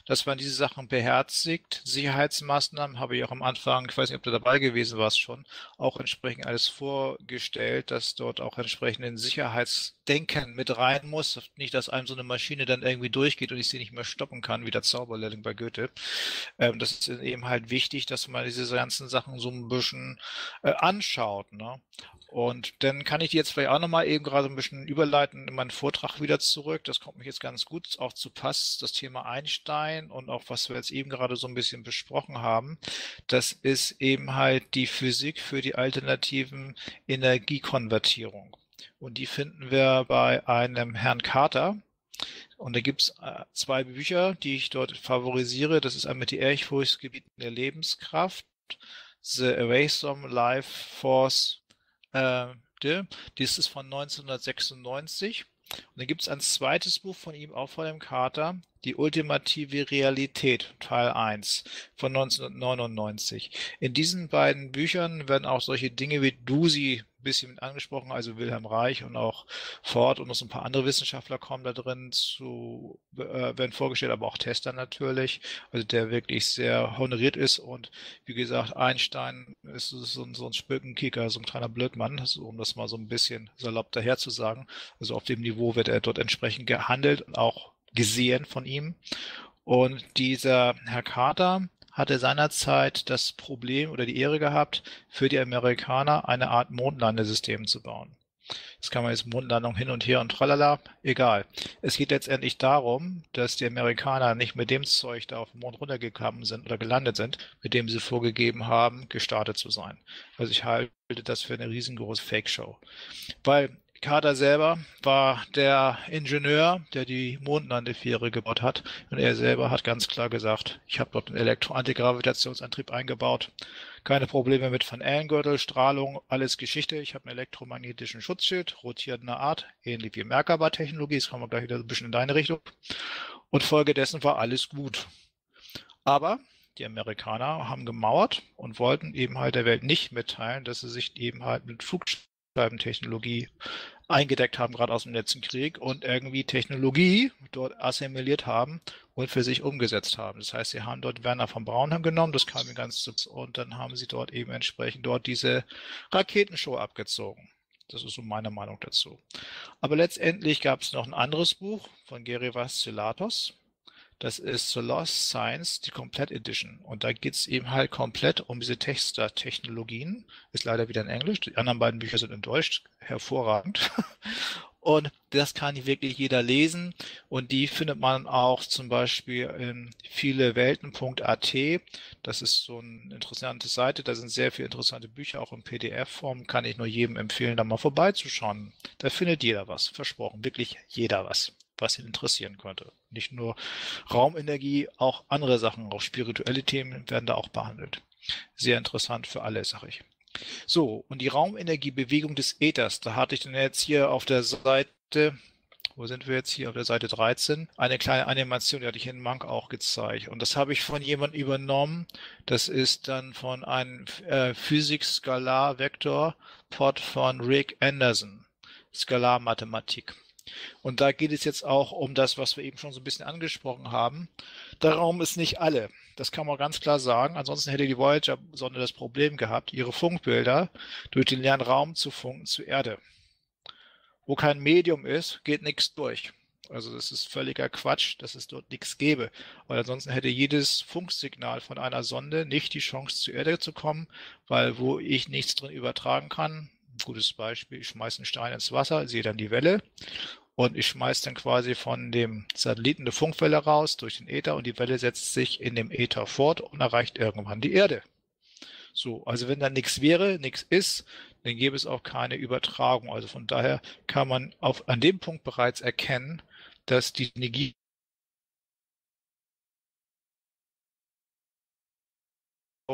dass man diese Sachen beherzigt? Sicherheitsmaßnahmen habe ich auch am Anfang, ich weiß nicht, ob du dabei gewesen warst schon, auch entsprechend alles vorgestellt, dass dort auch entsprechend ein Sicherheitsdenken mit rein muss. Nicht, dass einem so eine Maschine dann irgendwie durchgeht und ich sie nicht mehr stoppen kann, wie der Zauberlehrling bei Goethe. Ähm, das ist eben halt wichtig, dass man diese ganzen Sachen so ein bisschen äh, anschaut. Ne? Und dann kann ich die jetzt vielleicht auch nochmal eben gerade ein bisschen überleiten in meinen Vortrag wieder zurück. Das kommt mich jetzt ganz gut auch zu Pass, das Thema Einstein und auch was wir jetzt eben gerade so ein bisschen besprochen haben. Das ist eben halt die Physik für die alternativen Energiekonvertierung. Und die finden wir bei einem Herrn Carter. Und da gibt es äh, zwei Bücher, die ich dort favorisiere. Das ist einmal die Ehrfurchtsgebieten der Lebenskraft, The Awesome Life Force. Äh, das ist von 1996. Und dann gibt es ein zweites Buch von ihm, auch von dem Carter, Die ultimative Realität, Teil 1 von 1999. In diesen beiden Büchern werden auch solche Dinge wie du sie bisschen mit angesprochen, also Wilhelm Reich und auch Ford und noch so ein paar andere Wissenschaftler kommen da drin zu, äh, werden vorgestellt, aber auch Tester natürlich, also der wirklich sehr honoriert ist und wie gesagt, Einstein ist so, ein, so ein Spökenkicker, so ein kleiner Blödmann, also um das mal so ein bisschen salopp daher zu sagen. Also auf dem Niveau wird er dort entsprechend gehandelt und auch gesehen von ihm. Und dieser Herr Carter, hatte seinerzeit das Problem oder die Ehre gehabt, für die Amerikaner eine Art Mondlandesystem zu bauen. Das kann man jetzt Mondlandung hin und her und tralala, egal. Es geht letztendlich darum, dass die Amerikaner nicht mit dem Zeug da auf den Mond runtergekommen sind oder gelandet sind, mit dem sie vorgegeben haben, gestartet zu sein. Also ich halte das für eine riesengroße Fake-Show. Weil Carter selber war der Ingenieur, der die Mondlandefähre gebaut hat. Und er selber hat ganz klar gesagt, ich habe dort einen Elektro-Antigravitationsantrieb eingebaut. Keine Probleme mit Van Allen-Gürtel, Strahlung, alles Geschichte. Ich habe einen elektromagnetischen Schutzschild, rotierender Art, ähnlich wie Merkaba-Technologie. Das kommen wir gleich wieder ein bisschen in deine Richtung. Und folgedessen war alles gut. Aber die Amerikaner haben gemauert und wollten eben halt der Welt nicht mitteilen, dass sie sich eben halt mit Flugschiffen Scheiben-Technologie eingedeckt haben, gerade aus dem letzten Krieg, und irgendwie Technologie dort assimiliert haben und für sich umgesetzt haben. Das heißt, sie haben dort Werner von Braunheim genommen, das kam ihnen ganz zu, und dann haben sie dort eben entsprechend dort diese Raketenshow abgezogen. Das ist so meine Meinung dazu. Aber letztendlich gab es noch ein anderes Buch von Gary Vassilatos. Das ist The Lost Science, die Komplett Edition. Und da geht es eben halt komplett um diese Texter-Technologien. Ist leider wieder in Englisch. Die anderen beiden Bücher sind in Deutsch. Hervorragend. Und das kann wirklich jeder lesen. Und die findet man auch zum Beispiel in vielewelten.at. Das ist so eine interessante Seite. Da sind sehr viele interessante Bücher, auch in PDF-Form. Kann ich nur jedem empfehlen, da mal vorbeizuschauen. Da findet jeder was. Versprochen. Wirklich jeder was, was ihn interessieren könnte. Nicht nur Raumenergie, auch andere Sachen, auch spirituelle Themen werden da auch behandelt. Sehr interessant für alle, sag ich. So, und die Raumenergiebewegung des Äthers, da hatte ich dann jetzt hier auf der Seite, wo sind wir jetzt hier auf der Seite 13, eine kleine Animation, die hatte ich in Mank auch gezeigt. Und das habe ich von jemandem übernommen. Das ist dann von einem äh, Physik-Skalar-Vektor-Pod von Rick Anderson. Skalarmathematik. Und da geht es jetzt auch um das, was wir eben schon so ein bisschen angesprochen haben. Der Raum ist nicht alle. Das kann man ganz klar sagen. Ansonsten hätte die Voyager-Sonde das Problem gehabt, ihre Funkbilder durch den leeren Raum zu funken zur Erde. Wo kein Medium ist, geht nichts durch. Also das ist völliger Quatsch, dass es dort nichts gäbe. Weil ansonsten hätte jedes Funksignal von einer Sonde nicht die Chance zur Erde zu kommen, weil wo ich nichts drin übertragen kann, gutes Beispiel, ich schmeiße einen Stein ins Wasser, sehe dann die Welle und ich schmeiße dann quasi von dem Satelliten eine Funkwelle raus durch den Äther und die Welle setzt sich in dem Äther fort und erreicht irgendwann die Erde. So, also wenn da nichts wäre, nichts ist, dann gäbe es auch keine Übertragung. Also von daher kann man auf, an dem Punkt bereits erkennen, dass die Energie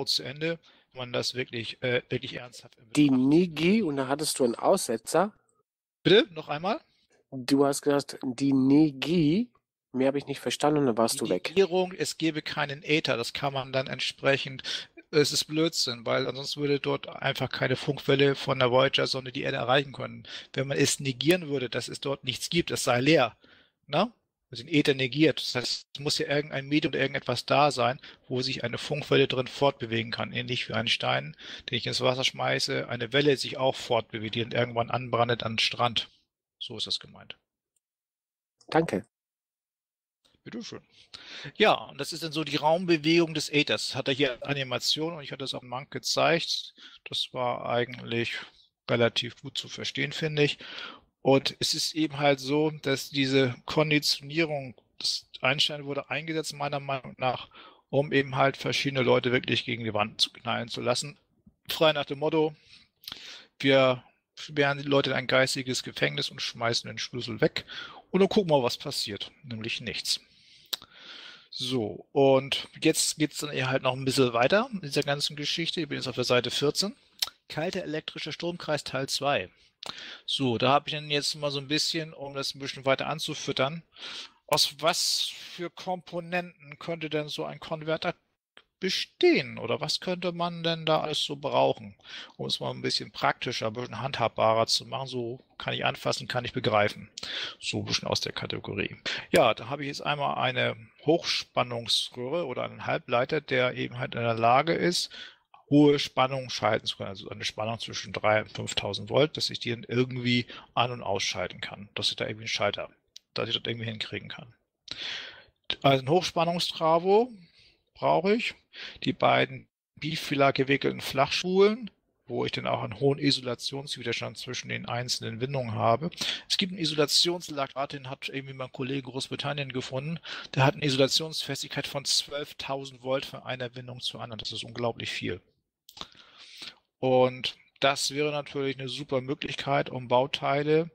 zu Ende, man das wirklich, äh, wirklich ernsthaft. Die Nigi, und da hattest du einen Aussetzer. Bitte, noch einmal? Du hast gesagt, die Nigi, mehr habe ich nicht verstanden und dann warst Die du weg. Negierung, es gäbe keinen Äther, das kann man dann entsprechend, es ist Blödsinn, weil ansonsten würde dort einfach keine Funkwelle von der Voyager-Sonde die Erde erreichen können. Wenn man es negieren würde, dass es dort nichts gibt, es sei leer, ne? Also den Äther negiert. Das heißt, es muss ja irgendein Medium oder irgendetwas da sein, wo sich eine Funkwelle drin fortbewegen kann. Ähnlich wie ein Stein, den ich ins Wasser schmeiße, eine Welle sich auch fortbewegt, die dann irgendwann anbrandet an den Strand. So ist das gemeint. Danke. Bitteschön. Ja, und das ist dann so die Raumbewegung des Äthers. Hat er hier Animation und ich hatte es auch Mank gezeigt. Das war eigentlich relativ gut zu verstehen, finde ich. Und es ist eben halt so, dass diese Konditionierung, das Einstein wurde eingesetzt, meiner Meinung nach, um eben halt verschiedene Leute wirklich gegen die Wand zu knallen zu lassen. Frei nach dem Motto, wir sperren die Leute in ein geistiges Gefängnis und schmeißen den Schlüssel weg. Und dann gucken wir, was passiert. Nämlich nichts. So, und jetzt geht es dann eher halt noch ein bisschen weiter in dieser ganzen Geschichte. Ich bin jetzt auf der Seite 14. Kalter elektrischer Stromkreis Teil 2. So, da habe ich dann jetzt mal so ein bisschen, um das ein bisschen weiter anzufüttern, aus was für Komponenten könnte denn so ein Konverter bestehen? Oder was könnte man denn da alles so brauchen? Um es mal ein bisschen praktischer, ein bisschen handhabbarer zu machen. So kann ich anfassen, kann ich begreifen. So ein bisschen aus der Kategorie. Ja, da habe ich jetzt einmal eine Hochspannungsröhre oder einen Halbleiter, der eben halt in der Lage ist, hohe Spannung schalten zu können, also eine Spannung zwischen 3 und 5000 Volt, dass ich die dann irgendwie an- und ausschalten kann, dass ich da irgendwie einen Schalter, dass ich das irgendwie hinkriegen kann. Also ein Hochspannungstravo brauche ich, die beiden bifilar gewickelten Flachspulen, wo ich dann auch einen hohen Isolationswiderstand zwischen den einzelnen Windungen habe. Es gibt einen Isolationslaktat, den hat irgendwie mein Kollege Großbritannien gefunden. Der hat eine Isolationsfestigkeit von 12.000 Volt von einer Windung zur anderen. Das ist unglaublich viel. Und das wäre natürlich eine super Möglichkeit, um Bauteile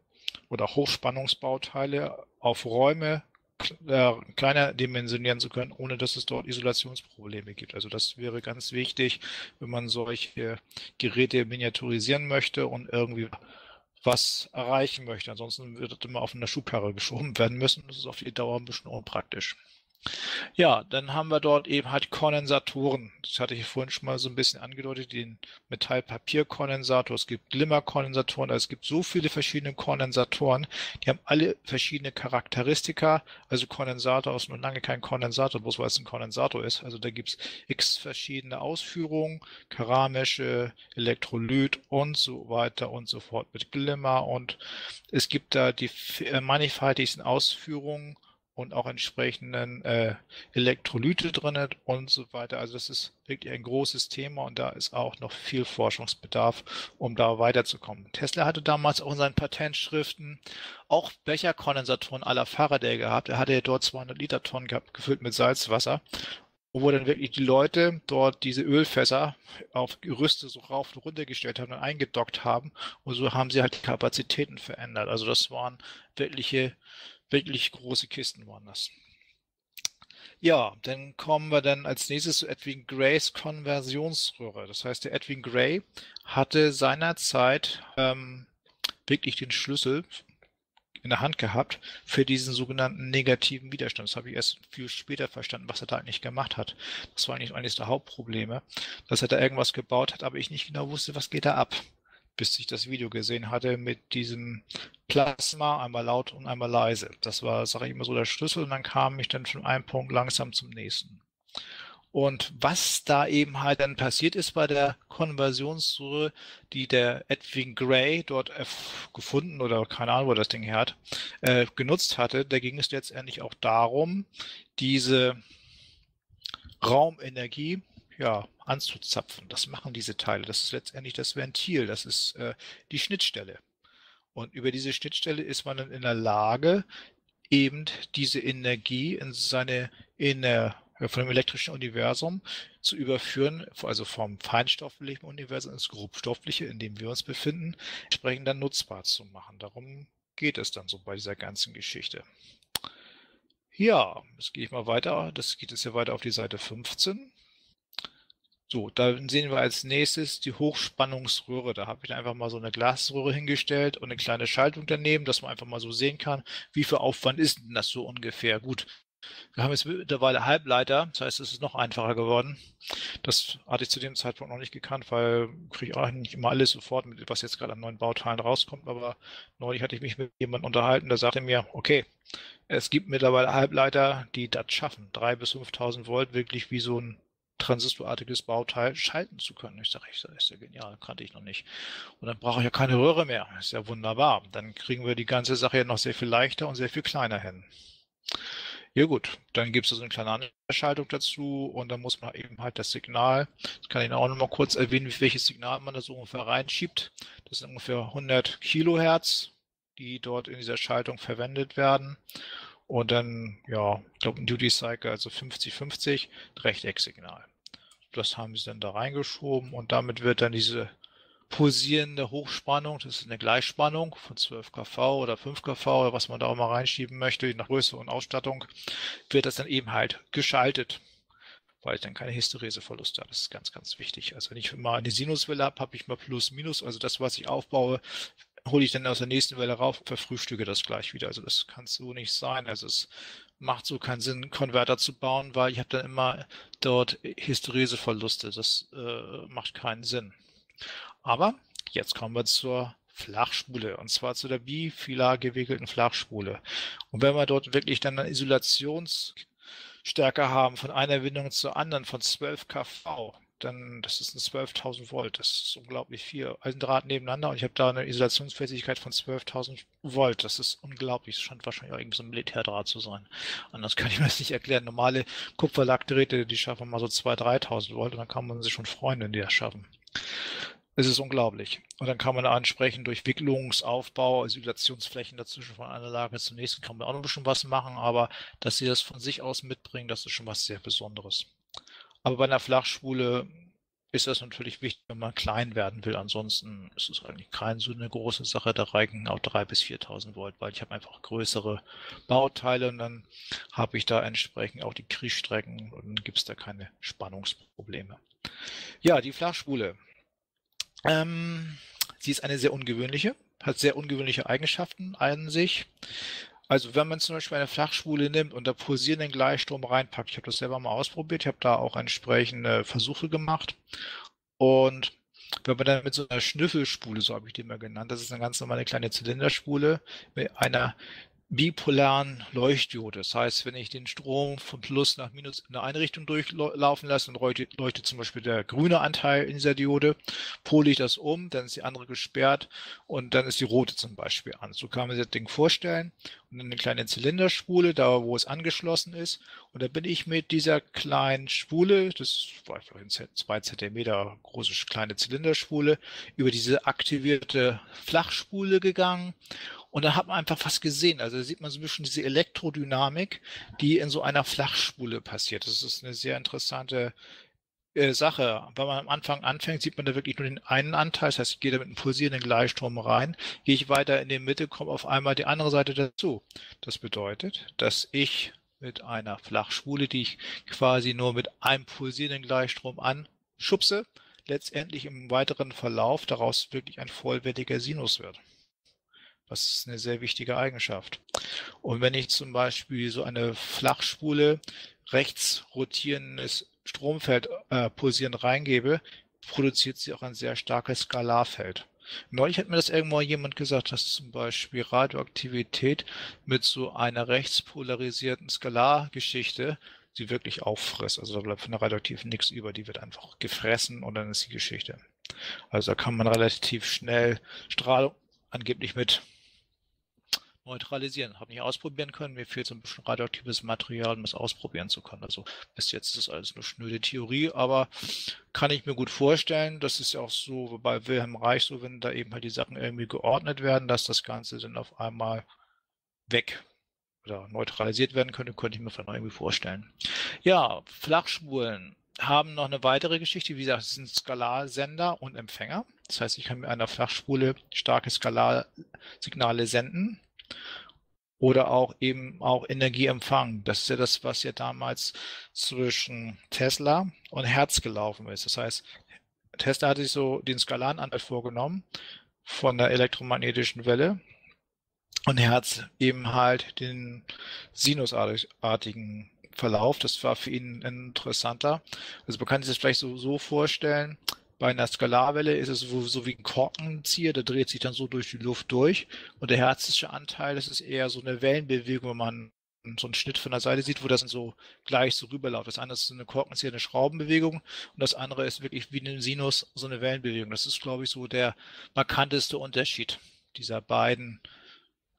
oder Hochspannungsbauteile auf Räume äh, kleiner dimensionieren zu können, ohne dass es dort Isolationsprobleme gibt. Also das wäre ganz wichtig, wenn man solche Geräte miniaturisieren möchte und irgendwie was erreichen möchte. Ansonsten wird das immer auf einer Schubkarre geschoben werden müssen. Das ist auf die Dauer ein bisschen unpraktisch. Ja, dann haben wir dort eben halt Kondensatoren. Das hatte ich vorhin schon mal so ein bisschen angedeutet, den Metall-Papier-Kondensator. Es gibt Glimmer-Kondensatoren. Also es gibt so viele verschiedene Kondensatoren. Die haben alle verschiedene Charakteristika. Also Kondensator ist noch lange kein Kondensator, bloß weil es ein Kondensator ist. Also da gibt es x verschiedene Ausführungen. Keramische, Elektrolyt und so weiter und so fort mit Glimmer. Und es gibt da die äh, mannigfaltigsten Ausführungen und auch entsprechenden äh, Elektrolyte drin und so weiter. Also das ist wirklich ein großes Thema und da ist auch noch viel Forschungsbedarf, um da weiterzukommen. Tesla hatte damals auch in seinen Patentschriften auch Becherkondensatoren aller Faraday gehabt. Er hatte ja dort 200 Liter Tonnen gehabt, gefüllt mit Salzwasser wo dann wirklich die Leute dort diese Ölfässer auf Gerüste so rauf und runter gestellt haben und eingedockt haben. Und so haben sie halt die Kapazitäten verändert. Also das waren wirkliche wirklich große Kisten waren das. Ja, dann kommen wir dann als nächstes zu Edwin Grays Konversionsröhre. Das heißt, der Edwin Gray hatte seinerzeit ähm, wirklich den Schlüssel in der Hand gehabt für diesen sogenannten negativen Widerstand. Das habe ich erst viel später verstanden, was er da eigentlich gemacht hat. Das war eigentlich eines der Hauptprobleme, dass er da irgendwas gebaut hat, aber ich nicht genau wusste, was geht da ab bis ich das Video gesehen hatte mit diesem Plasma, einmal laut und einmal leise. Das war, sage ich immer so, der Schlüssel und dann kam ich dann von einem Punkt langsam zum nächsten. Und was da eben halt dann passiert ist bei der Konversionsröhre, die der Edwin Gray dort gefunden oder keine Ahnung, wo das Ding her hat, äh, genutzt hatte, da ging es letztendlich auch darum, diese Raumenergie ja, anzuzapfen. Das machen diese Teile. Das ist letztendlich das Ventil, das ist äh, die Schnittstelle. Und über diese Schnittstelle ist man dann in der Lage, eben diese Energie in seine in der, von dem elektrischen Universum zu überführen, also vom feinstofflichen Universum ins grobstoffliche, in dem wir uns befinden, entsprechend dann nutzbar zu machen. Darum geht es dann so bei dieser ganzen Geschichte. Ja, jetzt gehe ich mal weiter. Das geht jetzt ja weiter auf die Seite 15. So, da sehen wir als nächstes die Hochspannungsröhre. Da habe ich einfach mal so eine Glasröhre hingestellt und eine kleine Schaltung daneben, dass man einfach mal so sehen kann, wie viel Aufwand ist denn das so ungefähr. Gut, wir haben jetzt mittlerweile Halbleiter, das heißt, es ist noch einfacher geworden. Das hatte ich zu dem Zeitpunkt noch nicht gekannt, weil kriege ich auch nicht immer alles sofort mit, was jetzt gerade an neuen Bauteilen rauskommt. Aber neulich hatte ich mich mit jemandem unterhalten, der sagte mir, okay, es gibt mittlerweile Halbleiter, die das schaffen, 3.000 bis 5.000 Volt, wirklich wie so ein transistorartiges Bauteil schalten zu können. Ich sage, sage, ist ja genial, kannte ich noch nicht. Und dann brauche ich ja keine Röhre mehr. Ist ja wunderbar. Dann kriegen wir die ganze Sache ja noch sehr viel leichter und sehr viel kleiner hin. Ja gut, dann gibt es so eine kleine Anschaltung dazu und dann muss man eben halt das Signal, das kann ich auch noch mal kurz erwähnen, welches Signal man da so ungefähr reinschiebt. Das sind ungefähr 100 Kilohertz, die dort in dieser Schaltung verwendet werden. Und dann, ja, ich glaube ein Duty Cycle, also 50-50, Rechtecksignal. Das haben sie dann da reingeschoben und damit wird dann diese pulsierende Hochspannung, das ist eine Gleichspannung von 12 kV oder 5 kV oder was man da auch mal reinschieben möchte, je nach Größe und Ausstattung, wird das dann eben halt geschaltet, weil ich dann keine Hystereseverluste habe. Das ist ganz, ganz wichtig. Also wenn ich mal eine Sinuswelle habe, habe ich mal Plus, Minus, also das, was ich aufbaue, hole ich dann aus der nächsten Welle rauf, verfrühstücke das gleich wieder. Also das kann so nicht sein. Also es macht so keinen Sinn, Konverter zu bauen, weil ich habe dann immer dort Hystereseverluste. Das äh, macht keinen Sinn. Aber jetzt kommen wir zur Flachspule und zwar zu der bifilar gewickelten Flachspule. Und wenn wir dort wirklich dann eine Isolationsstärke haben von einer Windung zur anderen von 12 kV, dann das ist ein 12.000 Volt. Das ist unglaublich viel. Ein Draht nebeneinander und ich habe da eine Isolationsfähigkeit von 12.000 Volt. Das ist unglaublich. Das scheint wahrscheinlich auch irgendwie so ein Militärdraht zu sein. Anders kann ich mir das nicht erklären. Normale Kupferlackgeräte, die schaffen mal so 2.000, 3.000 Volt und dann kann man sich schon freuen, wenn die das schaffen. Es ist unglaublich. Und dann kann man da ansprechen durch Wicklungsaufbau, Isolationsflächen dazwischen von einer Lage zur nächsten, kann man auch noch ein bisschen was machen, aber dass sie das von sich aus mitbringen, das ist schon was sehr Besonderes. Aber bei einer Flachspule ist das natürlich wichtig, wenn man klein werden will. Ansonsten ist es eigentlich keine so eine große Sache. Da reichen auch 3.000 bis 4.000 Volt, weil ich habe einfach größere Bauteile und dann habe ich da entsprechend auch die Kriechstrecken und dann gibt es da keine Spannungsprobleme. Ja, die Flachspule. Ähm, sie ist eine sehr ungewöhnliche, hat sehr ungewöhnliche Eigenschaften an sich. Also wenn man zum Beispiel eine Flachspule nimmt und da pulsierenden Gleichstrom reinpackt, ich habe das selber mal ausprobiert, ich habe da auch entsprechende Versuche gemacht. Und wenn man dann mit so einer Schnüffelspule, so habe ich die mal genannt, das ist eine ganz normale kleine Zylinderspule mit einer bipolaren Leuchtdiode. Das heißt, wenn ich den Strom von Plus nach Minus in eine Richtung durchlaufen lasse, dann leuchtet, leuchtet zum Beispiel der grüne Anteil in dieser Diode, pole ich das um, dann ist die andere gesperrt und dann ist die rote zum Beispiel an. So kann man sich das Ding vorstellen. Und dann eine kleine Zylinderspule, da wo es angeschlossen ist. Und da bin ich mit dieser kleinen Spule, das war vielleicht ein zwei Zentimeter große kleine Zylinderspule, über diese aktivierte Flachspule gegangen und da hat man einfach was gesehen. Also da sieht man so ein bisschen diese Elektrodynamik, die in so einer Flachspule passiert. Das ist eine sehr interessante äh, Sache. Wenn man am Anfang anfängt, sieht man da wirklich nur den einen Anteil. Das heißt, ich gehe da mit einem pulsierenden Gleichstrom rein. Gehe ich weiter in die Mitte, kommt auf einmal die andere Seite dazu. Das bedeutet, dass ich mit einer Flachspule, die ich quasi nur mit einem pulsierenden Gleichstrom anschubse, letztendlich im weiteren Verlauf daraus wirklich ein vollwertiger Sinus wird. Das ist eine sehr wichtige Eigenschaft. Und wenn ich zum Beispiel so eine Flachspule rechts rotierendes Stromfeld äh, pulsierend reingebe, produziert sie auch ein sehr starkes Skalarfeld. Neulich hat mir das irgendwo jemand gesagt, dass zum Beispiel Radioaktivität mit so einer rechtspolarisierten Skalargeschichte sie wirklich auffrisst. Also da bleibt von der radioaktiven nichts über, die wird einfach gefressen und dann ist die Geschichte. Also da kann man relativ schnell Strahlung angeblich mit neutralisieren. Habe nicht ausprobieren können. Mir fehlt so ein bisschen radioaktives Material, um es ausprobieren zu können. Also bis jetzt ist das alles nur schnöde Theorie, aber kann ich mir gut vorstellen. Das ist ja auch so bei Wilhelm Reich so, wenn da eben halt die Sachen irgendwie geordnet werden, dass das Ganze dann auf einmal weg oder neutralisiert werden könnte, könnte ich mir von irgendwie vorstellen. Ja, Flachspulen haben noch eine weitere Geschichte. Wie gesagt, es sind Skalarsender und Empfänger. Das heißt, ich kann mit einer Flachspule starke Skalarsignale senden oder auch eben auch Energieempfang. Das ist ja das, was ja damals zwischen Tesla und Hertz gelaufen ist. Das heißt, Tesla hatte sich so den Skalarenanteil vorgenommen von der elektromagnetischen Welle und Hertz eben halt den sinusartigen Verlauf. Das war für ihn interessanter. Also man kann sich das vielleicht so, so vorstellen, bei einer Skalarwelle ist es so, so wie ein Korkenzieher, der dreht sich dann so durch die Luft durch. Und der herzliche Anteil, das ist eher so eine Wellenbewegung, wenn man so einen Schnitt von der Seite sieht, wo das dann so gleich so rüberläuft. Das eine ist eine Korkenzieher, eine Schraubenbewegung und das andere ist wirklich wie ein Sinus, so eine Wellenbewegung. Das ist, glaube ich, so der markanteste Unterschied dieser beiden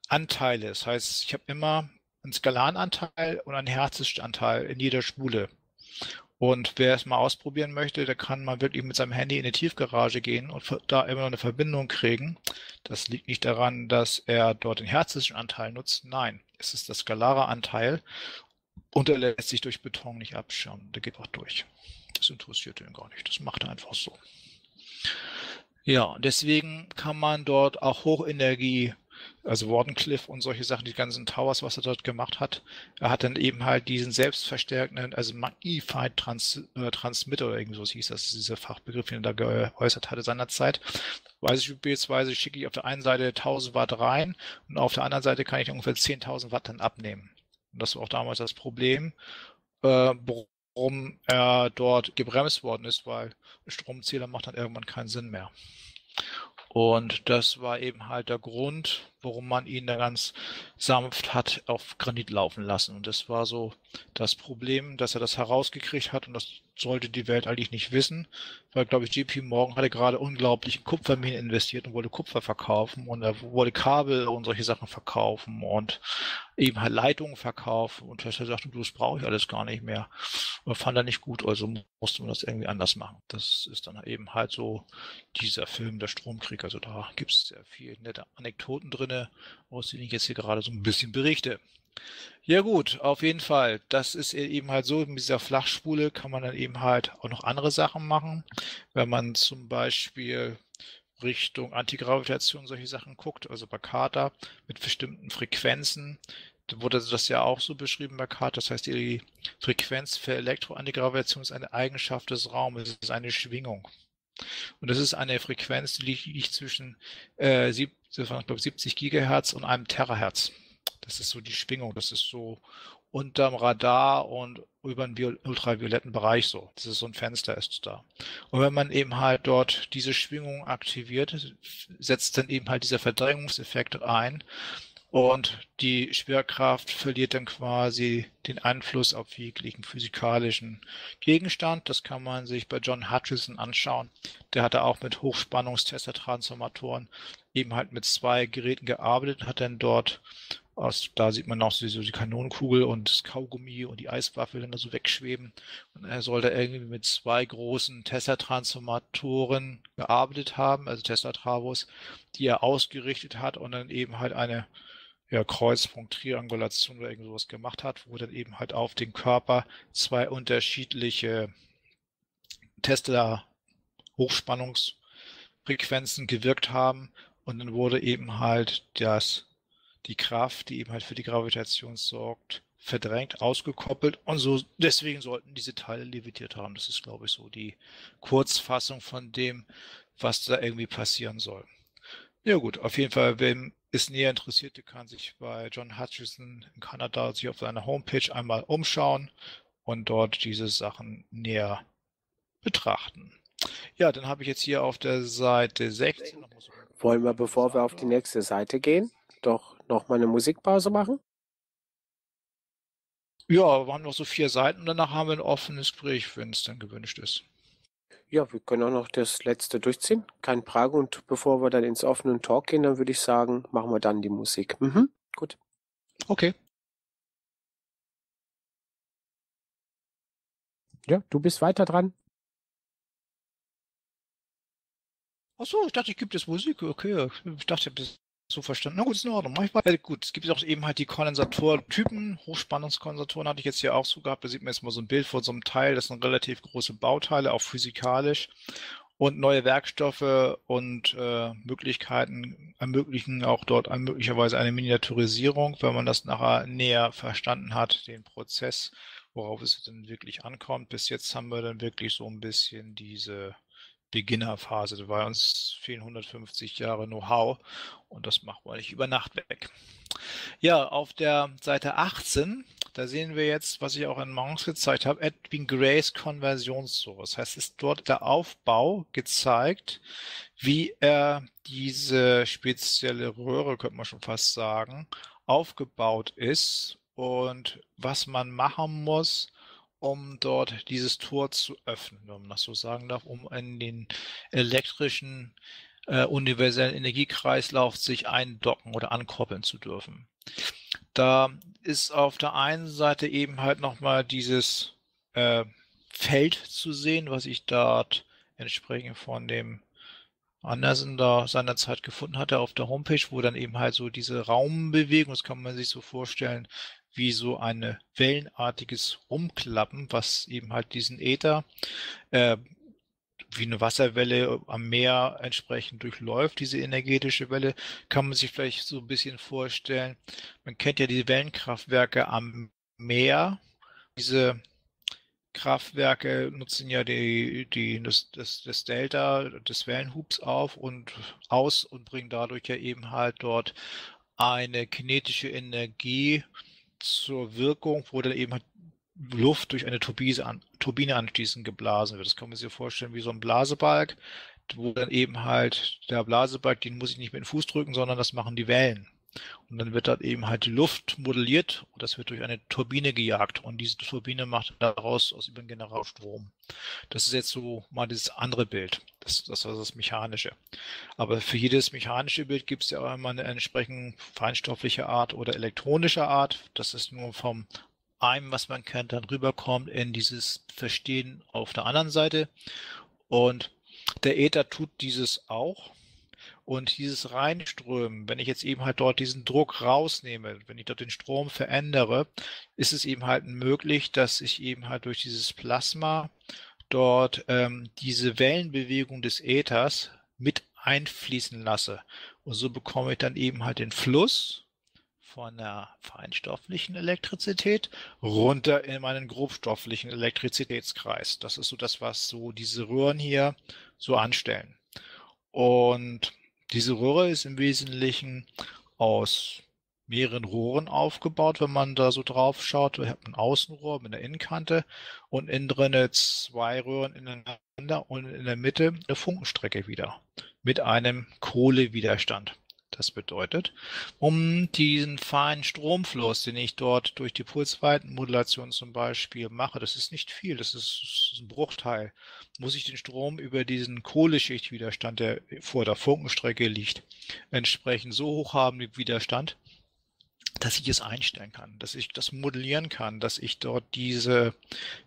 Anteile. Das heißt, ich habe immer einen Skalarenanteil und einen Herzistanteil in jeder Spule. Und wer es mal ausprobieren möchte, der kann mal wirklich mit seinem Handy in die Tiefgarage gehen und da immer noch eine Verbindung kriegen. Das liegt nicht daran, dass er dort den herzlichen Anteil nutzt. Nein, es ist der skalare Anteil und er lässt sich durch Beton nicht abschirmen. Der geht auch durch. Das interessiert ihn gar nicht. Das macht er einfach so. Ja, deswegen kann man dort auch Hochenergie also Wardenclyffe und solche Sachen, die ganzen Towers, was er dort gemacht hat. Er hat dann eben halt diesen selbstverstärkenden, also Magnified Trans, äh, Transmitter oder irgend so hieß das, dieser Fachbegriff, den er da geäußert hatte seinerzeit. Weiß ich beispielsweise, schicke ich auf der einen Seite 1000 Watt rein und auf der anderen Seite kann ich ungefähr 10.000 Watt dann abnehmen. Und das war auch damals das Problem, äh, warum er dort gebremst worden ist, weil Stromzähler macht dann irgendwann keinen Sinn mehr. Und das war eben halt der Grund, warum man ihn da ganz sanft hat auf Granit laufen lassen. Und das war so das Problem, dass er das herausgekriegt hat und das sollte die Welt eigentlich nicht wissen, weil, glaube ich, JP Morgan hatte gerade unglaublich in Kupferminen investiert und wollte Kupfer verkaufen und er wollte Kabel und solche Sachen verkaufen und eben halt Leitungen verkaufen und Tesla sagte, du, das brauche ich alles gar nicht mehr. Und fand er nicht gut, also musste man das irgendwie anders machen. Das ist dann eben halt so dieser Film, der Stromkrieg. Also da gibt es sehr viele nette Anekdoten drinne, aus denen ich jetzt hier gerade so ein bisschen berichte. Ja gut, auf jeden Fall. Das ist e-, eben halt so, mit dieser Flachspule kann man dann eben halt auch noch andere Sachen machen. Wenn man zum Beispiel Richtung Antigravitation solche Sachen guckt, also bei Carter mit bestimmten Frequenzen, da wurde das ja auch so beschrieben bei Carter. Das heißt, die Frequenz für Elektroantigravitation ist eine Eigenschaft des Raumes, es ist eine Schwingung. Und das ist eine Frequenz, die liegt zwischen äh, 70 Gigahertz und einem Terahertz. Das ist so die Schwingung, das ist so unterm Radar und über den ultravioletten Bereich so. Das ist so ein Fenster ist da. Und wenn man eben halt dort diese Schwingung aktiviert, setzt dann eben halt dieser Verdrängungseffekt ein und die Schwerkraft verliert dann quasi den Einfluss auf jeglichen physikalischen Gegenstand. Das kann man sich bei John Hutchison anschauen. Der hatte auch mit Hochspannungstester-Transformatoren eben halt mit zwei Geräten gearbeitet, hat dann dort aus, da sieht man auch so die Kanonenkugel und das Kaugummi und die Eiswaffe dann da so wegschweben. Und er sollte irgendwie mit zwei großen Tesla-Transformatoren gearbeitet haben, also Tesla-Travos, die er ausgerichtet hat und dann eben halt eine ja, Kreuzpunkt, Triangulation oder irgend sowas gemacht hat, wo dann eben halt auf den Körper zwei unterschiedliche Tesla Hochspannungsfrequenzen gewirkt haben und dann wurde eben halt das, die Kraft, die eben halt für die Gravitation sorgt, verdrängt, ausgekoppelt und so, deswegen sollten diese Teile levitiert haben. Das ist, glaube ich, so die Kurzfassung von dem, was da irgendwie passieren soll. Ja gut, auf jeden Fall, wem ist näher Interessierte kann sich bei John Hutchison in Kanada sich auf seiner Homepage einmal umschauen und dort diese Sachen näher betrachten. Ja, dann habe ich jetzt hier auf der Seite 16 noch so Wollen wir, bevor wir auf die nächste Seite gehen, doch noch mal eine Musikpause machen? Ja, wir haben noch so vier Seiten und danach haben wir ein offenes Gespräch, wenn es dann gewünscht ist. Ja, wir können auch noch das letzte durchziehen. Kein Frage. Und bevor wir dann ins offene Talk gehen, dann würde ich sagen, machen wir dann die Musik. Mhm, gut. Okay. Ja, du bist weiter dran. Ach so, ich dachte, ich gibt es Musik. Okay, ich dachte, ich habe das so verstanden. Na gut, ist in Ordnung. Ich weiter. Gut, es gibt auch eben halt die Kondensatortypen. Hochspannungskondensatoren hatte ich jetzt hier auch so gehabt. Da sieht man jetzt mal so ein Bild von so einem Teil. Das sind relativ große Bauteile, auch physikalisch. Und neue Werkstoffe und äh, Möglichkeiten ermöglichen auch dort möglicherweise eine Miniaturisierung, wenn man das nachher näher verstanden hat, den Prozess, worauf es dann wirklich ankommt. Bis jetzt haben wir dann wirklich so ein bisschen diese Beginnerphase. Bei uns fehlen 150 Jahre Know-how und das macht man nicht über Nacht weg. Ja, auf der Seite 18, da sehen wir jetzt, was ich auch in Mons gezeigt habe, Edwin Grays Konversionssource. Das heißt, ist dort der Aufbau gezeigt, wie er diese spezielle Röhre, könnte man schon fast sagen, aufgebaut ist und was man machen muss, um dort dieses Tor zu öffnen, wenn man das so sagen darf, um in den elektrischen äh, universellen Energiekreislauf sich eindocken oder ankoppeln zu dürfen. Da ist auf der einen Seite eben halt nochmal dieses äh, Feld zu sehen, was ich dort entsprechend von dem Andersen da seinerzeit gefunden hatte auf der Homepage, wo dann eben halt so diese Raumbewegung, das kann man sich so vorstellen, wie so eine wellenartiges Umklappen, was eben halt diesen Äther äh, wie eine Wasserwelle am Meer entsprechend durchläuft, diese energetische Welle, kann man sich vielleicht so ein bisschen vorstellen. Man kennt ja die Wellenkraftwerke am Meer. Diese Kraftwerke nutzen ja die, die, das, das, das Delta des Wellenhubs auf und aus und bringen dadurch ja eben halt dort eine kinetische Energie zur Wirkung, wo dann eben halt Luft durch eine Turbine, an, Turbine anschließend geblasen wird. Das kann man sich vorstellen wie so ein Blasebalg, wo dann eben halt der Blasebalg, den muss ich nicht mit dem Fuß drücken, sondern das machen die Wellen. Und dann wird dort eben halt die Luft modelliert und das wird durch eine Turbine gejagt und diese Turbine macht daraus aus über den Generalstrom. Das ist jetzt so mal das andere Bild. Das, das ist das Mechanische. Aber für jedes mechanische Bild gibt es ja auch immer eine entsprechend feinstoffliche Art oder elektronische Art. Das ist nur vom einem, was man kennt, dann rüberkommt in dieses Verstehen auf der anderen Seite. Und der Äther tut dieses auch. Und dieses Reinströmen, wenn ich jetzt eben halt dort diesen Druck rausnehme, wenn ich dort den Strom verändere, ist es eben halt möglich, dass ich eben halt durch dieses Plasma dort ähm, diese Wellenbewegung des Äthers mit einfließen lasse. Und so bekomme ich dann eben halt den Fluss von der feinstofflichen Elektrizität runter in meinen grobstofflichen Elektrizitätskreis. Das ist so das, was so diese Röhren hier so anstellen. Und diese Röhre ist im Wesentlichen aus mehreren Rohren aufgebaut, wenn man da so drauf schaut. Wir haben ein Außenrohr mit einer Innenkante und innen drin zwei Röhren ineinander und in der Mitte eine Funkenstrecke wieder mit einem Kohlewiderstand. Das bedeutet, um diesen feinen Stromfluss, den ich dort durch die Pulsweitenmodulation zum Beispiel mache, das ist nicht viel, das ist ein Bruchteil, muss ich den Strom über diesen Kohleschichtwiderstand, der vor der Funkenstrecke liegt, entsprechend so hoch haben, den Widerstand, dass ich es einstellen kann, dass ich das modellieren kann, dass ich dort diese,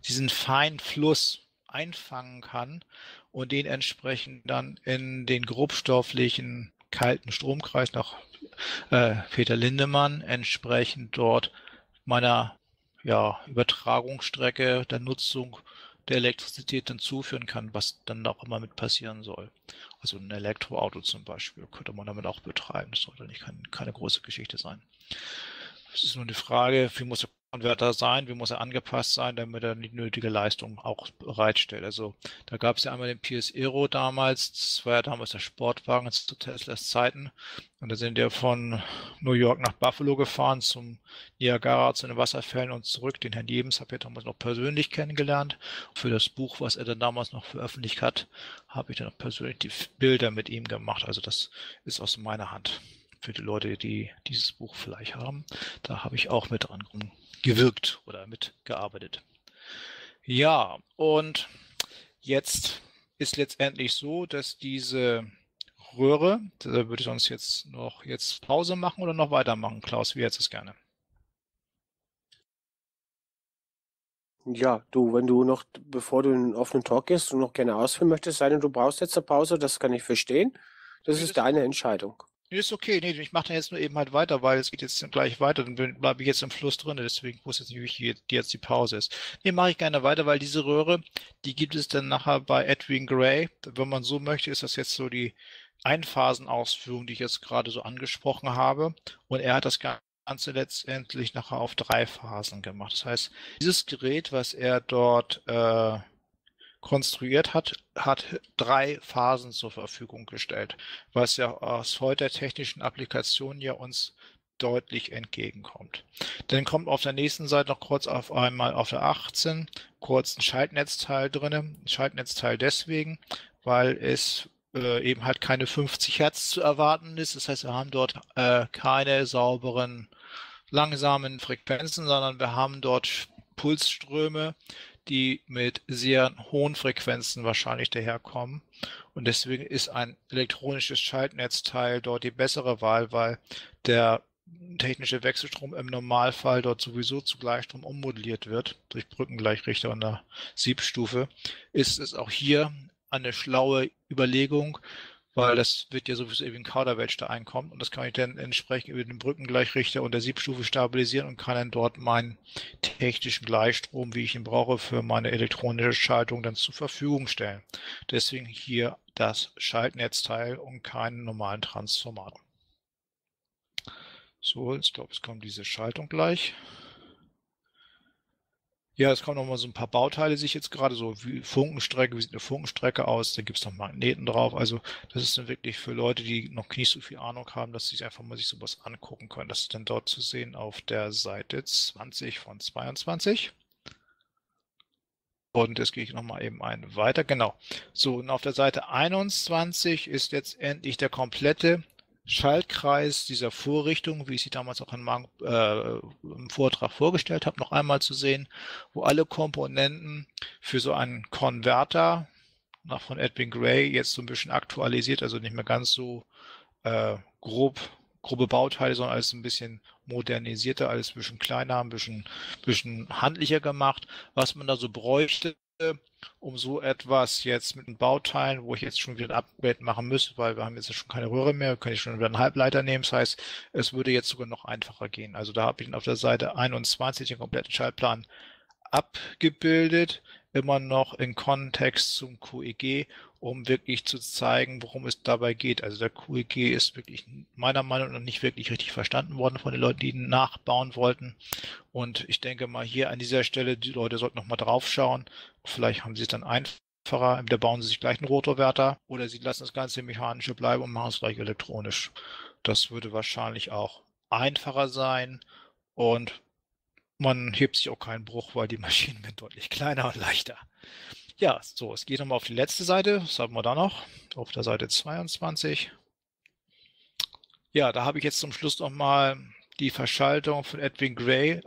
diesen feinen Fluss einfangen kann und den entsprechend dann in den grobstofflichen kalten Stromkreis nach äh, Peter Lindemann entsprechend dort meiner ja, Übertragungsstrecke der Nutzung der Elektrizität dann zuführen kann, was dann auch immer mit passieren soll. Also ein Elektroauto zum Beispiel könnte man damit auch betreiben. Das sollte nicht kein, keine große Geschichte sein. Es ist nur eine Frage, wie muss der Konverter sein, wie muss er angepasst sein, damit er die nötige Leistung auch bereitstellt. Also da gab es ja einmal den PS Aero damals, das war ja damals der Sportwagen zu Teslas Zeiten. Und da sind wir von New York nach Buffalo gefahren zum Niagara, zu den Wasserfällen und zurück. Den Herrn Jebens habe ich damals noch persönlich kennengelernt. Für das Buch, was er dann damals noch veröffentlicht hat, habe ich dann auch persönlich die Bilder mit ihm gemacht. Also das ist aus meiner Hand für die Leute, die dieses Buch vielleicht haben. Da habe ich auch mit dran gewirkt oder mitgearbeitet. Ja, und jetzt ist letztendlich so, dass diese Röhre, da würde ich sonst jetzt noch jetzt Pause machen oder noch weitermachen, Klaus, wie jetzt es gerne. Ja, du, wenn du noch, bevor du in den offenen Talk gehst, du noch gerne ausführen möchtest, sei denn du brauchst jetzt eine Pause, das kann ich verstehen. Das ist deine Entscheidung. Nee, ist okay. Nee, ich mache dann jetzt nur eben halt weiter, weil es geht jetzt gleich weiter. Dann bleibe ich jetzt im Fluss drin. Deswegen wusste ich nicht, wie jetzt die Pause ist. Nee, mache ich gerne weiter, weil diese Röhre, die gibt es dann nachher bei Edwin Gray. Wenn man so möchte, ist das jetzt so die Einphasenausführung, die ich jetzt gerade so angesprochen habe. Und er hat das Ganze letztendlich nachher auf drei Phasen gemacht. Das heißt, dieses Gerät, was er dort äh, konstruiert hat, hat drei Phasen zur Verfügung gestellt, was ja aus heute technischen Applikationen ja uns deutlich entgegenkommt. Dann kommt auf der nächsten Seite noch kurz auf einmal auf der 18 kurz ein Schaltnetzteil drin. Ein Schaltnetzteil deswegen, weil es äh, eben halt keine 50 Hertz zu erwarten ist. Das heißt, wir haben dort äh, keine sauberen, langsamen Frequenzen, sondern wir haben dort Pulsströme, die mit sehr hohen Frequenzen wahrscheinlich daherkommen. Und deswegen ist ein elektronisches Schaltnetzteil dort die bessere Wahl, weil der technische Wechselstrom im Normalfall dort sowieso zu Gleichstrom ummodelliert wird durch Brückengleichrichter und der Siebstufe, ist es auch hier eine schlaue Überlegung, weil das wird ja sowieso irgendwie ein Kauderwelsch da einkommt und das kann ich dann entsprechend über den Brückengleichrichter und der Siebstufe stabilisieren und kann dann dort meinen technischen Gleichstrom, wie ich ihn brauche, für meine elektronische Schaltung dann zur Verfügung stellen. Deswegen hier das Schaltnetzteil und keinen normalen Transformator. So, ich glaube, es kommt diese Schaltung gleich. Ja, es kommen noch mal so ein paar Bauteile sich jetzt gerade so wie Funkenstrecke, wie sieht eine Funkenstrecke aus, da gibt es noch Magneten drauf. Also das ist dann wirklich für Leute, die noch nicht so viel Ahnung haben, dass sie sich einfach mal sich sowas angucken können. Das ist dann dort zu sehen auf der Seite 20 von 22. Und jetzt gehe ich nochmal eben ein weiter. Genau. So, und auf der Seite 21 ist letztendlich der komplette Schaltkreis dieser Vorrichtung, wie ich sie damals auch in, äh, im Vortrag vorgestellt habe, noch einmal zu sehen, wo alle Komponenten für so einen Konverter nach von Edwin Gray jetzt so ein bisschen aktualisiert, also nicht mehr ganz so äh, grob, grobe Bauteile, sondern alles ein bisschen modernisierter, alles ein bisschen kleiner, ein bisschen, bisschen handlicher gemacht, was man da so bräuchte, um so etwas jetzt mit den Bauteilen, wo ich jetzt schon wieder ein Upgrade machen müsste, weil wir haben jetzt schon keine Röhre mehr, kann ich schon wieder einen Halbleiter nehmen. Das heißt, es würde jetzt sogar noch einfacher gehen. Also da habe ich auf der Seite 21 den kompletten Schaltplan abgebildet, immer noch in Kontext zum QEG, um wirklich zu zeigen, worum es dabei geht. Also der QEG ist wirklich meiner Meinung nach nicht wirklich richtig verstanden worden von den Leuten, die ihn nachbauen wollten. Und ich denke mal hier an dieser Stelle, die Leute sollten noch mal drauf schauen. Vielleicht haben sie es dann einfacher. Entweder bauen sie sich gleich einen Rotorwärter oder sie lassen das ganze mechanische bleiben und machen es gleich elektronisch. Das würde wahrscheinlich auch einfacher sein und man hebt sich auch keinen Bruch, weil die Maschinen werden deutlich kleiner und leichter. Ja, so, es geht nochmal auf die letzte Seite. Was haben wir da noch? Auf der Seite 22. Ja, da habe ich jetzt zum Schluss nochmal die Verschaltung von Edwin Gray,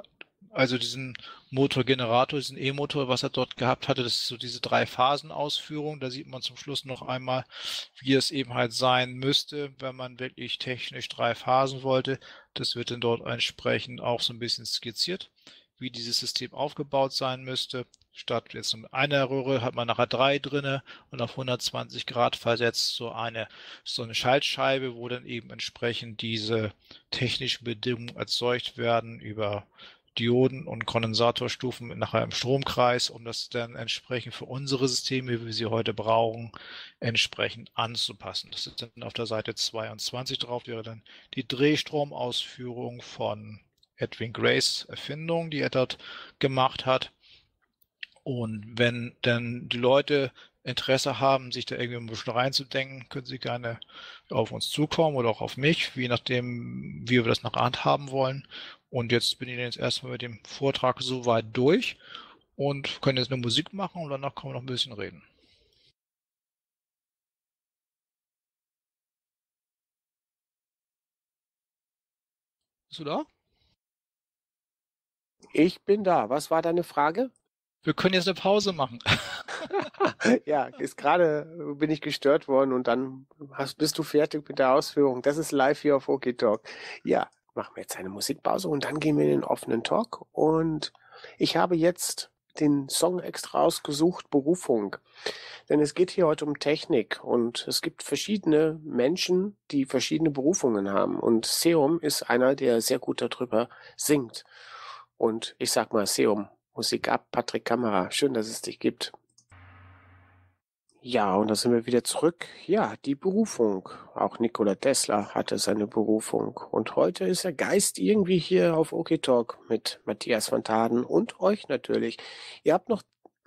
also diesen Motorgenerator, diesen E-Motor, was er dort gehabt hatte. Das ist so diese Drei-Phasen-Ausführung. Da sieht man zum Schluss noch einmal, wie es eben halt sein müsste, wenn man wirklich technisch drei Phasen wollte. Das wird dann dort entsprechend auch so ein bisschen skizziert, wie dieses System aufgebaut sein müsste. Statt jetzt mit einer Röhre hat man nachher drei drinne und auf 120 Grad versetzt so eine, so eine Schaltscheibe, wo dann eben entsprechend diese technischen Bedingungen erzeugt werden über Dioden und Kondensatorstufen nachher im Stromkreis, um das dann entsprechend für unsere Systeme, wie wir sie heute brauchen, entsprechend anzupassen. Das ist dann auf der Seite 22 drauf, wäre dann die Drehstromausführung von Edwin Grays Erfindung, die er dort gemacht hat. Und wenn dann die Leute Interesse haben, sich da irgendwie ein bisschen reinzudenken, können sie gerne auf uns zukommen oder auch auf mich, je nachdem, wie wir das nach Hand haben wollen. Und jetzt bin ich jetzt erstmal mit dem Vortrag soweit durch und können jetzt eine Musik machen und danach können wir noch ein bisschen reden. Bist du da? Ich bin da. Was war deine Frage? Wir können jetzt eine Pause machen. ja, ist gerade bin ich gestört worden und dann hast, bist du fertig mit der Ausführung. Das ist live hier auf OK Talk. Ja, machen wir jetzt eine Musikpause und dann gehen wir in den offenen Talk. Und ich habe jetzt den Song extra ausgesucht, Berufung. Denn es geht hier heute um Technik und es gibt verschiedene Menschen, die verschiedene Berufungen haben. Und Seum ist einer, der sehr gut darüber singt. Und ich sag mal, Seum, Musik ab, Patrick Kamera. Schön, dass es dich gibt. Ja, und da sind wir wieder zurück. Ja, die Berufung. Auch Nikola Tesla hatte seine Berufung. Und heute ist der Geist irgendwie hier auf OK Talk mit Matthias van Taden und euch natürlich. Ihr habt noch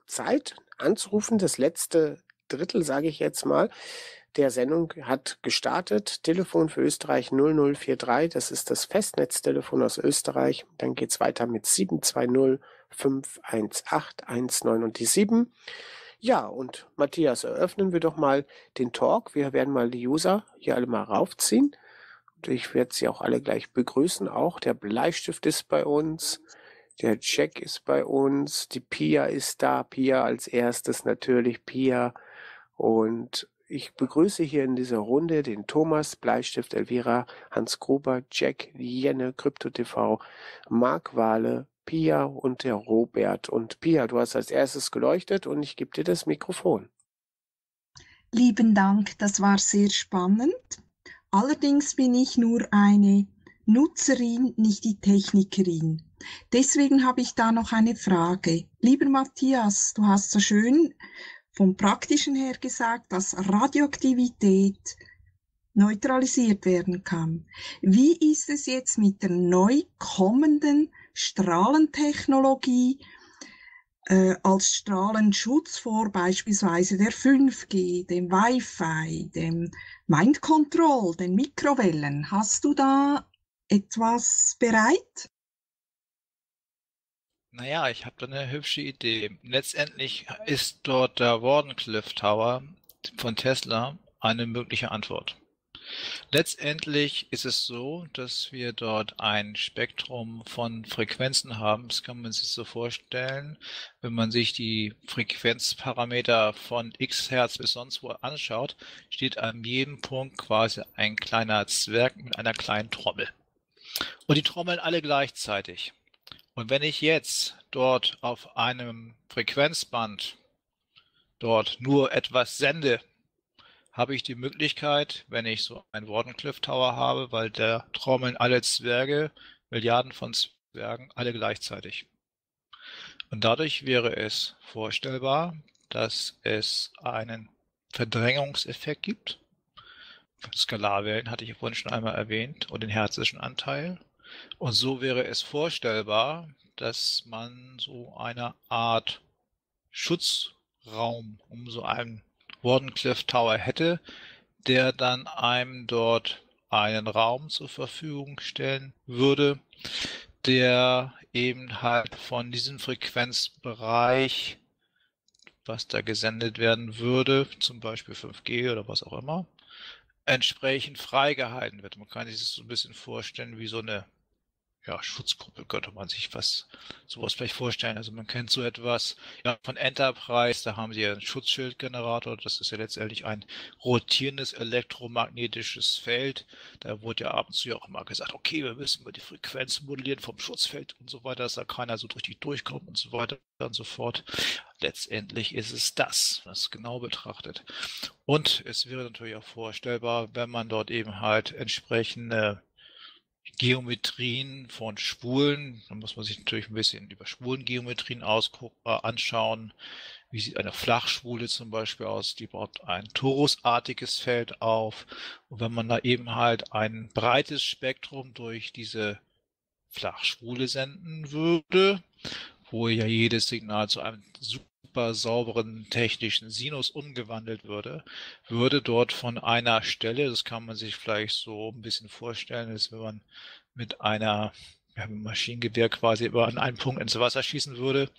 Zeit anzurufen. Das letzte Drittel, sage ich jetzt mal, der Sendung hat gestartet. Telefon für Österreich 0043. Das ist das Festnetztelefon aus Österreich. Dann geht's weiter mit 720 51819 und die 7. Ja, und Matthias, eröffnen wir doch mal den Talk. Wir werden mal die User hier alle mal raufziehen. Und ich werde sie auch alle gleich begrüßen. Auch der Bleistift ist bei uns. Der Jack ist bei uns. Die Pia ist da. Pia als erstes natürlich. Pia. Und ich begrüße hier in dieser Runde den Thomas, Bleistift, Elvira, Hans Gruber, Jack, Jenne, CryptoTV, Marc Wahle, Pia und der Robert. Und Pia, du hast als erstes geleuchtet und ich gebe dir das Mikrofon. Lieben Dank, das war sehr spannend. Allerdings bin ich nur eine Nutzerin, nicht die Technikerin. Deswegen habe ich da noch eine Frage. Lieber Matthias, du hast so schön vom praktischen her gesagt, dass Radioaktivität neutralisiert werden kann. Wie ist es jetzt mit der neu kommenden Strahlentechnologie äh, als Strahlenschutz vor beispielsweise der 5G, dem Wi-Fi, dem Mind Control, den Mikrowellen. Hast du da etwas bereit? Naja, ich habe da eine hübsche Idee. Letztendlich ist dort der Wardenclyffe Tower von Tesla eine mögliche Antwort. Letztendlich ist es so, dass wir dort ein Spektrum von Frequenzen haben. Das kann man sich so vorstellen, wenn man sich die Frequenzparameter von x Hertz bis sonst wo anschaut, steht an jedem Punkt quasi ein kleiner Zwerg mit einer kleinen Trommel. Und die trommeln alle gleichzeitig. Und wenn ich jetzt dort auf einem Frequenzband dort nur etwas sende, habe ich die Möglichkeit, wenn ich so einen Wardenclyffe Tower habe, weil da trommeln alle Zwerge, Milliarden von Zwergen, alle gleichzeitig. Und dadurch wäre es vorstellbar, dass es einen Verdrängungseffekt gibt. Skalarwellen hatte ich vorhin schon einmal erwähnt und den herzischen Anteil. Und so wäre es vorstellbar, dass man so eine Art Schutzraum um so einen Wardenclyffe Tower hätte, der dann einem dort einen Raum zur Verfügung stellen würde, der eben halt von diesem Frequenzbereich, was da gesendet werden würde, zum Beispiel 5G oder was auch immer, entsprechend freigehalten wird. Man kann sich das so ein bisschen vorstellen wie so eine ja, Schutzgruppe könnte man sich was sowas vielleicht vorstellen. Also man kennt so etwas ja, von Enterprise, da haben sie ja einen Schutzschildgenerator, das ist ja letztendlich ein rotierendes elektromagnetisches Feld. Da wurde ja ab und zu ja auch immer gesagt, okay, wir müssen mal die Frequenz modellieren vom Schutzfeld und so weiter, dass da keiner so richtig durchkommt und so weiter und so fort. Letztendlich ist es das, was genau betrachtet. Und es wäre natürlich auch vorstellbar, wenn man dort eben halt entsprechende Geometrien von Spulen. Da muss man sich natürlich ein bisschen über Spulengeometrien äh, anschauen. Wie sieht eine Flachspule zum Beispiel aus? Die baut ein torusartiges Feld auf. Und wenn man da eben halt ein breites Spektrum durch diese Flachspule senden würde, wo ja jedes Signal zu einem super sauberen technischen Sinus umgewandelt würde, würde dort von einer Stelle, das kann man sich vielleicht so ein bisschen vorstellen, als wenn man mit einer ja, Maschinengewehr quasi über einen Punkt ins Wasser schießen würde.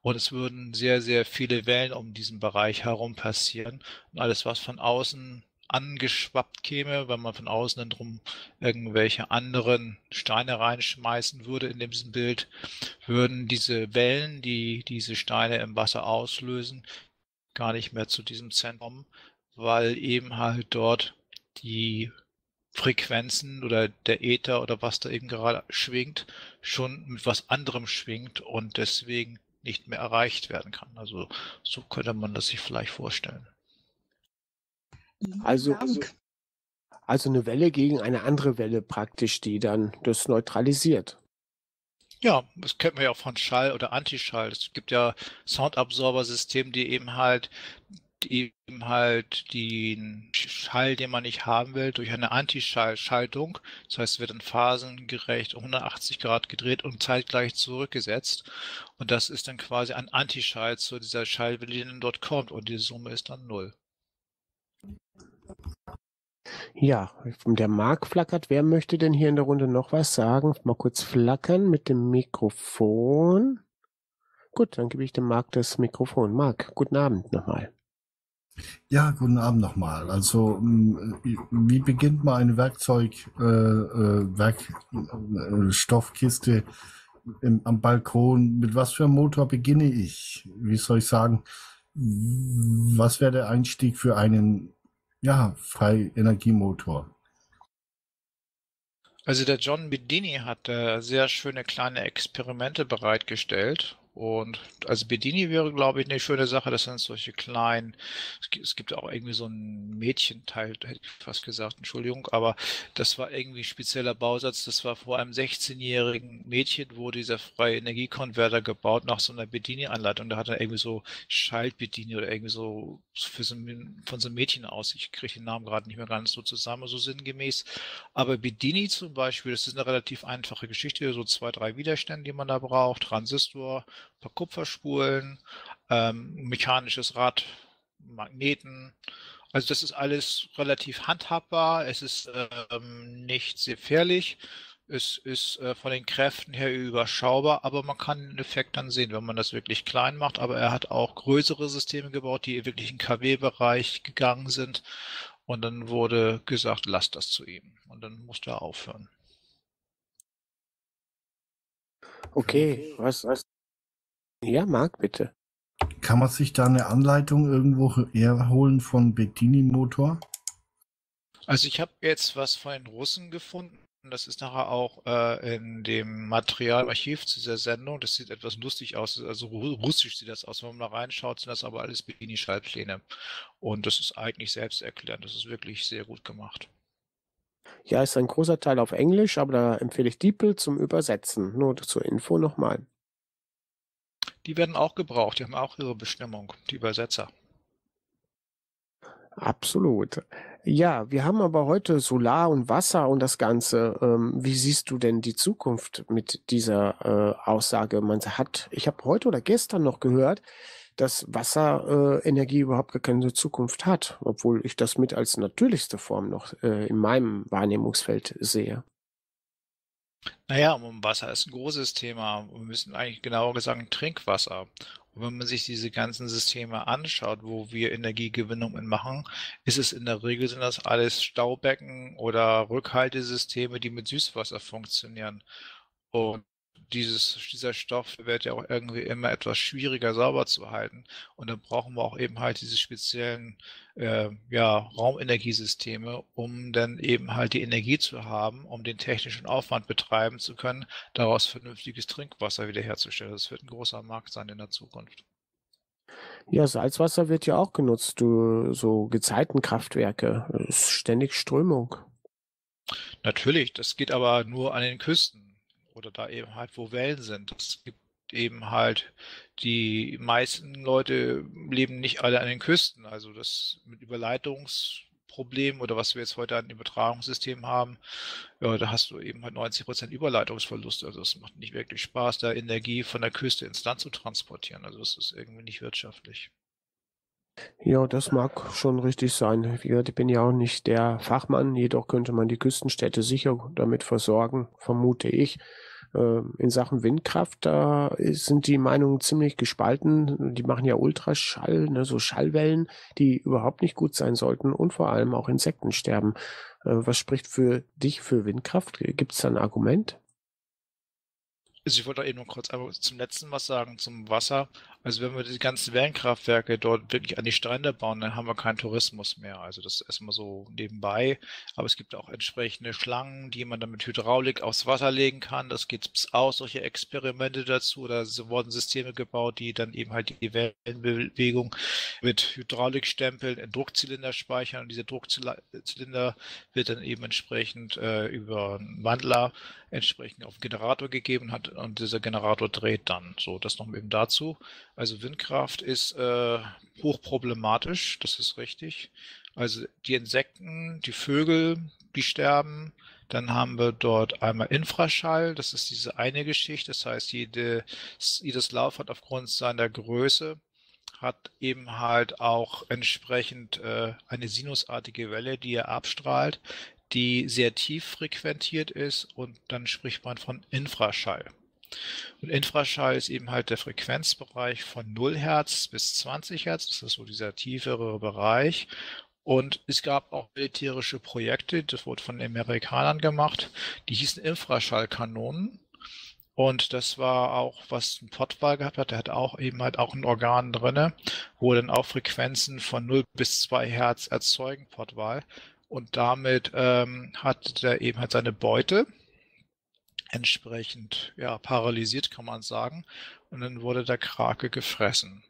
Und es würden sehr, sehr viele Wellen um diesen Bereich herum passieren. Und alles, was von außen angeschwappt käme, wenn man von außen dann drum irgendwelche anderen Steine reinschmeißen würde in diesem Bild, würden diese Wellen, die diese Steine im Wasser auslösen, gar nicht mehr zu diesem Zentrum, weil eben halt dort die Frequenzen oder der Äther oder was da eben gerade schwingt, schon mit was anderem schwingt und deswegen nicht mehr erreicht werden kann. Also so könnte man das sich vielleicht vorstellen. Also, also eine Welle gegen eine andere Welle praktisch, die dann das neutralisiert. Ja, das kennt man ja auch von Schall oder Antischall. Es gibt ja Soundabsorber-Systeme, die eben halt die eben halt den Schall, den man nicht haben will, durch eine Antischallschaltung, das heißt, wird in Phasen gerecht um 180 Grad gedreht und zeitgleich zurückgesetzt. Und das ist dann quasi ein Antischall zu dieser Schallwelle, die dann dort kommt und die Summe ist dann null. Ja, der Marc flackert. Wer möchte denn hier in der Runde noch was sagen? Mal kurz flackern mit dem Mikrofon. Gut, dann gebe ich dem Marc das Mikrofon. Marc, guten Abend nochmal. Ja, guten Abend nochmal. Also, wie beginnt man eine Werkzeug, äh, äh, Werkstoffkiste im, am Balkon? Mit was für einem Motor beginne ich? Wie soll ich sagen? Was wäre der Einstieg für einen ja, Freienergiemotor? Also der John Bedini hat äh, sehr schöne kleine Experimente bereitgestellt und also Bedini wäre, glaube ich, eine schöne Sache. Das sind solche kleinen, es gibt auch irgendwie so ein Mädchenteil, hätte ich fast gesagt, Entschuldigung, aber das war irgendwie spezieller Bausatz. Das war vor einem 16-jährigen Mädchen, wurde dieser freie Energiekonverter gebaut nach so einer Bedini-Anleitung. Da hat er irgendwie so Schaltbedini oder irgendwie so so ein, von so einem Mädchen aus. Ich kriege den Namen gerade nicht mehr ganz so zusammen, so sinngemäß. Aber Bedini zum Beispiel, das ist eine relativ einfache Geschichte, so zwei, drei Widerstände, die man da braucht, Transistor, paar Kupferspulen, ähm, mechanisches Rad, Magneten. Also das ist alles relativ handhabbar. Es ist ähm, nicht sehr gefährlich. Es ist äh, von den Kräften her überschaubar, aber man kann den Effekt dann sehen, wenn man das wirklich klein macht. Aber er hat auch größere Systeme gebaut, die wirklich in KW-Bereich gegangen sind. Und dann wurde gesagt, lass das zu ihm. Und dann musste er aufhören. Okay, was, was ja, Marc, bitte. Kann man sich da eine Anleitung irgendwo herholen von Bedini Motor? Also ich habe jetzt was von den Russen gefunden. Das ist nachher auch äh, in dem Materialarchiv zu dieser Sendung. Das sieht etwas lustig aus. Also russisch sieht das aus. Wenn man da reinschaut, sind das aber alles Bedini-Schallpläne. Und das ist eigentlich selbsterklärend. Das ist wirklich sehr gut gemacht. Ja, ist ein großer Teil auf Englisch, aber da empfehle ich DeepL zum Übersetzen. Nur zur Info nochmal die werden auch gebraucht, die haben auch ihre Bestimmung, die Übersetzer. Absolut. Ja, wir haben aber heute Solar und Wasser und das Ganze. Ähm, wie siehst du denn die Zukunft mit dieser äh, Aussage? Man hat, ich habe heute oder gestern noch gehört, dass Wasserenergie äh, überhaupt gar keine Zukunft hat, obwohl ich das mit als natürlichste Form noch äh, in meinem Wahrnehmungsfeld sehe. Naja, Wasser ist ein großes Thema. Wir müssen eigentlich genauer gesagt Trinkwasser. Und wenn man sich diese ganzen Systeme anschaut, wo wir Energiegewinnung machen, ist es in der Regel sind das alles Staubecken oder Rückhaltesysteme, die mit Süßwasser funktionieren. Und dieses, dieser Stoff wird ja auch irgendwie immer etwas schwieriger sauber zu halten. Und dann brauchen wir auch eben halt diese speziellen äh, ja, Raumenergiesysteme, um dann eben halt die Energie zu haben, um den technischen Aufwand betreiben zu können, daraus vernünftiges Trinkwasser wiederherzustellen. Das wird ein großer Markt sein in der Zukunft. Ja, Salzwasser wird ja auch genutzt, du, so Gezeitenkraftwerke, ist ständig Strömung. Natürlich, das geht aber nur an den Küsten oder da eben halt, wo Wellen sind. Es gibt eben halt, die meisten Leute leben nicht alle an den Küsten. Also das mit Überleitungsproblemen oder was wir jetzt heute an Übertragungssystemen haben, ja, da hast du eben halt 90 Prozent Überleitungsverlust. Also es macht nicht wirklich Spaß, da Energie von der Küste ins Land zu transportieren. Also es ist irgendwie nicht wirtschaftlich. Ja, das mag schon richtig sein. Ich bin ja auch nicht der Fachmann, jedoch könnte man die Küstenstädte sicher damit versorgen, vermute ich. Ähm, in Sachen Windkraft, da sind die Meinungen ziemlich gespalten. Die machen ja Ultraschall, ne, so Schallwellen, die überhaupt nicht gut sein sollten und vor allem auch Insekten sterben. Äh, was spricht für dich für Windkraft? Gibt es da ein Argument? Also ich wollte eben noch kurz zum letzten was sagen, zum Wasser. Also wenn wir die ganzen Wellenkraftwerke dort wirklich an die Strände bauen, dann haben wir keinen Tourismus mehr. Also das ist erstmal so nebenbei. Aber es gibt auch entsprechende Schlangen, die man dann mit Hydraulik aufs Wasser legen kann. Das geht auch solche Experimente dazu. Da wurden Systeme gebaut, die dann eben halt die Wellenbewegung mit Hydraulik stempeln, in Druckzylinder speichern. Und diese Druckzylinder wird dann eben entsprechend äh, über einen Wandler entsprechend auf den Generator gegeben hat und dieser Generator dreht dann. So, das noch eben dazu. Also Windkraft ist äh, hochproblematisch, das ist richtig. Also die Insekten, die Vögel, die sterben. Dann haben wir dort einmal Infraschall, das ist diese eine Geschichte. Das heißt, jede, jedes Lauf hat aufgrund seiner Größe hat eben halt auch entsprechend äh, eine sinusartige Welle, die er abstrahlt, die sehr tief frequentiert ist und dann spricht man von Infraschall. Und Infraschall ist eben halt der Frequenzbereich von 0 Hertz bis 20 Hertz. Das ist so dieser tiefere Bereich. Und es gab auch militärische Projekte, das wurde von Amerikanern gemacht, die hießen Infraschallkanonen. Und das war auch, was ein Pottwal gehabt hat, der hat auch eben halt auch ein Organ drinne, wo dann auch Frequenzen von 0 bis 2 Hertz erzeugen, Pottwal. Und damit ähm, hat er eben halt seine Beute, entsprechend ja, paralysiert, kann man sagen. Und dann wurde der Krake gefressen.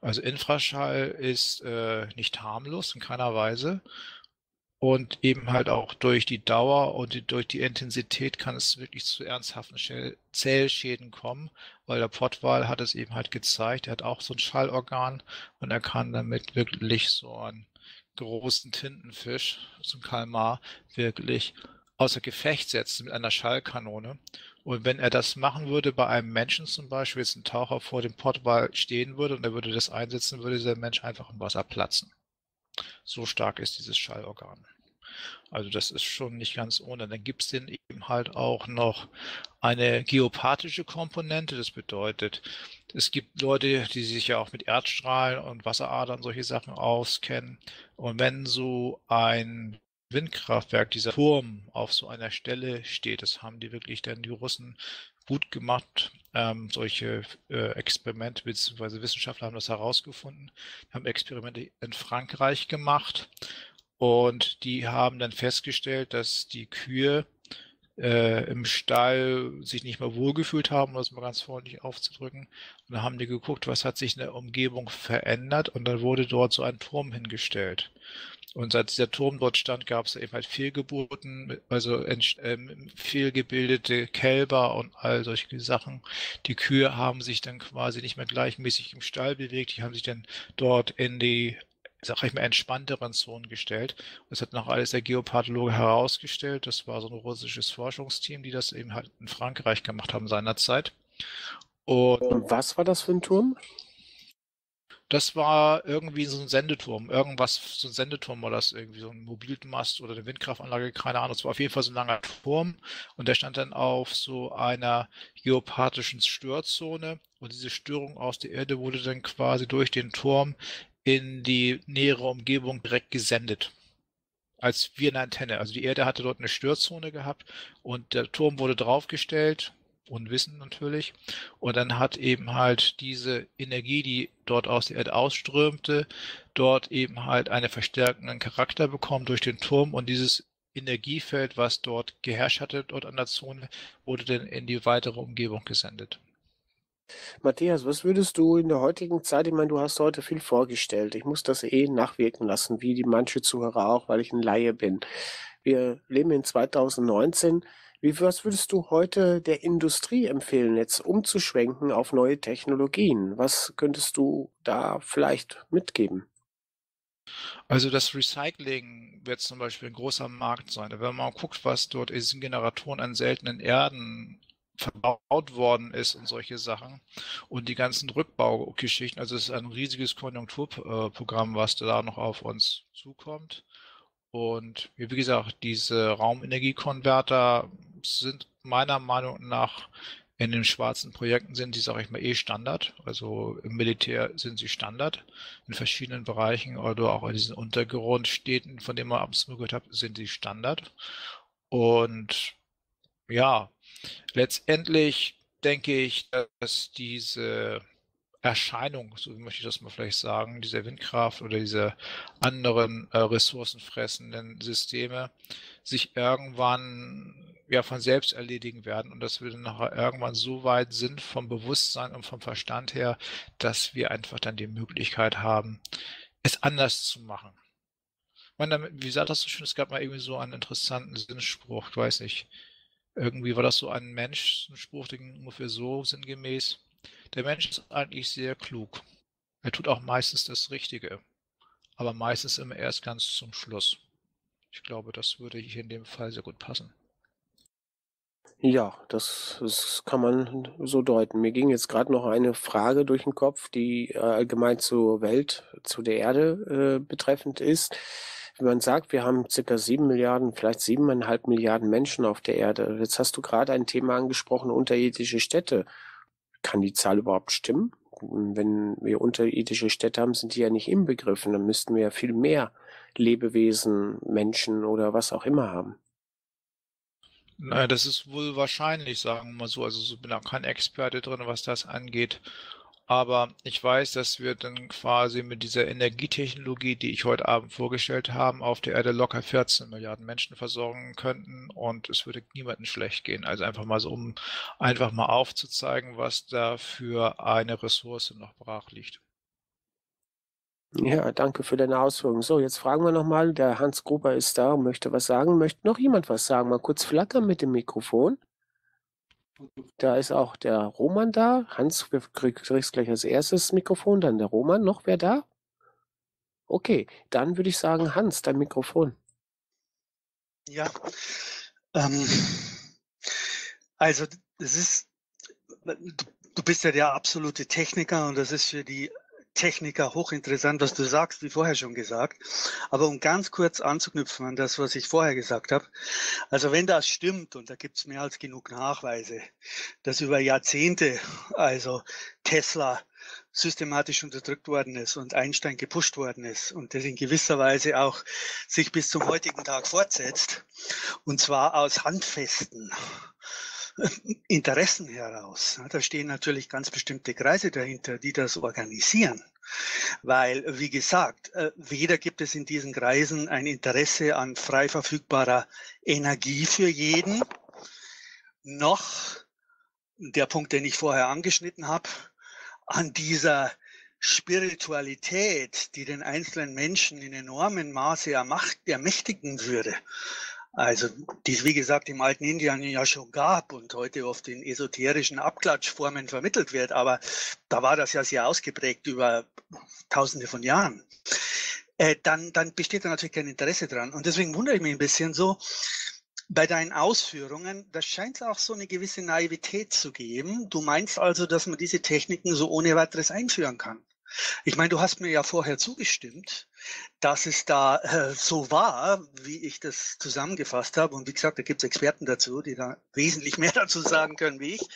Also Infraschall ist äh, nicht harmlos in keiner Weise. Und eben halt auch durch die Dauer und die, durch die Intensität kann es wirklich zu ernsthaften Zellschäden kommen, weil der Pottwal hat es eben halt gezeigt, er hat auch so ein Schallorgan und er kann damit wirklich so einen großen Tintenfisch, so ein Kalmar, wirklich außer Gefecht setzen mit einer Schallkanone. Und wenn er das machen würde bei einem Menschen zum Beispiel, jetzt ein Taucher vor dem Portwal stehen würde und er würde das einsetzen, würde dieser Mensch einfach im Wasser platzen. So stark ist dieses Schallorgan. Also das ist schon nicht ganz ohne. Dann gibt es denn eben halt auch noch eine geopathische Komponente. Das bedeutet, es gibt Leute, die sich ja auch mit Erdstrahlen und Wasseradern solche Sachen auskennen. Und wenn so ein Windkraftwerk, dieser Turm auf so einer Stelle steht. Das haben die wirklich dann die Russen gut gemacht. Ähm, solche äh, Experimente bzw. Wissenschaftler haben das herausgefunden, haben Experimente in Frankreich gemacht und die haben dann festgestellt, dass die Kühe äh, im Stall sich nicht mehr wohlgefühlt haben, um das mal ganz freundlich aufzudrücken. Und dann haben die geguckt, was hat sich in der Umgebung verändert und dann wurde dort so ein Turm hingestellt. Und seit dieser Turm dort stand, gab es eben halt Fehlgeburten, also ähm, fehlgebildete Kälber und all solche Sachen. Die Kühe haben sich dann quasi nicht mehr gleichmäßig im Stall bewegt, die haben sich dann dort in die sag ich mal, entspannteren Zonen gestellt. Das hat noch alles der Geopathologe herausgestellt. Das war so ein russisches Forschungsteam, die das eben halt in Frankreich gemacht haben seinerzeit. Und, und was war das für ein Turm? Das war irgendwie so ein Sendeturm, irgendwas, so ein Sendeturm war das irgendwie, so ein Mobilmast oder eine Windkraftanlage, keine Ahnung. Es war auf jeden Fall so ein langer Turm und der stand dann auf so einer geopathischen Störzone und diese Störung aus der Erde wurde dann quasi durch den Turm in die nähere Umgebung direkt gesendet als wie eine Antenne. Also die Erde hatte dort eine Störzone gehabt und der Turm wurde draufgestellt, Unwissen natürlich. Und dann hat eben halt diese Energie, die dort aus der Erde ausströmte, dort eben halt einen verstärkenden Charakter bekommen durch den Turm und dieses Energiefeld, was dort geherrscht hatte, dort an der Zone, wurde dann in die weitere Umgebung gesendet. Matthias, was würdest du in der heutigen Zeit, ich meine, du hast heute viel vorgestellt. Ich muss das eh nachwirken lassen, wie die manche Zuhörer auch, weil ich ein Laie bin. Wir leben in 2019. Wie, was würdest du heute der Industrie empfehlen, jetzt umzuschwenken auf neue Technologien? Was könntest du da vielleicht mitgeben? Also das Recycling wird zum Beispiel ein großer Markt sein. Wenn man guckt, was dort in diesen Generatoren an seltenen Erden verbaut worden ist und solche Sachen. Und die ganzen Rückbaugeschichten, also es ist ein riesiges Konjunkturprogramm, was da noch auf uns zukommt. Und wie gesagt, diese Raumenergiekonverter sind meiner Meinung nach in den schwarzen Projekten sind die, sage ich mal, eh Standard. Also im Militär sind sie Standard in verschiedenen Bereichen oder auch in diesen Untergrundstädten, von denen man abends nur gehört hat, sind sie Standard. Und ja, letztendlich denke ich, dass diese Erscheinung, so möchte ich das mal vielleicht sagen, dieser Windkraft oder diese anderen äh, ressourcenfressenden Systeme sich irgendwann ja von selbst erledigen werden und dass wir dann nachher irgendwann so weit sind vom Bewusstsein und vom Verstand her, dass wir einfach dann die Möglichkeit haben, es anders zu machen. Meine, wie gesagt, das so schön, es gab mal irgendwie so einen interessanten Sinnspruch, ich weiß nicht, irgendwie war das so ein Mensch, ein Spruch, der ging ungefähr so sinngemäß. Der Mensch ist eigentlich sehr klug. Er tut auch meistens das Richtige, aber meistens immer erst ganz zum Schluss. Ich glaube, das würde hier in dem Fall sehr gut passen. Ja, das, das kann man so deuten. Mir ging jetzt gerade noch eine Frage durch den Kopf, die äh, allgemein zur Welt, zu der Erde äh, betreffend ist wenn man sagt, wir haben circa sieben Milliarden, vielleicht siebeneinhalb Milliarden Menschen auf der Erde. Jetzt hast du gerade ein Thema angesprochen, unterirdische Städte. Kann die Zahl überhaupt stimmen? Wenn wir unterirdische Städte haben, sind die ja nicht inbegriffen. Dann müssten wir ja viel mehr Lebewesen, Menschen oder was auch immer haben. Naja, das ist wohl wahrscheinlich, sagen wir mal so. Also ich bin auch kein Experte drin, was das angeht. Aber ich weiß, dass wir dann quasi mit dieser Energietechnologie, die ich heute Abend vorgestellt habe, auf der Erde locker 14 Milliarden Menschen versorgen könnten und es würde niemandem schlecht gehen. Also einfach mal so, um einfach mal aufzuzeigen, was da für eine Ressource noch brach liegt. Ja, danke für deine Ausführungen. So, jetzt fragen wir nochmal, der Hans Gruber ist da und möchte was sagen. Möchte noch jemand was sagen? Mal kurz flackern mit dem Mikrofon. Da ist auch der Roman da. Hans, du kriegst gleich als erstes Mikrofon, dann der Roman. Noch wer da? Okay, dann würde ich sagen, Hans, dein Mikrofon. Ja, ähm, also das ist, du bist ja der absolute Techniker und das ist für die Techniker hochinteressant, was du sagst, wie vorher schon gesagt. Aber um ganz kurz anzuknüpfen an das, was ich vorher gesagt habe. Also wenn das stimmt, und da gibt es mehr als genug Nachweise, dass über Jahrzehnte, also Tesla systematisch unterdrückt worden ist und Einstein gepusht worden ist und das in gewisser Weise auch sich bis zum heutigen Tag fortsetzt, und zwar aus handfesten Interessen heraus. Da stehen natürlich ganz bestimmte Kreise dahinter, die das organisieren. Weil, wie gesagt, äh, weder gibt es in diesen Kreisen ein Interesse an frei verfügbarer Energie für jeden, noch der Punkt, den ich vorher angeschnitten habe, an dieser Spiritualität, die den einzelnen Menschen in enormem Maße ermächtigen würde. Also, die es wie gesagt im alten Indien ja schon gab und heute oft in esoterischen Abklatschformen vermittelt wird, aber da war das ja sehr ausgeprägt über tausende von Jahren. Äh, dann, dann besteht da natürlich kein Interesse dran. Und deswegen wundere ich mich ein bisschen so, bei deinen Ausführungen, da scheint auch so eine gewisse Naivität zu geben. Du meinst also, dass man diese Techniken so ohne weiteres einführen kann. Ich meine, du hast mir ja vorher zugestimmt, dass es da äh, so war, wie ich das zusammengefasst habe. Und wie gesagt, da gibt es Experten dazu, die da wesentlich mehr dazu sagen können wie ich.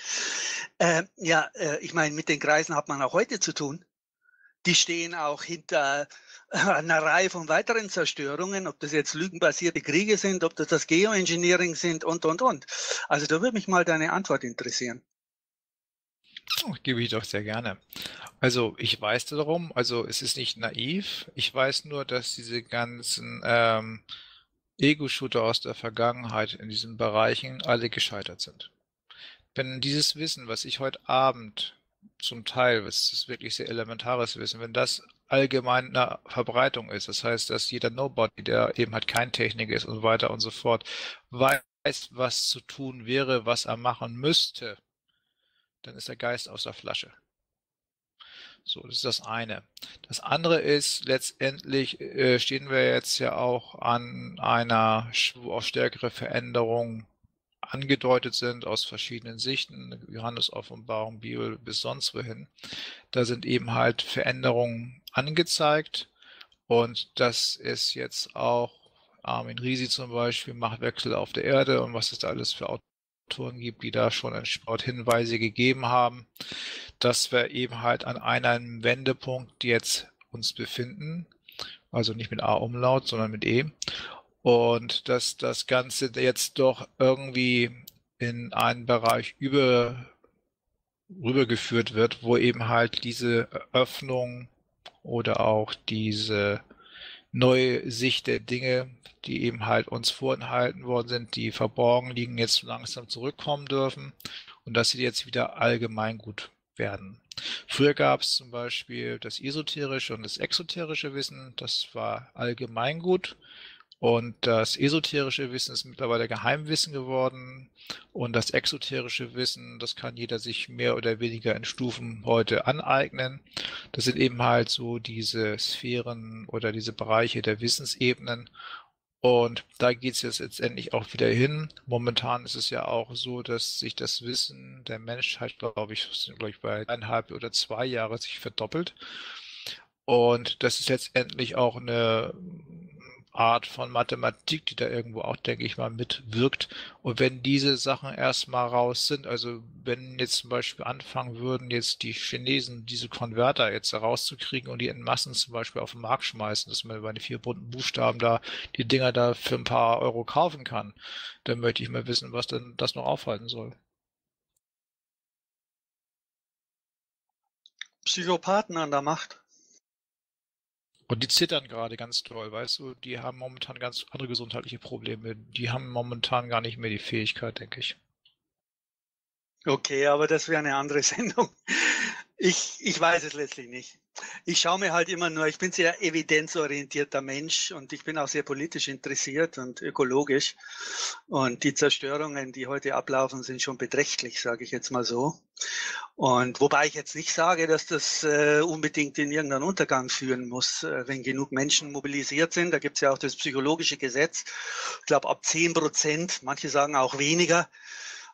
Äh, ja, äh, ich meine, mit den Kreisen hat man auch heute zu tun. Die stehen auch hinter äh, einer Reihe von weiteren Zerstörungen, ob das jetzt lügenbasierte Kriege sind, ob das das Geoengineering sind und, und, und. Also da würde mich mal deine Antwort interessieren. Gebe ich doch sehr gerne. Also ich weiß darum, also es ist nicht naiv. Ich weiß nur, dass diese ganzen ähm, Ego-Shooter aus der Vergangenheit in diesen Bereichen alle gescheitert sind. Wenn dieses Wissen, was ich heute Abend zum Teil, was ist wirklich sehr elementares Wissen, wenn das allgemein eine Verbreitung ist, das heißt, dass jeder Nobody, der eben halt kein Techniker ist und weiter und so fort, weiß, was zu tun wäre, was er machen müsste, dann ist der Geist aus der Flasche. So, das ist das eine. Das andere ist, letztendlich äh, stehen wir jetzt ja auch an einer, wo auch stärkere Veränderungen angedeutet sind aus verschiedenen Sichten, Johannes Offenbarung, Bibel bis sonst wohin. Da sind eben halt Veränderungen angezeigt und das ist jetzt auch Armin Risi zum Beispiel, Machtwechsel auf der Erde und was es da alles für Autoren gibt, die da schon entsprechend Hinweise gegeben haben, dass wir eben halt an einem Wendepunkt jetzt uns befinden. Also nicht mit A-Umlaut, sondern mit E. Und dass das Ganze jetzt doch irgendwie in einen Bereich über, rübergeführt wird, wo eben halt diese Öffnung oder auch diese neue Sicht der Dinge die eben halt uns vorenthalten worden sind, die verborgen liegen, jetzt langsam zurückkommen dürfen und dass sie jetzt wieder allgemein gut werden. Früher gab es zum Beispiel das esoterische und das exoterische Wissen, das war allgemein gut. Und das esoterische Wissen ist mittlerweile Geheimwissen geworden. Und das exoterische Wissen, das kann jeder sich mehr oder weniger in Stufen heute aneignen. Das sind eben halt so diese Sphären oder diese Bereiche der Wissensebenen. Und da geht es jetzt letztendlich auch wieder hin. Momentan ist es ja auch so, dass sich das Wissen der Menschheit, glaube ich, glaube ich, bei eineinhalb oder zwei Jahre sich verdoppelt. Und das ist letztendlich auch eine Art von Mathematik, die da irgendwo auch, denke ich mal, mitwirkt. Und wenn diese Sachen erstmal raus sind, also wenn jetzt zum Beispiel anfangen würden, jetzt die Chinesen diese Konverter jetzt rauszukriegen und die in Massen zum Beispiel auf den Markt schmeißen, dass man bei den vier bunten Buchstaben da die Dinger da für ein paar Euro kaufen kann, dann möchte ich mal wissen, was denn das noch aufhalten soll. Psychopathen an der Macht. Und die zittern gerade ganz toll, weißt du? Die haben momentan ganz andere gesundheitliche Probleme. Die haben momentan gar nicht mehr die Fähigkeit, denke ich. Okay, aber das wäre eine andere Sendung. Ich, ich weiß es letztlich nicht. Ich schaue mir halt immer nur, ich bin sehr evidenzorientierter Mensch und ich bin auch sehr politisch interessiert und ökologisch. Und die Zerstörungen, die heute ablaufen, sind schon beträchtlich, sage ich jetzt mal so. Und wobei ich jetzt nicht sage, dass das äh, unbedingt in irgendeinen Untergang führen muss, äh, wenn genug Menschen mobilisiert sind. Da gibt es ja auch das psychologische Gesetz. Ich glaube, ab 10 Prozent, manche sagen auch weniger,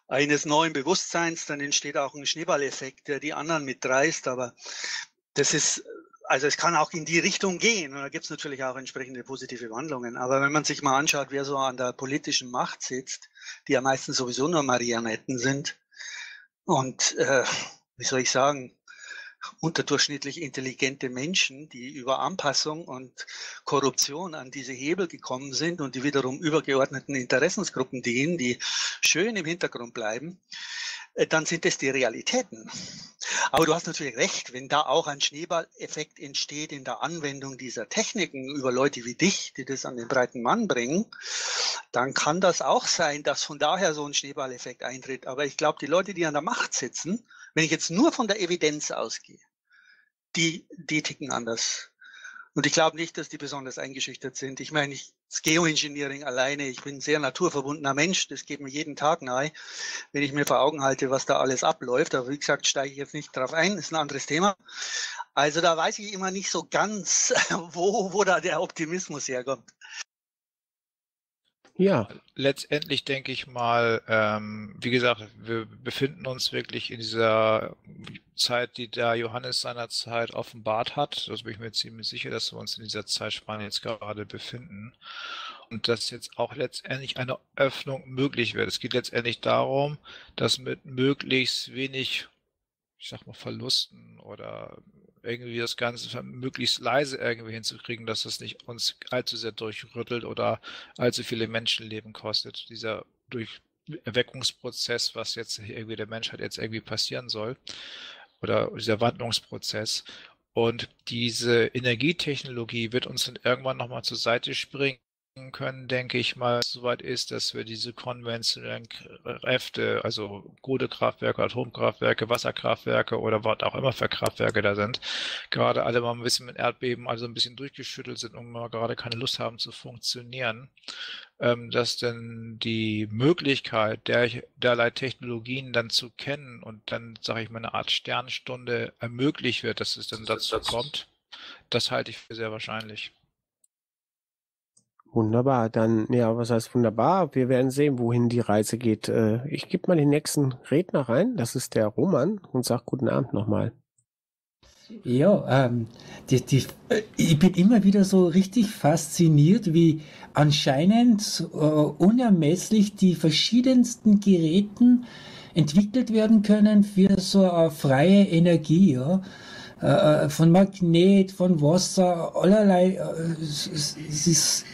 eines neuen Bewusstseins, dann entsteht auch ein Schneeballeffekt, der die anderen mitreißt. Aber das ist, also es kann auch in die Richtung gehen. Und da gibt es natürlich auch entsprechende positive Wandlungen. Aber wenn man sich mal anschaut, wer so an der politischen Macht sitzt, die ja meistens sowieso nur Marionetten sind, und äh, wie soll ich sagen, unterdurchschnittlich intelligente Menschen, die über Anpassung und Korruption an diese Hebel gekommen sind und die wiederum übergeordneten Interessensgruppen dienen, die schön im Hintergrund bleiben, äh, dann sind es die Realitäten. Aber du hast natürlich recht, wenn da auch ein Schneeballeffekt entsteht in der Anwendung dieser Techniken über Leute wie dich, die das an den breiten Mann bringen, dann kann das auch sein, dass von daher so ein Schneeballeffekt eintritt. Aber ich glaube, die Leute, die an der Macht sitzen, wenn ich jetzt nur von der Evidenz ausgehe, die, die ticken anders. Und ich glaube nicht, dass die besonders eingeschüchtert sind. Ich meine, ich, das Geoengineering alleine, ich bin ein sehr naturverbundener Mensch, das geht mir jeden Tag nahe, wenn ich mir vor Augen halte, was da alles abläuft. Aber wie gesagt, steige ich jetzt nicht drauf ein, ist ein anderes Thema. Also da weiß ich immer nicht so ganz, wo, wo da der Optimismus herkommt. Ja. Letztendlich denke ich mal, ähm, wie gesagt, wir befinden uns wirklich in dieser Zeit, die da Johannes seinerzeit offenbart hat. Das bin ich mir ziemlich sicher, dass wir uns in dieser Zeitspanne jetzt gerade befinden. Und dass jetzt auch letztendlich eine Öffnung möglich wird. Es geht letztendlich darum, dass mit möglichst wenig, ich sag mal, Verlusten oder irgendwie das Ganze möglichst leise irgendwie hinzukriegen, dass das nicht uns allzu sehr durchrüttelt oder allzu viele Menschenleben kostet. Dieser durch Erweckungsprozess, was jetzt irgendwie der Menschheit jetzt irgendwie passieren soll, oder dieser Wandlungsprozess. Und diese Energietechnologie wird uns dann irgendwann nochmal zur Seite springen können, denke ich mal, soweit ist, dass wir diese konventionellen Kräfte, also Kohlekraftwerke, Atomkraftwerke, Wasserkraftwerke oder was auch immer für Kraftwerke da sind, gerade alle mal ein bisschen mit Erdbeben, also ein bisschen durchgeschüttelt sind und mal gerade keine Lust haben zu funktionieren, ähm, dass denn die Möglichkeit der, derlei Technologien dann zu kennen und dann, sage ich mal, eine Art Sternstunde ermöglicht wird, dass es dann dazu kommt, das halte ich für sehr wahrscheinlich. Wunderbar, dann, ja, was heißt wunderbar? Wir werden sehen, wohin die Reise geht. Äh, ich gebe mal den nächsten Redner rein, das ist der Roman und sag guten Abend nochmal. Ja, ähm, die, die, äh, ich bin immer wieder so richtig fasziniert, wie anscheinend äh, unermesslich die verschiedensten Geräten entwickelt werden können für so eine freie Energie, ja. Äh, von Magnet, von Wasser, allerlei. Es ist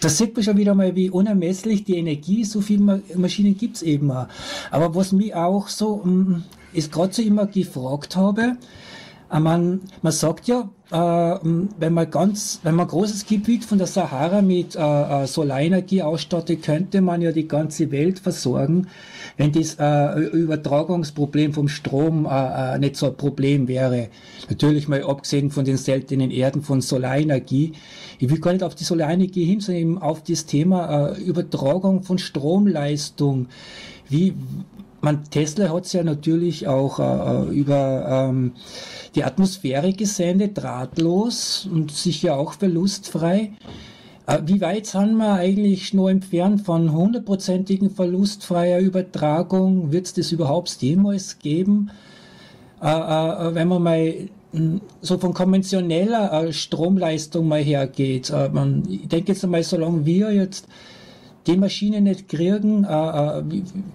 das sieht man schon wieder mal, wie unermesslich die Energie, so viele Maschinen gibt's eben auch. Aber was mich auch so, mm, ist gerade so immer gefragt habe, äh, man, man sagt ja, äh, mm, wenn man ganz, wenn man großes Gebiet von der Sahara mit äh, äh, Solarenergie ausstattet, könnte man ja die ganze Welt versorgen, wenn das äh, Übertragungsproblem vom Strom äh, äh, nicht so ein Problem wäre. Natürlich mal abgesehen von den seltenen Erden von Solarenergie. Ich will gar nicht auf die Solarenergie hin, sondern eben auf das Thema äh, Übertragung von Stromleistung. Wie, man, Tesla hat es ja natürlich auch äh, über ähm, die Atmosphäre gesendet, drahtlos und sicher auch verlustfrei. Äh, wie weit sind wir eigentlich noch entfernt von hundertprozentigen verlustfreier Übertragung? Wird es das überhaupt jemals geben? Äh, äh, wenn man mal so von konventioneller Stromleistung mal hergeht. Ich denke jetzt einmal, solange wir jetzt die Maschine nicht kriegen,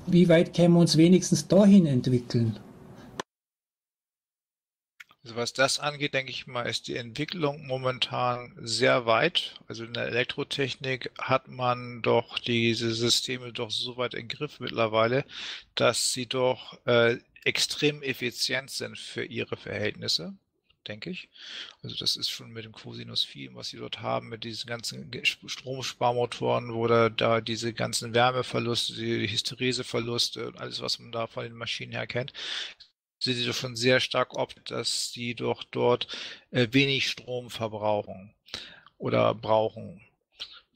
wie weit können wir uns wenigstens dahin entwickeln? Also was das angeht, denke ich mal, ist die Entwicklung momentan sehr weit. Also in der Elektrotechnik hat man doch diese Systeme doch so weit im Griff mittlerweile, dass sie doch äh, extrem effizient sind für ihre Verhältnisse denke ich. Also das ist schon mit dem Cosinus Phi, was sie dort haben, mit diesen ganzen Stromsparmotoren, wo da, da diese ganzen Wärmeverluste, die Hystereseverluste und alles, was man da von den Maschinen her kennt, sind sie schon sehr stark ob, dass sie doch dort äh, wenig Strom verbrauchen oder brauchen.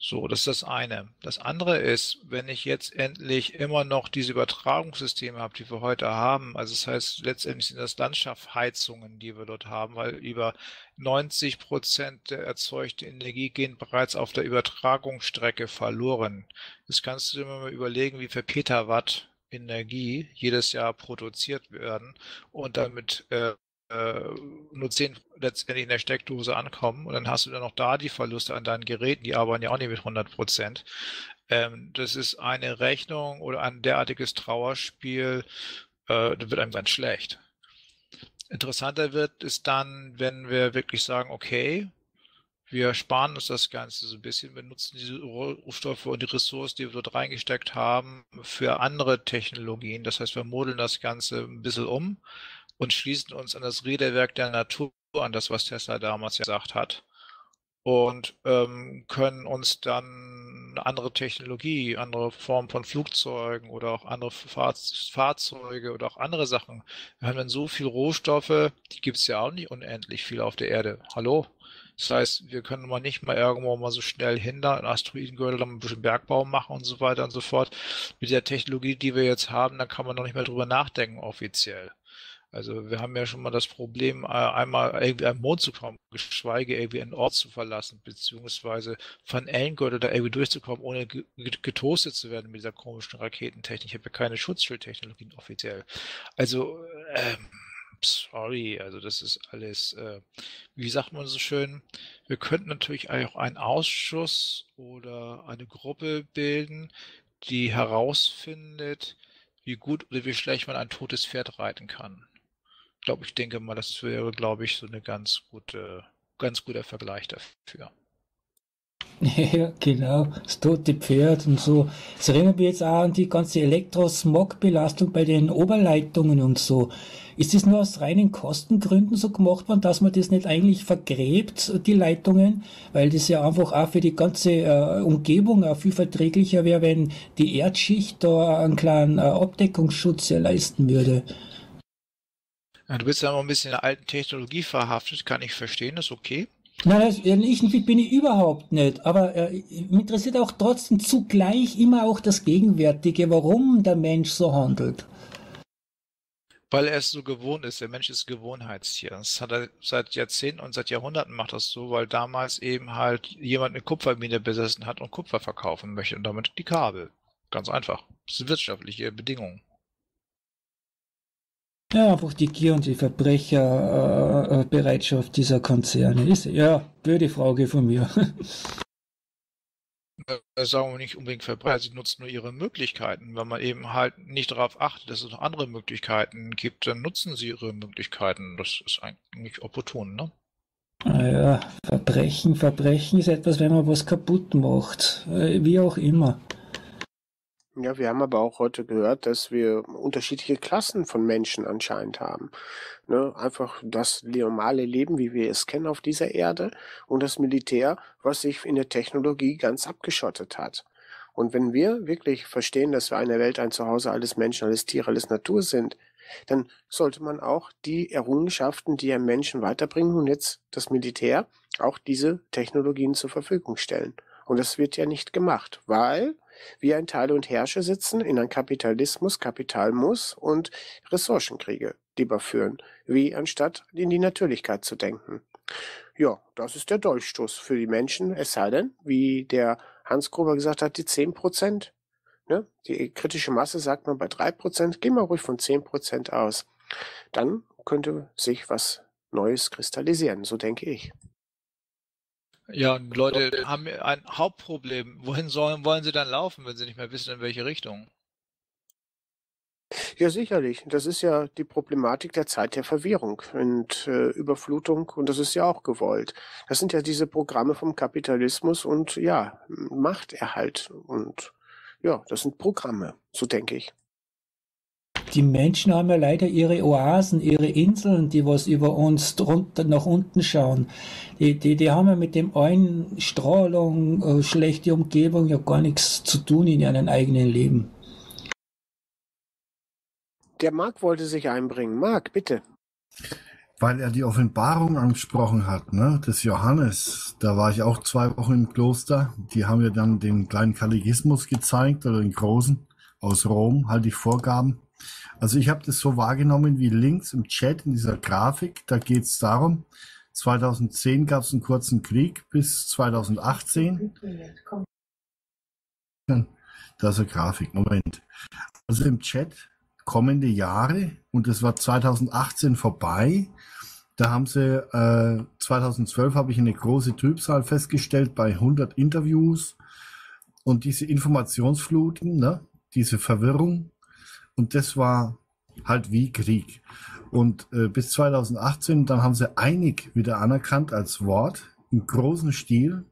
So, das ist das eine. Das andere ist, wenn ich jetzt endlich immer noch diese Übertragungssysteme habe, die wir heute haben, also das heißt, letztendlich sind das Landschaftsheizungen, die wir dort haben, weil über 90 Prozent der erzeugten Energie gehen bereits auf der Übertragungsstrecke verloren. Das kannst du dir mal überlegen, wie viel Petawatt Energie jedes Jahr produziert werden und damit äh, äh, nur 10 letztendlich in der Steckdose ankommen und dann hast du dann noch da die Verluste an deinen Geräten, die arbeiten ja auch nicht mit 100 Prozent. Ähm, das ist eine Rechnung oder ein derartiges Trauerspiel, äh, da wird einem ganz schlecht. Interessanter wird es dann, wenn wir wirklich sagen, okay, wir sparen uns das Ganze so ein bisschen, wir nutzen diese Rohstoffe und die Ressourcen, die wir dort reingesteckt haben, für andere Technologien. Das heißt, wir modeln das Ganze ein bisschen um und schließen uns an das Räderwerk der Natur, an das, was Tesla damals gesagt hat. Und ähm, können uns dann andere Technologie, andere Formen von Flugzeugen oder auch andere Fahr Fahrzeuge oder auch andere Sachen. Wir haben dann so viel Rohstoffe, die gibt es ja auch nicht unendlich viel auf der Erde. Hallo? Das heißt, wir können mal nicht mal irgendwo mal so schnell hindern, Asteroidengürtel, dann ein bisschen Bergbau machen und so weiter und so fort. Mit der Technologie, die wir jetzt haben, da kann man noch nicht mehr drüber nachdenken offiziell. Also wir haben ja schon mal das Problem, äh, einmal irgendwie am Mond zu kommen, geschweige irgendwie einen Ort zu verlassen, beziehungsweise von Elngürtel da irgendwie durchzukommen, ohne getoastet zu werden mit dieser komischen Raketentechnik. Ich habe ja keine Schutzschildtechnologien offiziell. Also, ähm, sorry, also das ist alles, äh, wie sagt man so schön, wir könnten natürlich auch einen Ausschuss oder eine Gruppe bilden, die herausfindet, wie gut oder wie schlecht man ein totes Pferd reiten kann glaube, ich denke mal, das wäre, glaube ich, so eine ganz gute, ganz guter Vergleich dafür. Ja, genau, das tote Pferd und so. Das erinnert mich jetzt auch an die ganze Elektrosmog-Belastung bei den Oberleitungen und so. Ist das nur aus reinen Kostengründen so gemacht worden, dass man das nicht eigentlich vergräbt, die Leitungen? Weil das ja einfach auch für die ganze äh, Umgebung auch viel verträglicher wäre, wenn die Erdschicht da einen kleinen äh, Abdeckungsschutz ja leisten würde. Ja, du bist ja noch ein bisschen in der alten Technologie verhaftet, kann ich verstehen, ist okay. Nein, ich bin ich überhaupt nicht. Aber äh, mich interessiert auch trotzdem zugleich immer auch das Gegenwärtige, warum der Mensch so handelt. Weil er es so gewohnt ist. Der Mensch ist Gewohnheitstier. Das hat er seit Jahrzehnten und seit Jahrhunderten macht das so, weil damals eben halt jemand eine Kupfermine besessen hat und Kupfer verkaufen möchte und damit die Kabel. Ganz einfach. Das sind wirtschaftliche Bedingungen. Ja, einfach die Gier und die Verbrecherbereitschaft dieser Konzerne. Ist, ja, blöde Frage von mir. Äh, sagen wir nicht unbedingt Verbrecher, sie nutzen nur ihre Möglichkeiten. Wenn man eben halt nicht darauf achtet, dass es noch andere Möglichkeiten gibt, dann nutzen sie ihre Möglichkeiten. Das ist eigentlich opportun, ne? Naja, Verbrechen, Verbrechen ist etwas, wenn man was kaputt macht. Äh, wie auch immer. Ja, wir haben aber auch heute gehört, dass wir unterschiedliche Klassen von Menschen anscheinend haben. Ne? Einfach das normale Leben, wie wir es kennen auf dieser Erde und das Militär, was sich in der Technologie ganz abgeschottet hat. Und wenn wir wirklich verstehen, dass wir eine Welt, ein Zuhause, alles Menschen, alles Tiere, alles Natur sind, dann sollte man auch die Errungenschaften, die ein Menschen weiterbringen und jetzt das Militär, auch diese Technologien zur Verfügung stellen. Und das wird ja nicht gemacht, weil wir ein Teil und Herrscher sitzen in einem Kapitalismus, Kapital muss und Ressourcenkriege lieber führen, wie anstatt in die Natürlichkeit zu denken. Ja, das ist der Dolchstoß für die Menschen, es sei denn, wie der Hans Gruber gesagt hat, die 10 Prozent. Ne? Die kritische Masse sagt man bei 3 Prozent, gehen wir ruhig von 10 Prozent aus. Dann könnte sich was Neues kristallisieren, so denke ich. Ja, und Leute haben ein Hauptproblem. Wohin sollen, wollen sie dann laufen, wenn sie nicht mehr wissen, in welche Richtung? Ja, sicherlich. Das ist ja die Problematik der Zeit der Verwirrung und äh, Überflutung und das ist ja auch gewollt. Das sind ja diese Programme vom Kapitalismus und ja, Machterhalt und ja, das sind Programme, so denke ich. Die Menschen haben ja leider ihre Oasen, ihre Inseln, die was über uns drunter nach unten schauen. Die, die, die haben ja mit dem einen Strahlung, äh, schlechte Umgebung ja gar nichts zu tun in ihrem eigenen Leben. Der Marc wollte sich einbringen. Marc, bitte. Weil er die Offenbarung angesprochen hat, ne, des Johannes. Da war ich auch zwei Wochen im Kloster. Die haben ja dann den kleinen Kaligismus gezeigt oder den großen aus Rom, halt die Vorgaben. Also ich habe das so wahrgenommen wie links im Chat in dieser Grafik. Da geht es darum, 2010 gab es einen kurzen Krieg bis 2018. Da ist eine Grafik, Moment. Also im Chat kommende Jahre und das war 2018 vorbei. Da haben sie, äh, 2012 habe ich eine große Trübsal festgestellt bei 100 Interviews und diese Informationsfluten, ne, diese Verwirrung, und das war halt wie Krieg. Und äh, bis 2018, dann haben sie einig wieder anerkannt als Wort im großen Stil.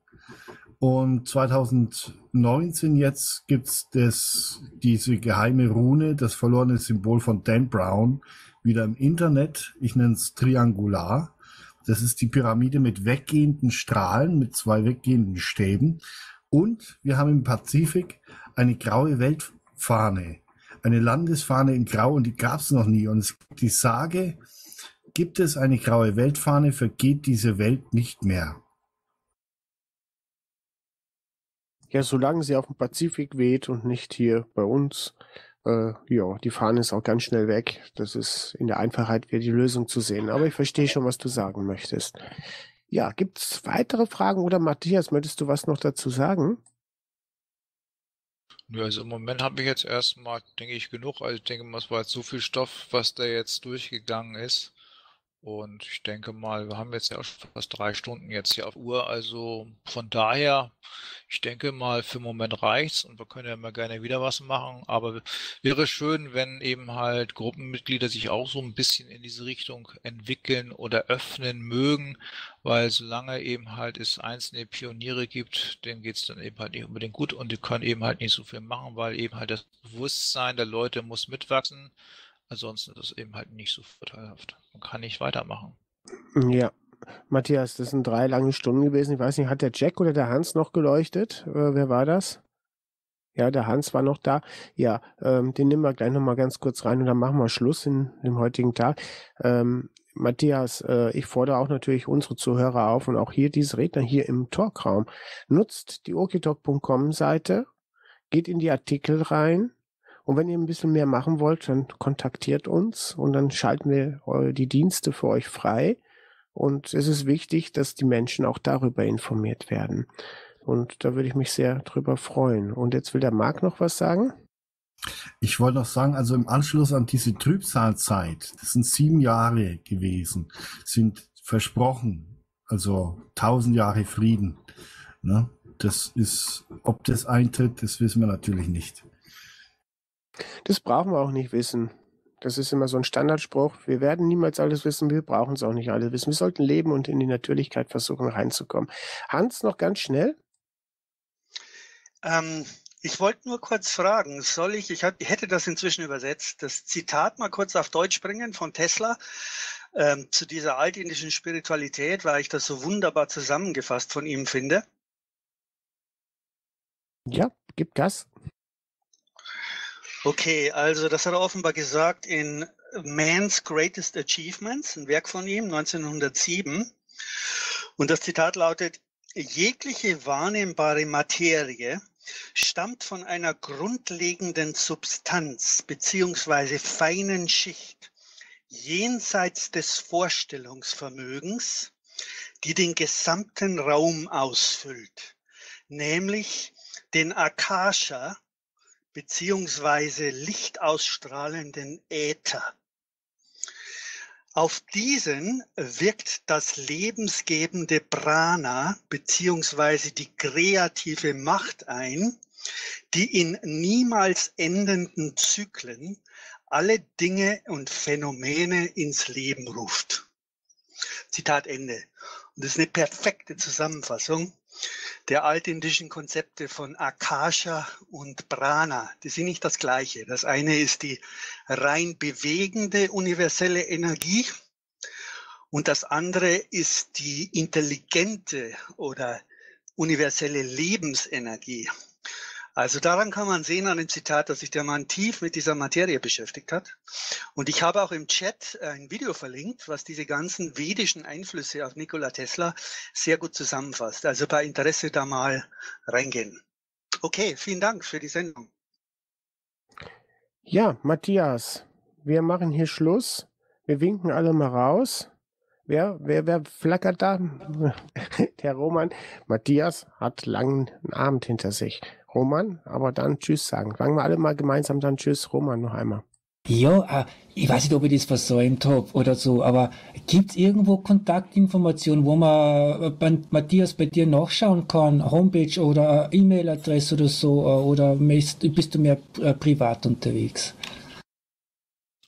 Und 2019 jetzt gibt's das, diese geheime Rune, das verlorene Symbol von Dan Brown, wieder im Internet. Ich nenne es Triangular. Das ist die Pyramide mit weggehenden Strahlen, mit zwei weggehenden Stäben. Und wir haben im Pazifik eine graue Weltfahne eine Landesfahne in Grau und die gab es noch nie. Und es gibt die Sage, gibt es eine graue Weltfahne, vergeht diese Welt nicht mehr. Ja, solange sie auf dem Pazifik weht und nicht hier bei uns, äh, ja, die Fahne ist auch ganz schnell weg. Das ist in der Einfachheit wieder die Lösung zu sehen. Aber ich verstehe schon, was du sagen möchtest. Ja, gibt's weitere Fragen oder Matthias, möchtest du was noch dazu sagen? Ja, also im Moment habe ich jetzt erstmal, denke ich, genug. Also ich denke mal, es war jetzt so viel Stoff, was da jetzt durchgegangen ist. Und ich denke mal, wir haben jetzt ja auch schon fast drei Stunden jetzt hier auf Uhr. Also von daher, ich denke mal, für den Moment reicht's und wir können ja immer gerne wieder was machen. Aber wäre schön, wenn eben halt Gruppenmitglieder sich auch so ein bisschen in diese Richtung entwickeln oder öffnen mögen, weil solange eben halt es einzelne Pioniere gibt, denen geht's dann eben halt nicht unbedingt gut und die können eben halt nicht so viel machen, weil eben halt das Bewusstsein der Leute muss mitwachsen. Ansonsten ist es eben halt nicht so vorteilhaft. Man kann nicht weitermachen. Ja. Matthias, das sind drei lange Stunden gewesen. Ich weiß nicht, hat der Jack oder der Hans noch geleuchtet? Äh, wer war das? Ja, der Hans war noch da. Ja, ähm, den nehmen wir gleich nochmal ganz kurz rein und dann machen wir Schluss in dem heutigen Tag. Ähm, Matthias, äh, ich fordere auch natürlich unsere Zuhörer auf und auch hier diese Redner hier im Talkraum. Nutzt die okitalk.com Seite, geht in die Artikel rein, und wenn ihr ein bisschen mehr machen wollt, dann kontaktiert uns und dann schalten wir die Dienste für euch frei. Und es ist wichtig, dass die Menschen auch darüber informiert werden. Und da würde ich mich sehr drüber freuen. Und jetzt will der Marc noch was sagen. Ich wollte noch sagen, also im Anschluss an diese Trübsalzeit, das sind sieben Jahre gewesen, sind versprochen, also tausend Jahre Frieden. Ne? Das ist, ob das eintritt, das wissen wir natürlich nicht. Das brauchen wir auch nicht wissen. Das ist immer so ein Standardspruch. Wir werden niemals alles wissen, wir brauchen es auch nicht alles wissen. Wir sollten leben und in die Natürlichkeit versuchen reinzukommen. Hans, noch ganz schnell. Ähm, ich wollte nur kurz fragen, soll ich, ich, hätte das inzwischen übersetzt, das Zitat mal kurz auf Deutsch bringen von Tesla ähm, zu dieser altindischen Spiritualität, weil ich das so wunderbar zusammengefasst von ihm finde. Ja, gib Gas. Okay, also das hat er offenbar gesagt in Man's Greatest Achievements, ein Werk von ihm, 1907. Und das Zitat lautet, jegliche wahrnehmbare Materie stammt von einer grundlegenden Substanz beziehungsweise feinen Schicht jenseits des Vorstellungsvermögens, die den gesamten Raum ausfüllt, nämlich den Akasha, beziehungsweise lichtausstrahlenden Äther. Auf diesen wirkt das lebensgebende Prana beziehungsweise die kreative Macht ein, die in niemals endenden Zyklen alle Dinge und Phänomene ins Leben ruft. Zitat Ende. Und das ist eine perfekte Zusammenfassung der altindischen Konzepte von Akasha und Prana. Die sind nicht das gleiche. Das eine ist die rein bewegende universelle Energie und das andere ist die intelligente oder universelle Lebensenergie. Also daran kann man sehen an dem Zitat, dass sich der Mann tief mit dieser Materie beschäftigt hat. Und ich habe auch im Chat ein Video verlinkt, was diese ganzen vedischen Einflüsse auf Nikola Tesla sehr gut zusammenfasst. Also bei Interesse da mal reingehen. Okay, vielen Dank für die Sendung. Ja, Matthias, wir machen hier Schluss. Wir winken alle mal raus. Wer, wer, wer flackert da? Der Roman. Matthias hat langen Abend hinter sich. Roman, aber dann Tschüss sagen. Sagen wir alle mal gemeinsam dann Tschüss, Roman, noch einmal. Ja, äh, ich weiß nicht, ob ich das versäumt habe oder so, aber gibt es irgendwo Kontaktinformationen, wo man äh, bei Matthias bei dir nachschauen kann? Homepage oder E-Mail-Adresse oder so? Äh, oder bist du mehr privat unterwegs?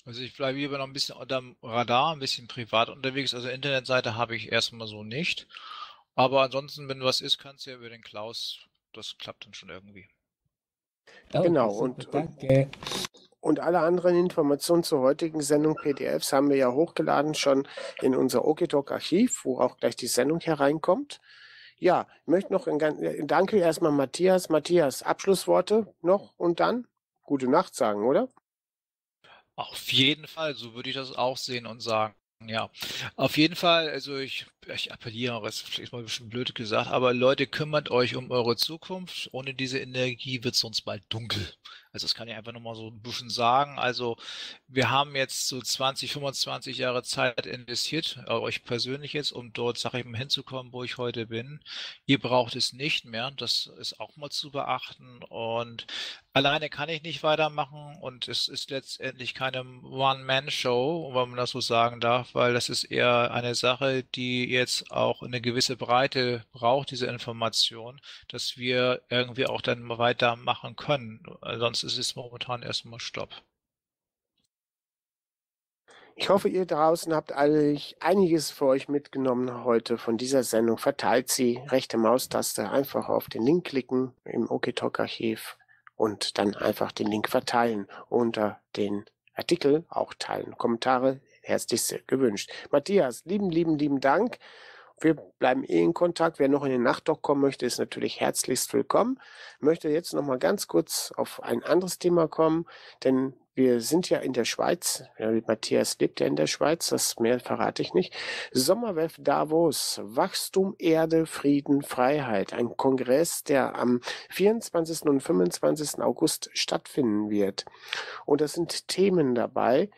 Also ich bleibe lieber noch ein bisschen unter dem Radar, ein bisschen privat unterwegs. Also Internetseite habe ich erstmal so nicht. Aber ansonsten, wenn was ist, kannst du ja über den Klaus das klappt dann schon irgendwie. Oh, genau, und, danke. Und alle anderen Informationen zur heutigen Sendung PDFs haben wir ja hochgeladen schon in unser Okitalk Archiv, wo auch gleich die Sendung hereinkommt. Ja, ich möchte noch ein, danke erstmal Matthias. Matthias, Abschlussworte noch und dann gute Nacht sagen, oder? Auf jeden Fall, so würde ich das auch sehen und sagen. Ja, auf jeden Fall. Also ich ich appelliere, das ist vielleicht mal ein bisschen blöd gesagt, aber Leute, kümmert euch um eure Zukunft. Ohne diese Energie wird es uns bald dunkel. Also das kann ich einfach nochmal so ein bisschen sagen. Also wir haben jetzt so 20, 25 Jahre Zeit investiert, euch persönlich jetzt, um dort, sag ich mal, hinzukommen, wo ich heute bin. Ihr braucht es nicht mehr. Das ist auch mal zu beachten. Und alleine kann ich nicht weitermachen. Und es ist letztendlich keine One-Man-Show, wenn man das so sagen darf, weil das ist eher eine Sache, die jetzt auch eine gewisse Breite braucht, diese Information, dass wir irgendwie auch dann weitermachen können. Sonst ist es momentan erstmal Stopp. Ich hoffe, ihr draußen habt einiges für euch mitgenommen heute von dieser Sendung. Verteilt sie, rechte Maustaste, einfach auf den Link klicken im OKTalk-Archiv und dann einfach den Link verteilen unter den Artikel, auch teilen. Kommentare herzlichst gewünscht. Matthias, lieben, lieben, lieben Dank. Wir bleiben eh in Kontakt. Wer noch in den Nachtdoc kommen möchte, ist natürlich herzlichst willkommen. Ich möchte jetzt noch mal ganz kurz auf ein anderes Thema kommen, denn wir sind ja in der Schweiz. Ja, Matthias lebt ja in der Schweiz, das mehr verrate ich nicht. Sommerwef Davos, Wachstum, Erde, Frieden, Freiheit. Ein Kongress, der am 24. und 25. August stattfinden wird. Und das sind Themen dabei,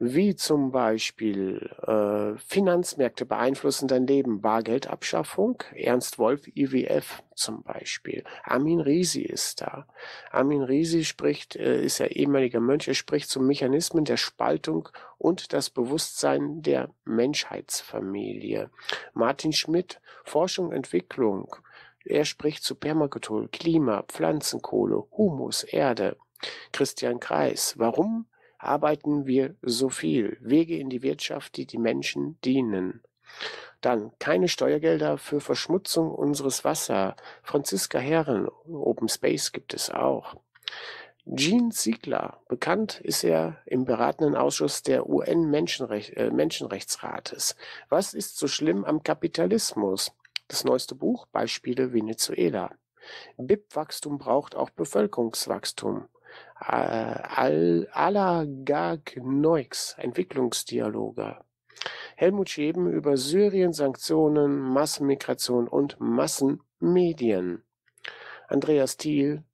wie zum Beispiel äh, Finanzmärkte beeinflussen dein Leben, Bargeldabschaffung, Ernst Wolf, IWF zum Beispiel. Armin Risi ist da. Armin Risi spricht, äh, ist ja ehemaliger Mönch, er spricht zu Mechanismen der Spaltung und das Bewusstsein der Menschheitsfamilie. Martin Schmidt, Forschung, Entwicklung. Er spricht zu Permakultur, Klima, Pflanzenkohle, Humus, Erde. Christian Kreis, warum arbeiten wir so viel. Wege in die Wirtschaft, die die Menschen dienen. Dann keine Steuergelder für Verschmutzung unseres Wasser. Franziska Herren, Open Space gibt es auch. Gene Ziegler, bekannt ist er im beratenden Ausschuss der UN-Menschenrech äh, Menschenrechtsrates. Was ist so schlimm am Kapitalismus? Das neueste Buch, Beispiele Venezuela. BIP-Wachstum braucht auch Bevölkerungswachstum. Al Allergagneux Entwicklungsdialoge. Helmut Scheben über Syrien, Sanktionen, Massenmigration und Massenmedien. Andreas Thiel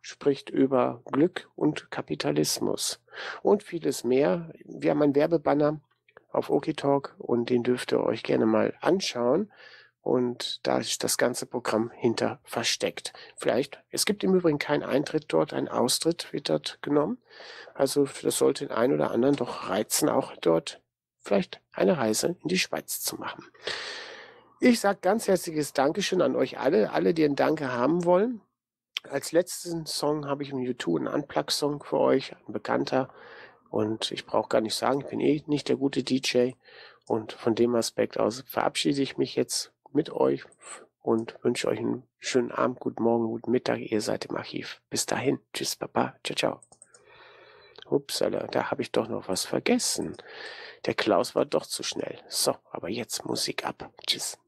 spricht über Glück und Kapitalismus und vieles mehr. Wir haben einen Werbebanner auf Okitalk und den dürft ihr euch gerne mal anschauen und da ist das ganze Programm hinter versteckt. Vielleicht, es gibt im Übrigen keinen Eintritt dort, ein Austritt wird dort genommen. Also das sollte den einen oder anderen doch reizen, auch dort vielleicht eine Reise in die Schweiz zu machen. Ich sage ganz herzliches Dankeschön an euch alle, alle, die ein Danke haben wollen. Als letzten Song habe ich im YouTube einen Unplug-Song für euch, ein bekannter. Und ich brauche gar nicht sagen, ich bin eh nicht der gute DJ. Und von dem Aspekt aus verabschiede ich mich jetzt mit euch und wünsche euch einen schönen Abend, guten Morgen, guten Mittag. Ihr seid im Archiv. Bis dahin. Tschüss, Papa. Ciao, ciao. Upsala, da habe ich doch noch was vergessen. Der Klaus war doch zu schnell. So, aber jetzt Musik ab. Tschüss.